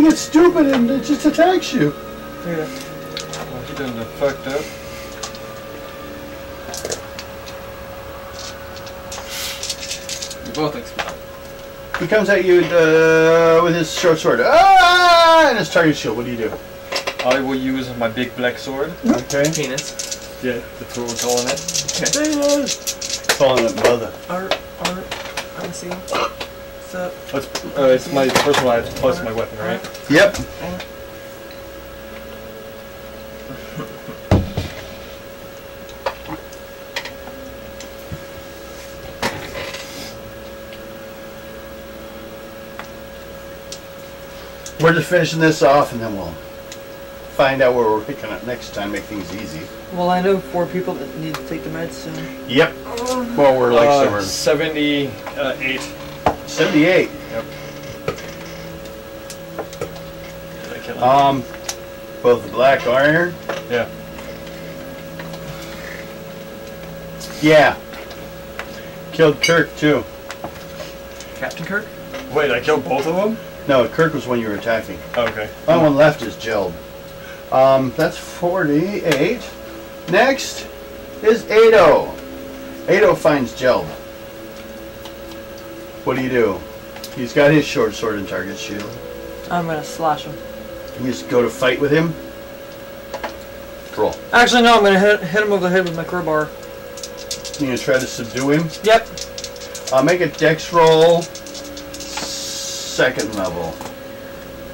Speaker 2: He gets stupid and it just attacks you.
Speaker 1: Well, he done the fucked up.
Speaker 5: You both explode.
Speaker 2: He comes at you uh, with his short sword. Ah! And his target shield. What do you do?
Speaker 1: I will use my big black sword.
Speaker 2: Okay.
Speaker 5: Penis.
Speaker 1: Yeah, that's what we're calling it.
Speaker 2: Calling it mother.
Speaker 5: Art, art. I see. What's up?
Speaker 1: That's, uh, it's my personal one I have to plus my weapon, right?
Speaker 2: Yep. We're just finishing this off and then we'll find out where we're picking up next time, make things easy.
Speaker 4: Well, I know four people that need to take the meds soon.
Speaker 2: Yep. Well, we're like
Speaker 1: uh,
Speaker 2: somewhere
Speaker 1: 78.
Speaker 2: 78.
Speaker 1: Did I kill him?
Speaker 2: Um, both the black iron.
Speaker 1: yeah.
Speaker 2: Yeah. Killed Kirk too.
Speaker 5: Captain Kirk?
Speaker 1: Wait, I killed both of them?
Speaker 2: No, Kirk was when you were attacking.
Speaker 1: Okay.
Speaker 2: Only one left is Jeld. Um, that's 48. Next is Ado. Ado finds Jeld. What do you do? He's got his short sword and target shield.
Speaker 4: I'm gonna slash him.
Speaker 2: You just go to fight with him. Roll.
Speaker 4: Actually, no, I'm gonna hit, hit him over the head with my crowbar.
Speaker 2: You gonna try to subdue him?
Speaker 4: Yep.
Speaker 2: I'll make a dex roll. Second level.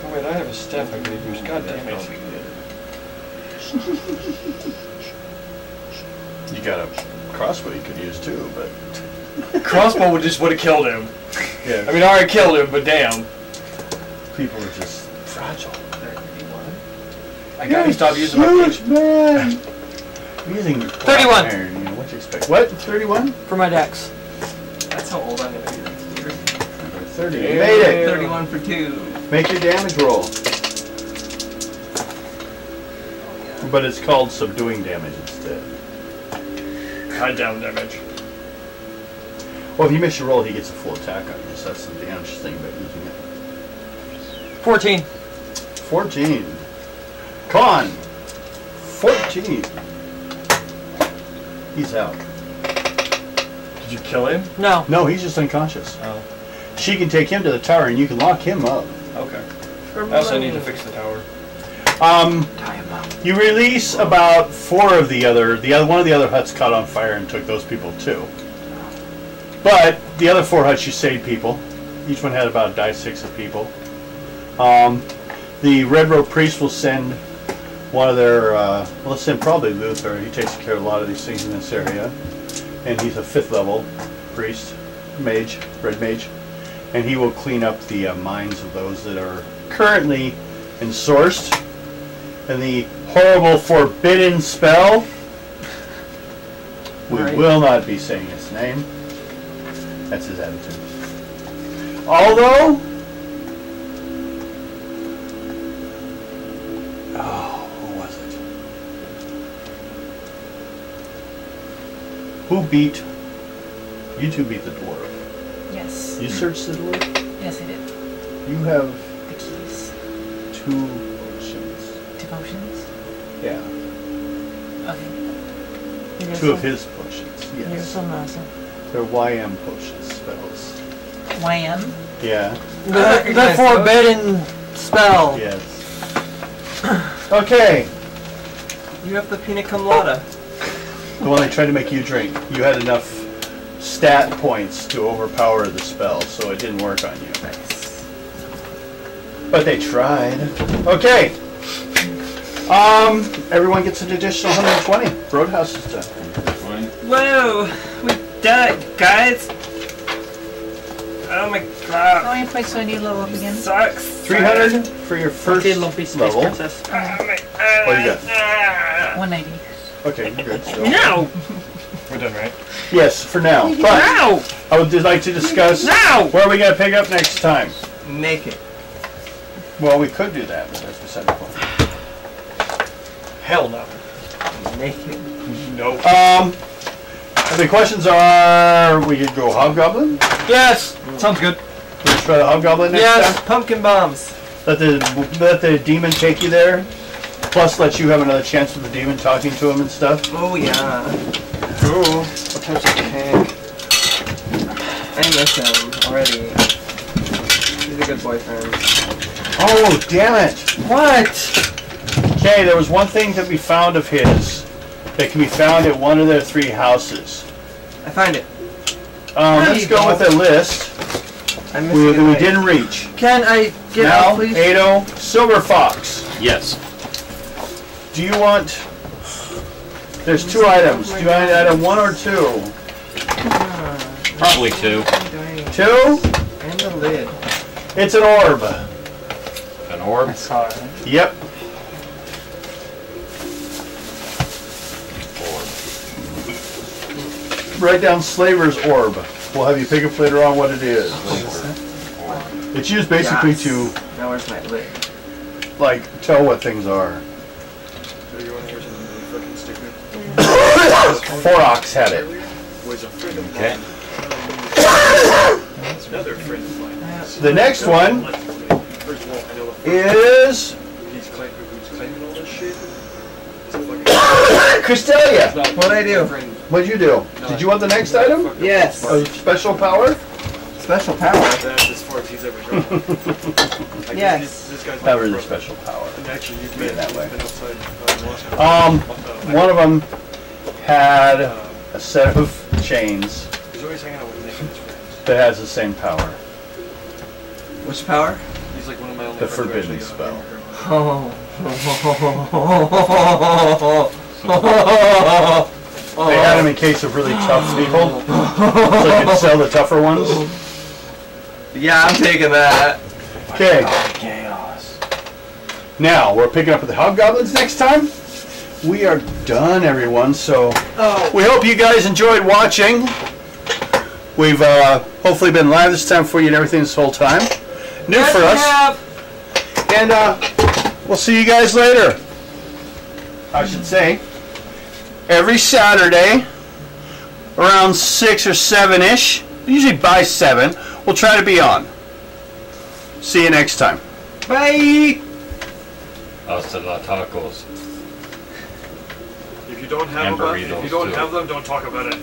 Speaker 1: Oh, wait, I have a staff I could use. God damn it.
Speaker 2: You got a crossbow you could use too, but
Speaker 1: Crossbow would just would have killed him.
Speaker 2: yeah,
Speaker 1: I mean, I already killed him, but damn.
Speaker 2: people are just fragile.
Speaker 1: I gotta stop using my
Speaker 2: huge man. I'm using
Speaker 4: 31.
Speaker 2: Iron, you know, what you expect? What? 31?
Speaker 4: For my dex.
Speaker 5: That's how old I'm gonna be next year.
Speaker 2: 30. You
Speaker 1: Yeah.
Speaker 2: made it.
Speaker 5: 31 for 2.
Speaker 2: Make your damage roll. Oh, but it's called subduing damage instead.
Speaker 1: High down damage.
Speaker 2: Well, if you miss your roll, he gets a full attack on you, so that's the damage thing about using it.
Speaker 4: 14.
Speaker 2: 14. Con. 14. He's out.
Speaker 1: Did you kill him?
Speaker 4: No.
Speaker 2: No, he's just unconscious.
Speaker 1: Oh,
Speaker 2: She can take him to the tower and you can lock him up.
Speaker 1: okay. I also need to fix the tower.
Speaker 2: Um, you release about four of the other. The other one of the other huts caught on fire and took those people too. But the other four huts you saved people. Each one had about die six of people. Um, the Red Robe priest will send one of their. Uh, well, let's send probably Luther. He takes care of a lot of these things in this area, and he's a fifth level priest, mage, red mage, and he will clean up the uh, minds of those that are currently ensourced and the horrible forbidden spell. We
Speaker 4: Right.
Speaker 2: will not be saying its name. That's his attitude. Although, oh, who was it? Who beat? You two beat the dwarf.
Speaker 3: Yes.
Speaker 2: You searched the dwarf.
Speaker 3: Yes, I did.
Speaker 2: You have
Speaker 3: The keys.
Speaker 2: two potions.
Speaker 3: Two potions.
Speaker 2: Yeah,
Speaker 3: Okay.
Speaker 2: Two of his potions. Yes.
Speaker 4: You're so nice.
Speaker 2: They're YM potions spells.
Speaker 3: YM.
Speaker 2: Yeah.
Speaker 4: The, the forbidden spell.
Speaker 2: Yes. Okay.
Speaker 5: You have the pina colada.
Speaker 2: The one I tried to make you drink. You had enough stat points to overpower the spell, so it didn't work on you.
Speaker 5: Nice.
Speaker 2: But they tried. Okay. Um, everyone gets an additional 120. Roadhouse is done.
Speaker 6: Fine.
Speaker 5: Whoa! We did it, guys! Oh my god.
Speaker 3: How many points do I need to level up again?
Speaker 7: Sucks.
Speaker 2: 300 for your first
Speaker 4: Okay, lumpy space
Speaker 2: level.
Speaker 4: princess.
Speaker 2: What do you got?
Speaker 3: 190.
Speaker 2: Okay, you're good still.
Speaker 4: Now!
Speaker 1: We're done, right?
Speaker 2: Yes, for now. But
Speaker 4: Now!
Speaker 2: I would just like to discuss
Speaker 4: Now!
Speaker 2: where are we going to pick up next time.
Speaker 5: Naked.
Speaker 2: Well, we could do that, but that's beside the point.
Speaker 1: Hell no.
Speaker 5: Naked.
Speaker 1: Nope.
Speaker 2: Um, the questions are: We could go hobgoblin.
Speaker 4: Yes! Sounds good.
Speaker 2: Let's try the hobgoblin next
Speaker 4: Yes.
Speaker 2: time.
Speaker 5: Pumpkin bombs.
Speaker 2: Let the let the demon take you there. Plus, let you have another chance with the demon talking to him and stuff.
Speaker 5: Oh yeah. Ooh. What time's a cake? I miss him already. He's a good boyfriend.
Speaker 2: Oh, damn it!
Speaker 4: What?
Speaker 2: Okay, there was one thing that we found of his that can be found at one of their three houses.
Speaker 5: I find it.
Speaker 2: Um,
Speaker 4: There
Speaker 2: let's
Speaker 4: you
Speaker 2: go,
Speaker 4: go.
Speaker 2: with a list
Speaker 5: I'm
Speaker 2: we, that we
Speaker 5: a
Speaker 2: didn't reach.
Speaker 4: Can I get
Speaker 2: Mal,
Speaker 4: out, please?
Speaker 2: Ado, Silver Fox.
Speaker 6: Yes.
Speaker 2: Do you want? There's two items. Do you want item one or two?
Speaker 6: Probably two.
Speaker 2: Two?
Speaker 5: And the lid.
Speaker 2: It's an orb.
Speaker 6: An orb.
Speaker 7: I saw it.
Speaker 2: Yep. Write down Slaver's orb. We'll have you pick up later on what it is. It's used basically
Speaker 5: Yes.
Speaker 2: to
Speaker 5: Now where's my lid?
Speaker 2: like tell what things are.
Speaker 1: So you want to hear something really fucking stupid?
Speaker 2: Forox had it.
Speaker 1: Was a friend of
Speaker 6: Okay.
Speaker 1: mine. Another friend of mine.
Speaker 2: The next one
Speaker 1: First of all, I know the
Speaker 2: is
Speaker 1: he's claiming all this shit. It's a fucking.
Speaker 2: Crystalia.
Speaker 5: What'd I do?
Speaker 1: Friend.
Speaker 2: What'd you do? Did you want the next item?
Speaker 5: Yes.
Speaker 2: A special power?
Speaker 5: Special power.
Speaker 1: That's as far as he's ever gone. Like,
Speaker 5: Yes.
Speaker 1: This, this guy's
Speaker 2: Not
Speaker 1: a
Speaker 2: really special power.
Speaker 1: And actually, you've
Speaker 2: Put it that way.
Speaker 1: been outside uh, Moscow.
Speaker 2: Um,
Speaker 1: Uh,
Speaker 2: one of them had
Speaker 1: uh,
Speaker 2: a set of chains
Speaker 1: He's always hanging out with Nick and his
Speaker 2: that has the same power.
Speaker 5: Which power?
Speaker 1: He's like one of my only
Speaker 2: The forbidden spell.
Speaker 5: Oh.
Speaker 2: They had them in case of really tough people, so they could sell the tougher ones.
Speaker 5: Yeah, I'm taking that.
Speaker 2: Okay. Chaos. Now we're picking up with the hobgoblins next time. We are done, everyone. So
Speaker 5: Oh.
Speaker 2: we hope you guys enjoyed watching. We've uh, hopefully been live this time for you and everything this whole time. New for us. And uh, we'll see you guys later. I should say, every Saturday, around 6 or 7 ish, usually by 7, we'll try to be on. See you next time.
Speaker 5: Bye.
Speaker 6: Hasta la tacos.
Speaker 1: If you don't have
Speaker 6: And
Speaker 1: them, if you don't
Speaker 6: too.
Speaker 1: have them, don't talk about it.